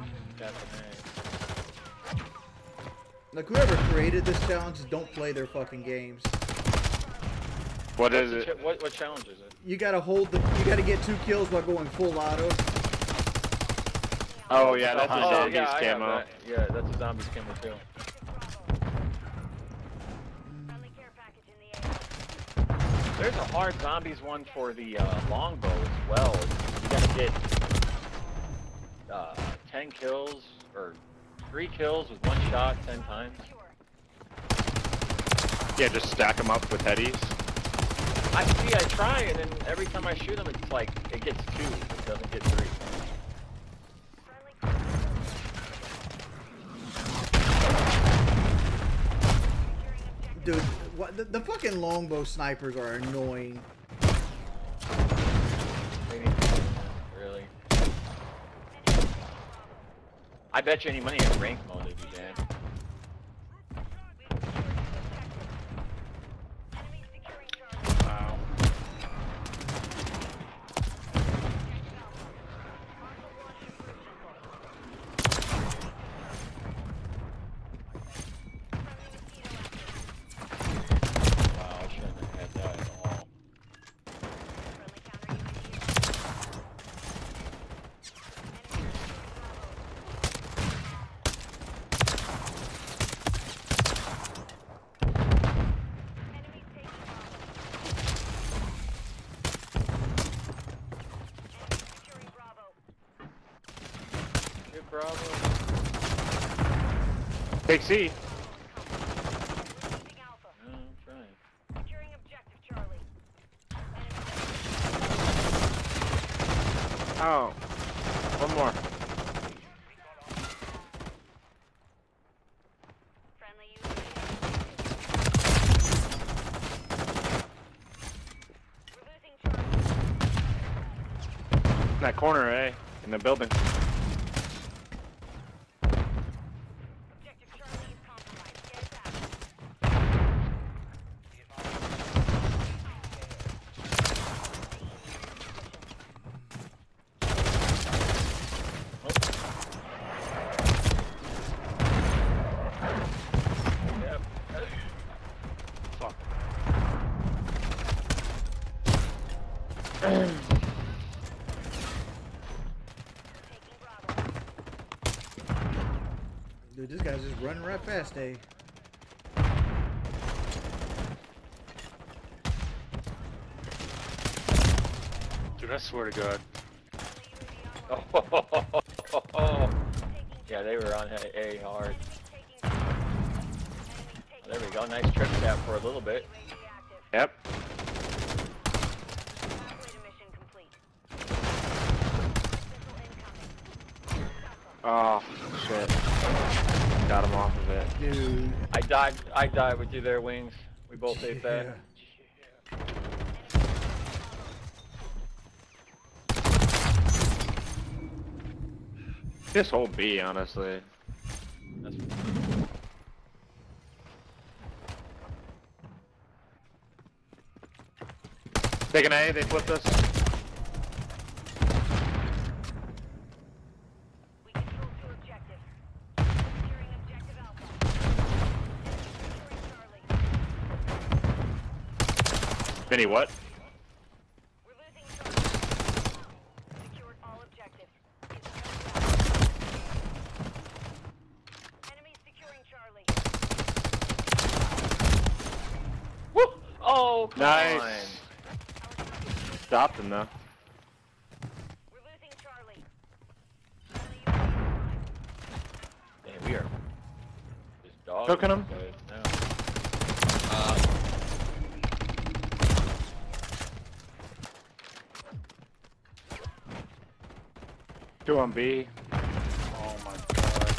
That's an Like whoever created this challenge, don't play their fucking games. What What's is it? what, what challenge is it? You gotta hold the. You gotta get two kills while going full auto. Oh yeah, that's a oh, zombies yeah, camo. that. Yeah, that's a zombies camo too. There's a hard zombies one for the uh, longbow as well. You gotta get uh, 10 kills or 3 kills with one shot 10 times. Yeah, just stack them up with headies. I see, I try, and then every time I shoot them, it's like, it gets 2, it doesn't get 3. Dude, what the, the fucking longbow snipers are annoying. Really? I bet you any money in rank mode it'd be bad. Wow. Wow, I shouldn't have had that at all. Good Bravo. Take C. No, I'm trying. Oh. One more. that corner, eh? In the building. Dude, this guy's just running right past A. Dude, I swear to God. Oh, yeah, they were on A hard. There we go. Nice trip tap for a little bit. Yep. Oh, shit. Got him off of it. Dude. I died. I died with you there, wings. We both ate that. This whole B, honestly. That's Taking A, they flipped us. Vinny, what? Oh, come Nice. on. Stopped him though. Man, we are just dogs. Cooking 'em? now. Two on B. Oh my god.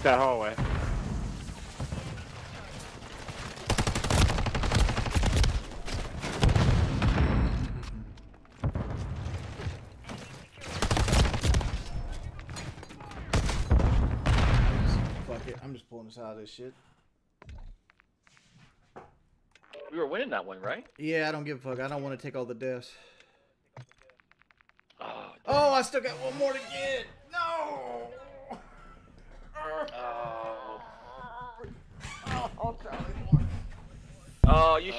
Peek that hallway. Fuck it. I'm just pulling us out of this shit. We were winning that one, right? Yeah, I don't give a fuck. I don't want to take all the deaths. Oh, Oh, I still got one more to get.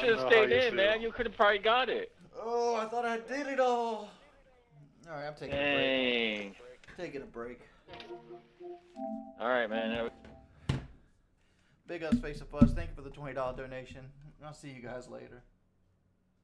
Should have stayed you in, feel. man. You could have probably got it. Oh, I thought I did it all. All right, I'm taking a Dang. break. Taking a break. All right, man. Big ups, Face of Fuzz. Thank you for the $20 donation. I'll see you guys later.